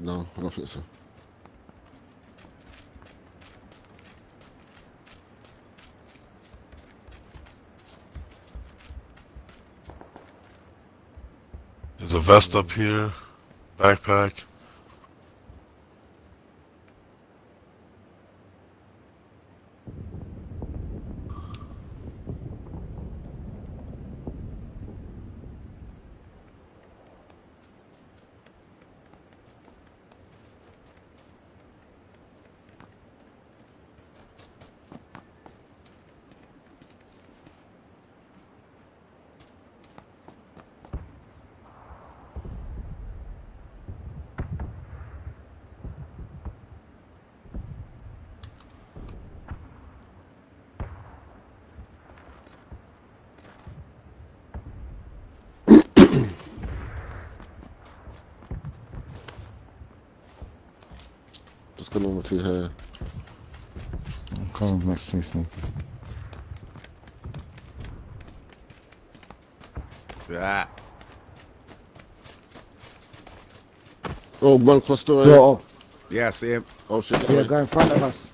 No, I don't think so. Vest up here, backpack. Just going over to here. I'm coming next to you, Sneak. Ah. Oh, one across the way. Door. Yeah, I see him. Oh shit, that Yeah, way. go in front of us.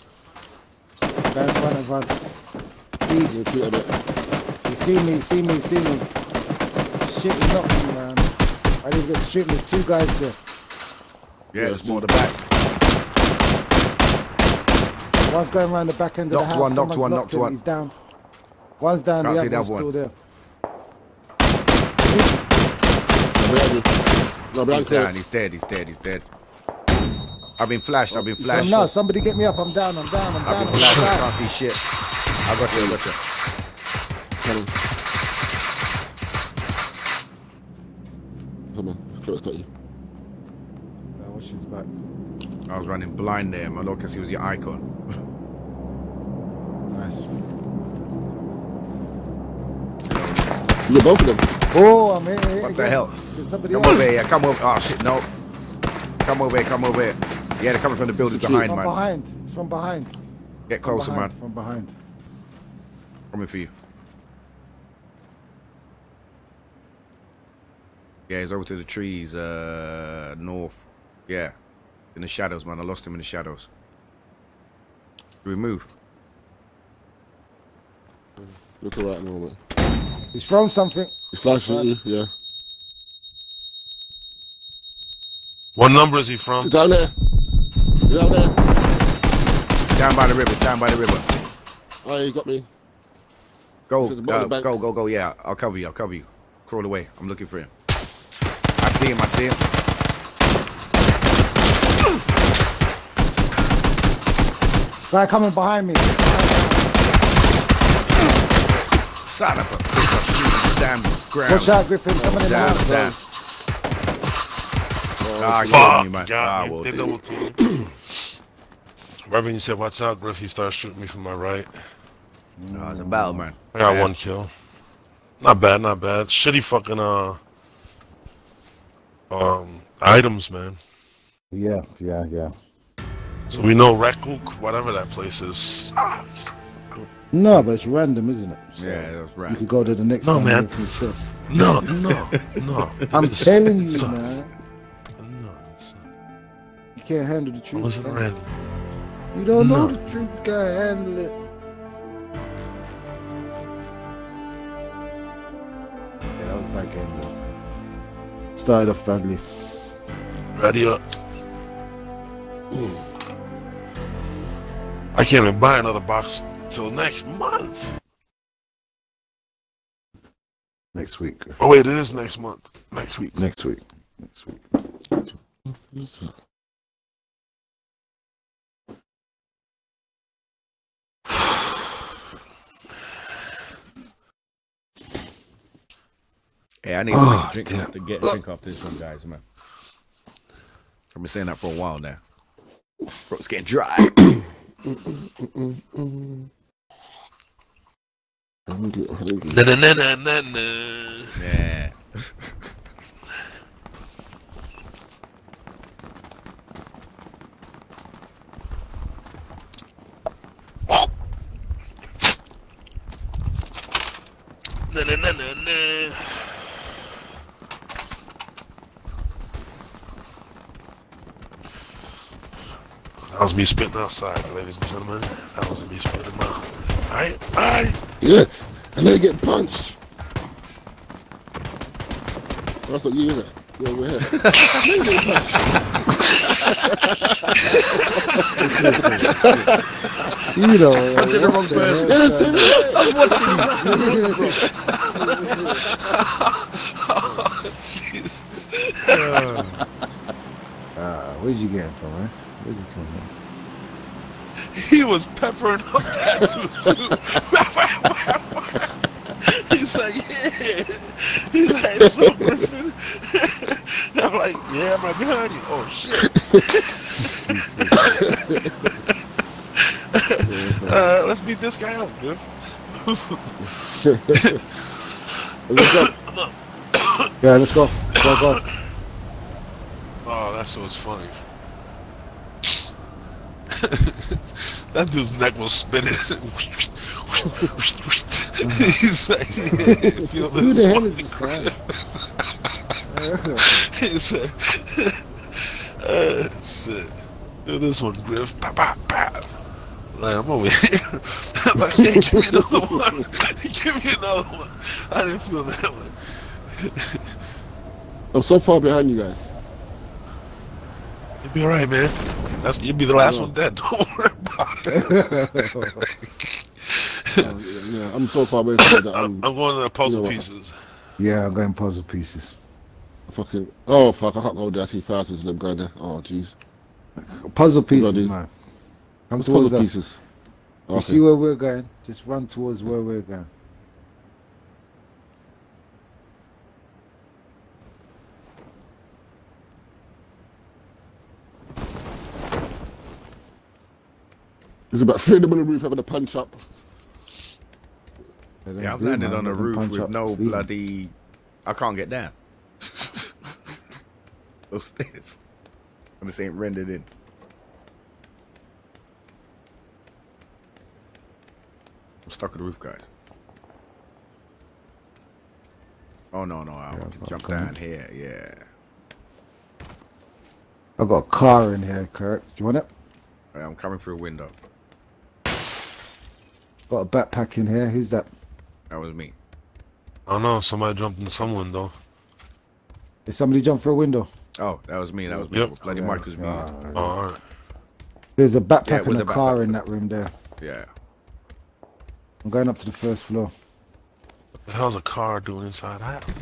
Go in front of us. I'm East. gonna shoot a bit. You see me, see me, see me. Shit, he knocked me, man. I didn't get to shoot. There's two guys there. Yeah, Yeah, there's more at the back. One's going around the back end of Knocked the house. one, knocked one, knocked knocked one. He's down. One's down. Can't the see other one's still there. No, behind me. No, He's down. He's dead. He's dead. He's dead. I've been flashed. I've been flashed. no, somebody get me up. I'm down. I'm down. I'm I've down. been I'm flashed. I can't see shit. I got you. I got you. Come on. Come on. Close got you. I back. I was running blind there. Man, all I can see was your icon. Yeah, both of them. Oh, I'm here. here What the hell? Come else. over here. Come over. Oh shit, no. Come over here. Come over here. Yeah, they're coming from the building It's a behind, From man. behind. It's from behind. Get From closer, man. From behind. Coming for you. Yeah, he's over to the trees, uh, north. Yeah, in the shadows, man. I lost him in the shadows. Do we move? Look alright at the moment. He's thrown something. He's flashing at you, yeah. What number is he from? He's down there. He's down there. Down by the river. Down by the river. Oh, he got me. Go, He's at the bottom uh, of the bank. go, go, go. Yeah, I'll cover you. I'll cover you. Crawl away. I'm looking for him. I see him. I see him. Guy coming behind me. Son of a bitch. I'm shooting the damn ground. Watch out, Griffin. Someone in the Down, house. down. Ah, Fuck, got me, man. Ah, got me. well, They dude. double team. Reverend, you said, watch out, Griff. He started shooting me from my right. No, it's a battle, man. I got Yeah. one kill. Not bad, not bad. Shitty fucking, uh, um, items, man. Yeah, yeah, yeah. So we know Rekuk, whatever that place is, sucks. No, but it's random, isn't it? So Yeah, that's right. You right. could go to the next No, time man. and everything's still. No, no, no. I'm telling you, sucks. man. No, it's- You can't handle the I truth. wasn't man. ready. You don't know the truth. You can't handle it. Yeah, that was a bad game, though. Started off badly. Ready up. I can't even buy another box till next month. Next week. Oh wait, it is next month. Next week. Next week. Next week. Yeah, I need to Oh, make drink damn. to get drink after this one, guys, man. I've been saying that for a while now. Bro, it's getting dry. Na na na na na na. yeah. Na na na na na. That was me spitting outside, ladies and gentlemen. That was me spitting out. Alright, alright. Yeah, and then get punched. That's not you, is it? Yeah, we're here. You know, Punching the wrong person. Yeah, that's it. I'm watching you. uh, where'd you get him from, man? Where's he come from? He was peppering up that dude. He's like, yeah. He's like, so Griffin. I'm like, yeah, I'm right behind you. Oh shit. uh, let's beat this guy up, dude. Let's go. Yeah, let's go. Go, go. Oh, that shit was funny. That dude's neck was spinning. He's like, yeah, feel Who the hell is this guy? He said, uh, shit. Do this one, Griff. Pop, pop, pop. Like, I'm over here. I'm like, give me another one. give me another one. I didn't feel that one. I'm so far behind you guys. You'll be alright, man. That's You'll be the last one dead. Don't worry about it. Uh, yeah, I'm so far away from that. I'm, I'm I'm going to the puzzle You know pieces. Yeah, I'm going puzzle pieces. fucking. Oh fuck! I can't go there. I see thousands of them going there. Oh jeez. Puzzle pieces, Bloody- man. Come What's towards puzzle us. pieces? You see where we're going? Just run towards where we're going. There's about three of them on the roof having a punch up. Yeah, I've do, landed man. on a roof with up no the bloody. I can't get down. Those stairs. And this ain't rendered in. I'm stuck on the roof, guys. Oh no, no, I Yeah, can I'm jump coming. down here. Yeah. I've got a car in here, Kurt. Do you want it? Alright, I'm coming through a window. Got a backpack in here. Who's that? That was me. I don't know. Somebody jumped in some window. Did somebody jump through a window? Oh, that was me. That was me. Yep. Bloody Yeah, mic was yeah. muted. Oh, all right. There's a backpack Yeah, it and a, a car backpack. in that room there. Yeah. I'm going up to the first floor. What the hell's a car doing inside the house?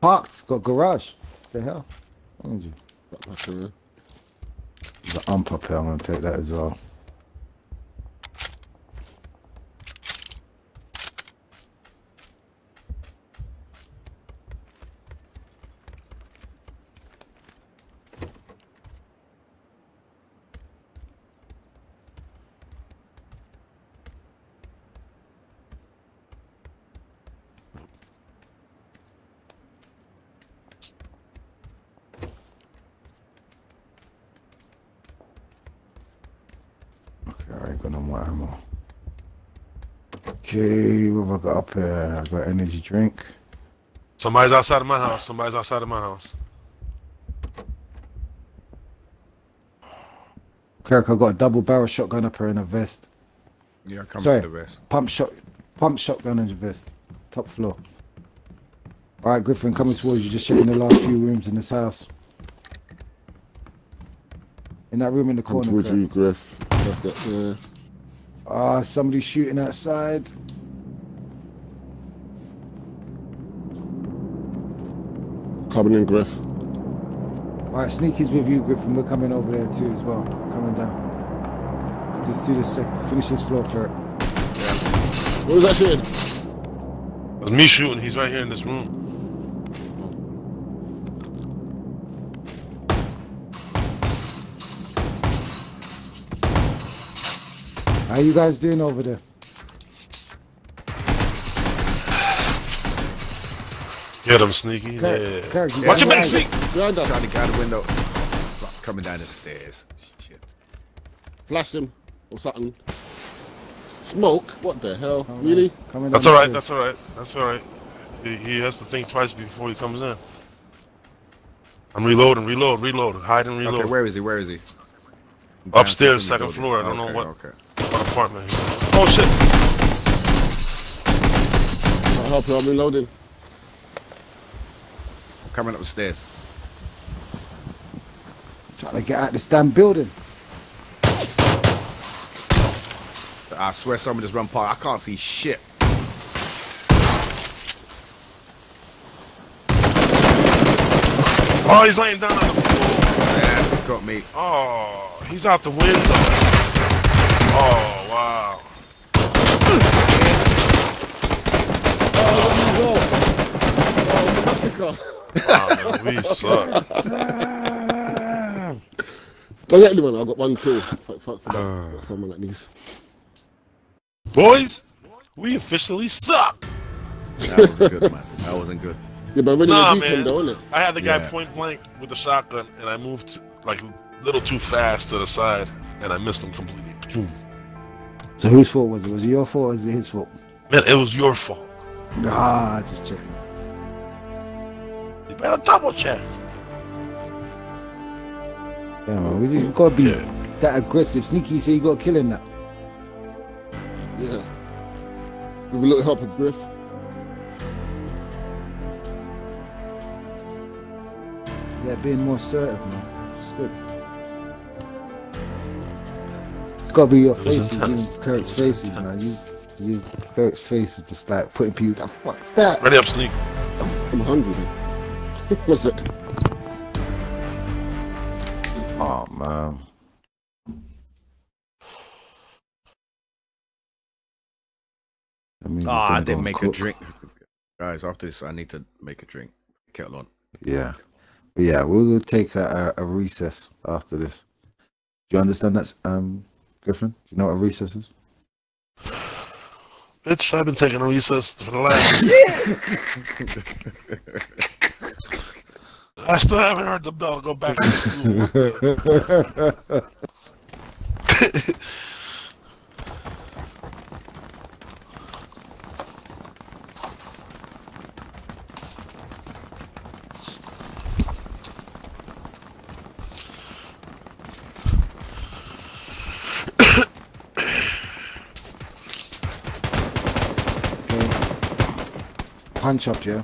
Parked. Got garage. the hell? Why would you? Back in there. There's ump up here. I'm going to take that as well. Okay, I ain't got no more ammo. Okay, what have I got up here? I've got energy drink. Somebody's outside of my house. Somebody's outside of my house. Cleric, I've got a double barrel shotgun up here in a vest. Yeah, coming Sorry. for the vest. Pump shot, pump shotgun in the vest. Top floor. All right, Griffin, coming towards you. Just checking the last few rooms in this house. In that room in the corner. Come corner. towards Cleric. you, Griff. Back up, yeah. Ah, somebody shooting outside. Coming in, Griff. All right, Sneaky's with you, Griffin. We're coming over there too as well. Coming down. Let's do this. Sec- finish this floor, Cleric. What was that shit? It was me shooting. He's right here in this room. How you guys doing over there? Get him, sneaky. Cleric, Yeah. Cleric, you Watch your got back, sneak. Behind us. Trying to get out the window. Fuck, coming down the stairs. Shit. Flash him or something. Smoke? What the hell? Coming really? down- coming That's all right. That's all right. That's all right. He, he has to think twice before he comes in. I'm reloading. Reload. Reload. Hide and reload. Okay, where is he? Where is he? Upstairs, second reloading. floor. I don't know what- Okay. What apartment? Oh shit. I'll help you. I'm reloading. Coming up the stairs. Trying to get out this damn building. I swear someone just run past. I can't see shit. Oh, he's laying down on the floor. Yeah, got me. Oh, he's out the window. Oh, wow. Oh, let me. Oh, massacre. Wow, man, we suck. Don't get anyone. I got one kill. Fuck, fuck for that. Got someone that needs. Boys, we officially suck. That wasn't good, man. That wasn't good. Yeah, but when Nah, you're deep man. though, innit? I had the guy Yeah. point blank with the shotgun, and I moved like a little too fast to the side, and I missed him completely. So whose fault was it? Was it your fault or was it his fault? Man, it was your fault. Ah, just checking. Better double check. Yeah, man. We you gotta be Yeah. that aggressive. Sneaky, so you gotta kill him that. Yeah. With a little help of Griff. Yeah, being more assertive, man. It's good. It's gotta be your faces, you Kirk's faces, man. You, you, Kirk's face is just like putting people. The fuck's that? Ready up, sneak. I'm hungry, man. What's it? Oh man. That means Oh, I gonna didn't and make a drink. Guys, after this, I need to make a drink. Kettle on. Yeah, yeah. We will take a, a, a recess after this. Do you understand that, um, Griffin? Do you know what a recess is? Bitch, I've been taking a recess for the last. I still haven't heard the bell go back to school. Punch up, yeah.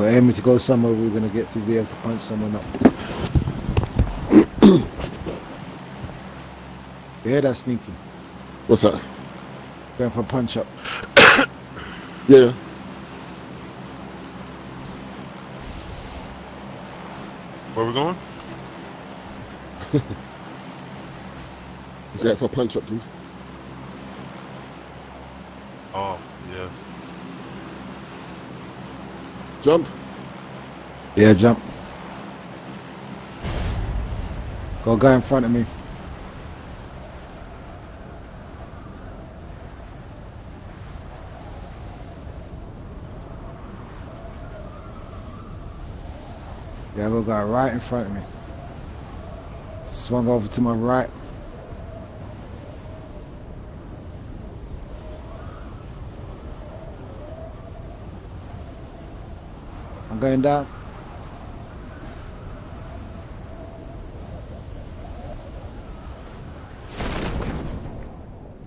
We're aiming to go somewhere we're gonna get to be able to punch someone up. you hear that sneaky? What's that? Going for a punch up. Yeah. Where we going? Yeah, for a punch up, dude. Oh, yeah. Jump. Yeah, jump. Go guy in front of me. Yeah, go guy right in front of me. Swung over to my right. Going down.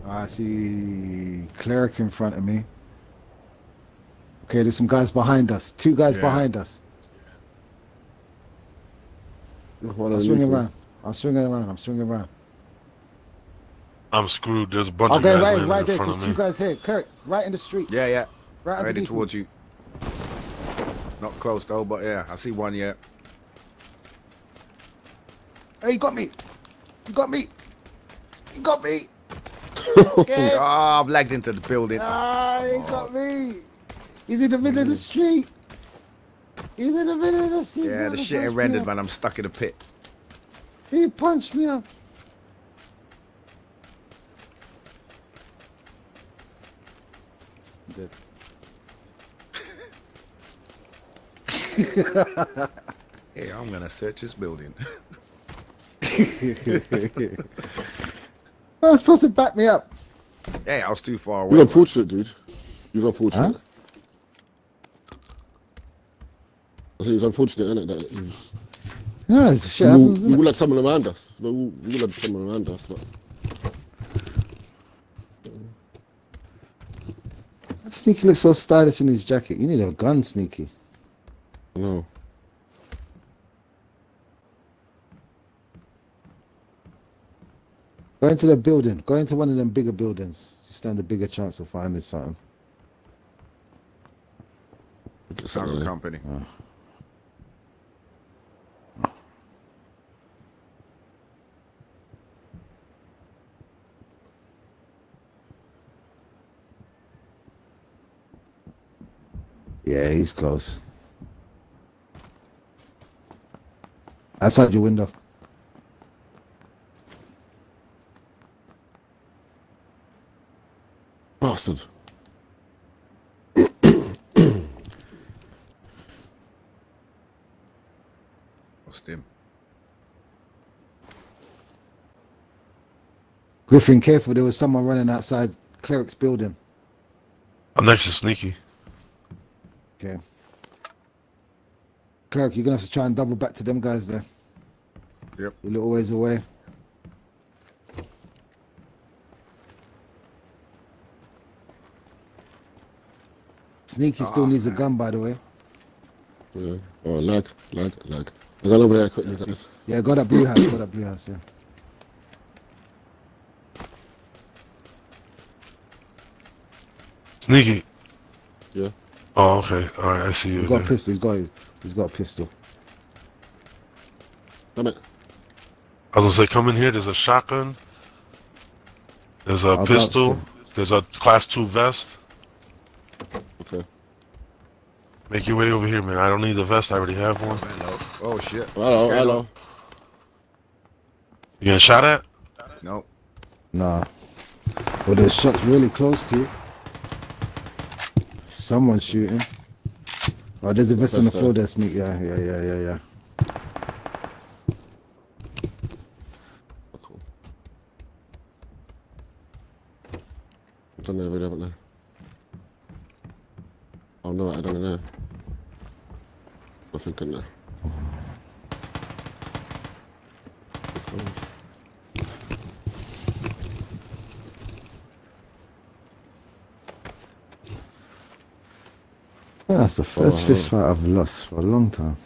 I see cleric in front of me. Okay, there's some guys behind us. Two guys Yeah. behind us. I'm swinging around. I'm swinging around. I'm swinging around. I'm screwed. There's a bunch I'll of go guys right, landing right in there. front There's of two guys here. Cleric, right in the street. Yeah, yeah. Right Heading underneath towards you. Not close though, but yeah, I see one. Yeah. Hey, he got me. He got me. He got me. Yeah. Oh, I've lagged into the building. Ah, he got me. He's in the middle of the street. He's in the middle of the street. Yeah, the shit ain't rendered, man. I'm stuck in a pit. He punched me up. Hey, I'm gonna search this building. Well, supposed to back me up. hey, I was too far He's away. man. unfortunate, dude. He's unfortunate. Huh? I think it's unfortunate, isn't it? That it was, Yeah, it's shit we, all, happens, we isn't all it? had someone around us. We all, we all had someone around us. But Sneaky looks so stylish in his jacket. You need a gun, Sneaky. No. Go into the building. Go into one of them bigger buildings. You stand a bigger chance of finding something. Get something Saga there. Company. Ah. Yeah, he's close. Outside your window. Bastard. Lost him. Griffin, careful. There was someone running outside Cleric's building. I'm next to Sneaky. Okay. Cleric, you're gonna have to try and double back to them guys there. Yep. A little ways away. Sneaky still Ah, needs a gun, by the way. Yeah. Oh, lag, lag, lag. I got over here quickly, guys. Yeah, got that blue house. Got that blue house. Yeah. Sneaky. Yeah. Oh, okay. All right, I see you. He's got a pistol. He's got. He's got a pistol. Damn it. I was gonna say, come in here. There's a shotgun. There's a I'll pistol. There's a class two vest. Okay. Make your way over here, man. I don't need the vest. I already have one. Hello. Oh shit. Hello, What's going hello. on? You getting shot at? No. Nah. Well, the shot's really close to you. Someone's shooting. Oh, there's a vest on the floor there, Sneak. Yeah, yeah, yeah, yeah, yeah. Oh, cool. Done there already, haven't they? Oh no, I don't know. Nothing in there. That's the first Oh. fist fight I've lost for a long time.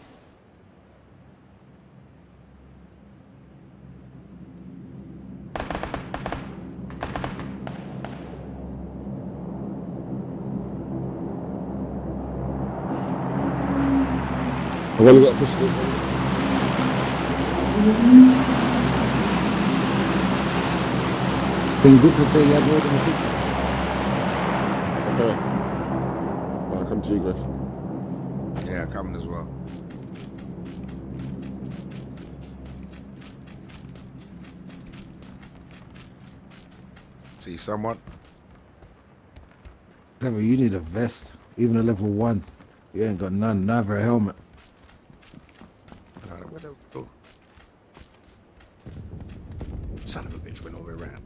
I've only got a pistol. Been good for say you had more than a pistol. Okay. I'll come to you, Griff. Yeah, coming as well. See someone? Cleric, you need a vest. Even a level one. You ain't got none. Never a helmet. God, where the- oh. Son of a bitch went over around.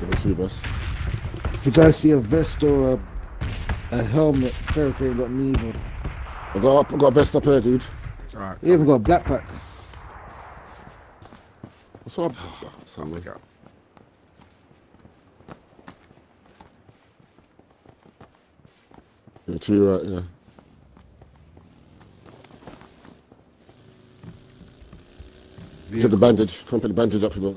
Give it two of us. If you guys see a vest or a, a helmet, Cleric ain't got neither. I got I got a vest up here, dude. All right, He even got a black pack. What's up? come Something. pick up. Yeah, to your right, yeah. Get the bandage. Come put the bandage up here.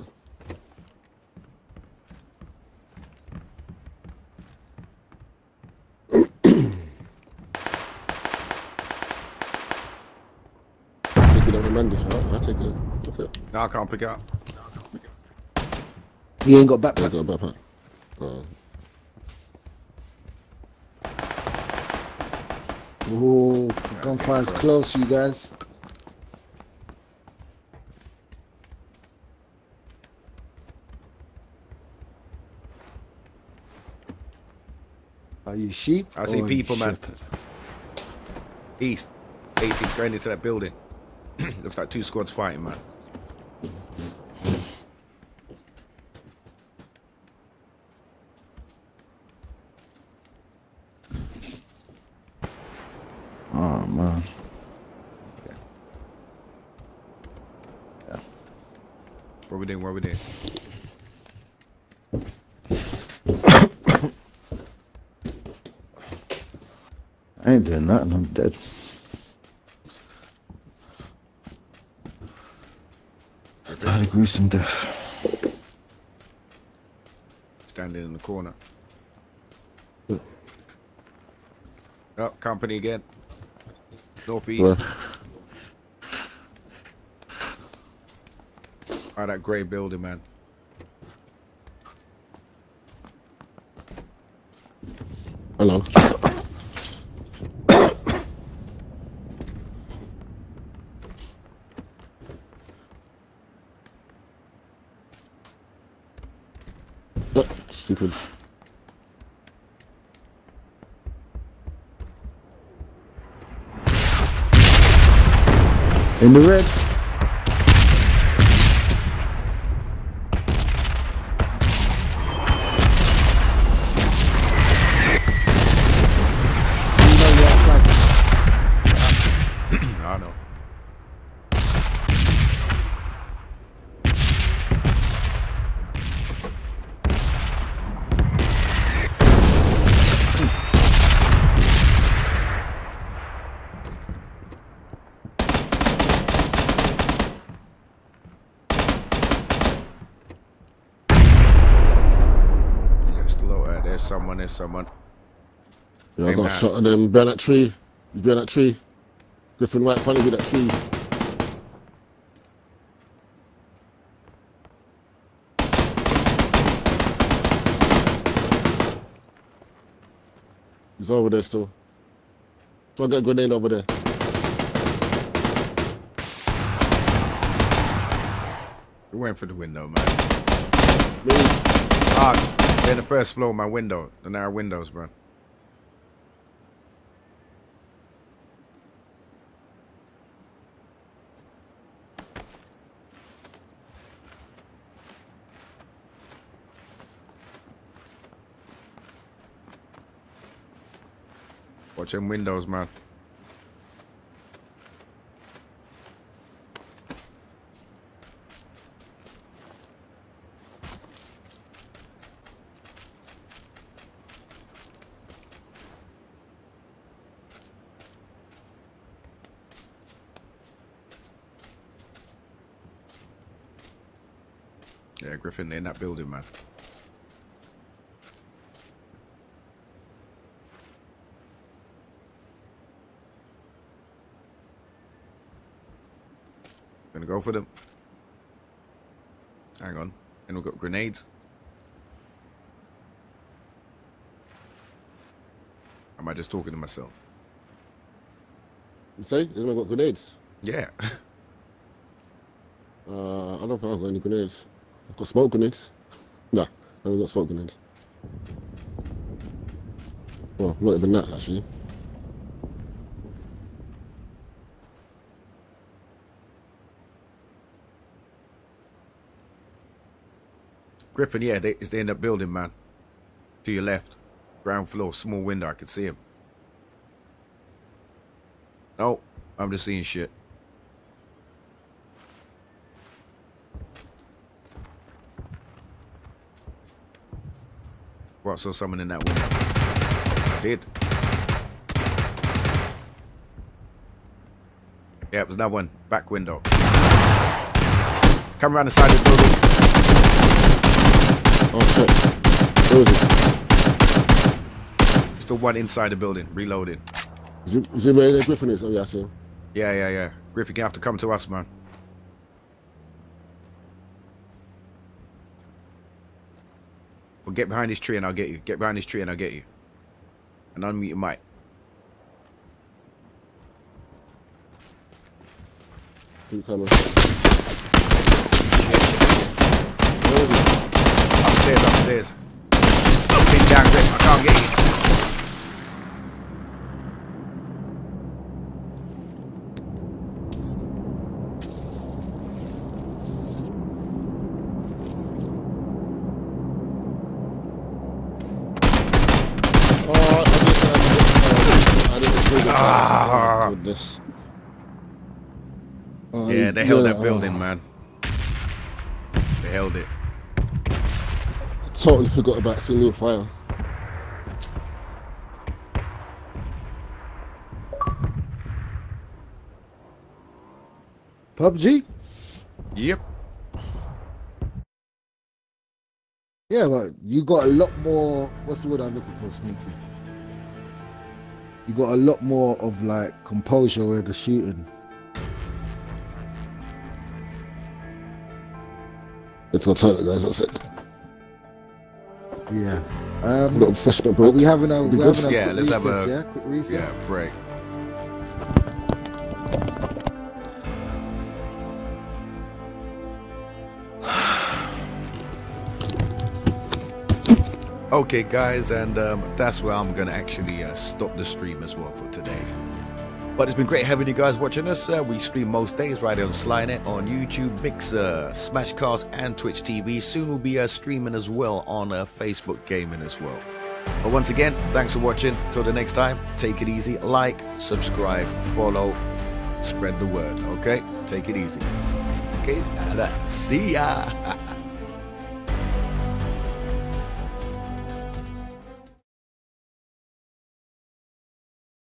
Take it on the bandage, huh? I'll take it. Okay. No, I can't pick up. He ain't got Yeah, backpack. got a backpack. Uh, Oh, gunfire's getting close, you guys. Are you sheep? I see people, man. shepherd? East, 18, going into that building. Looks like two squads fighting, man. Oh man. What we doing? What we doing? I ain't doing that and I'm dead. I had a gruesome death. Standing in the corner. Oh, company again. Northeast. Where? Oh, that grey building, man. hello. Oh, stupid. In the red. You know you're outside. I know. Yeah, still out there. Someone. Yeah, I got Maz. shot and then behind that tree. He's behind that tree. Griffin right in front of you, that tree. He's over there still. So I get a grenade over there. We went for the window, man. Me, Ah, in the first floor, my window. The narrow windows, bro. Watch them windows, man. Griffin, in that building, man. Gonna go for them. Hang on. And we've got grenades. Am I just talking to myself? you say? He's got grenades. Yeah. Uh, I don't think I've got any grenades. I've got smoke grenades. Nah, I haven't got smoke grenades. Well, not even that, actually. Griffin, yeah, they, it's they in that building, man. To your left. Ground floor, small window. I could see him. No, I'm just seeing shit. What, saw someone in that window? Did. Yeah, it was that one. Back window. Come around the side of the building. Oh, shit. Where is it? Still one inside the building, reloading. Is it, is it where the Griffin is? Oh, yeah, I see him. Yeah, yeah, yeah. Griffin, you have to come to us, man. But get behind this tree and I'll get you. Get behind this tree and I'll get you. And unmute your mic. Keep coming. Upstairs, upstairs. Pin down, Grip. I can't get you. Oh, I didn't, I didn't, I didn't see that. Oh, goodness. They held yeah, that building, oh, man. They held it. Totally forgot about single fire. PUBG? Yep. Yeah, but you got a lot more. What's the word I'm looking for? Sneaky. You got a lot more of like composure with the shooting. It's all tight, guys. That's it. Yeah. A Um, little refreshment are break. we having a, Be we good. having a Yeah, let's have recess, a- yeah, quick recess. Yeah, break. Okay, guys, and um, that's where I'm gonna actually uh, stop the stream as well for today. But it's been great having you guys watching us. Uh, we stream most days right on Slynet, on YouTube, Mixer, Smashcast, and Twitch TV. Soon we'll be uh, streaming as well on uh, Facebook Gaming as well. But once again, thanks for watching. Till the next time, take it easy. Like, subscribe, follow, spread the word. Okay, take it easy. Okay, see ya.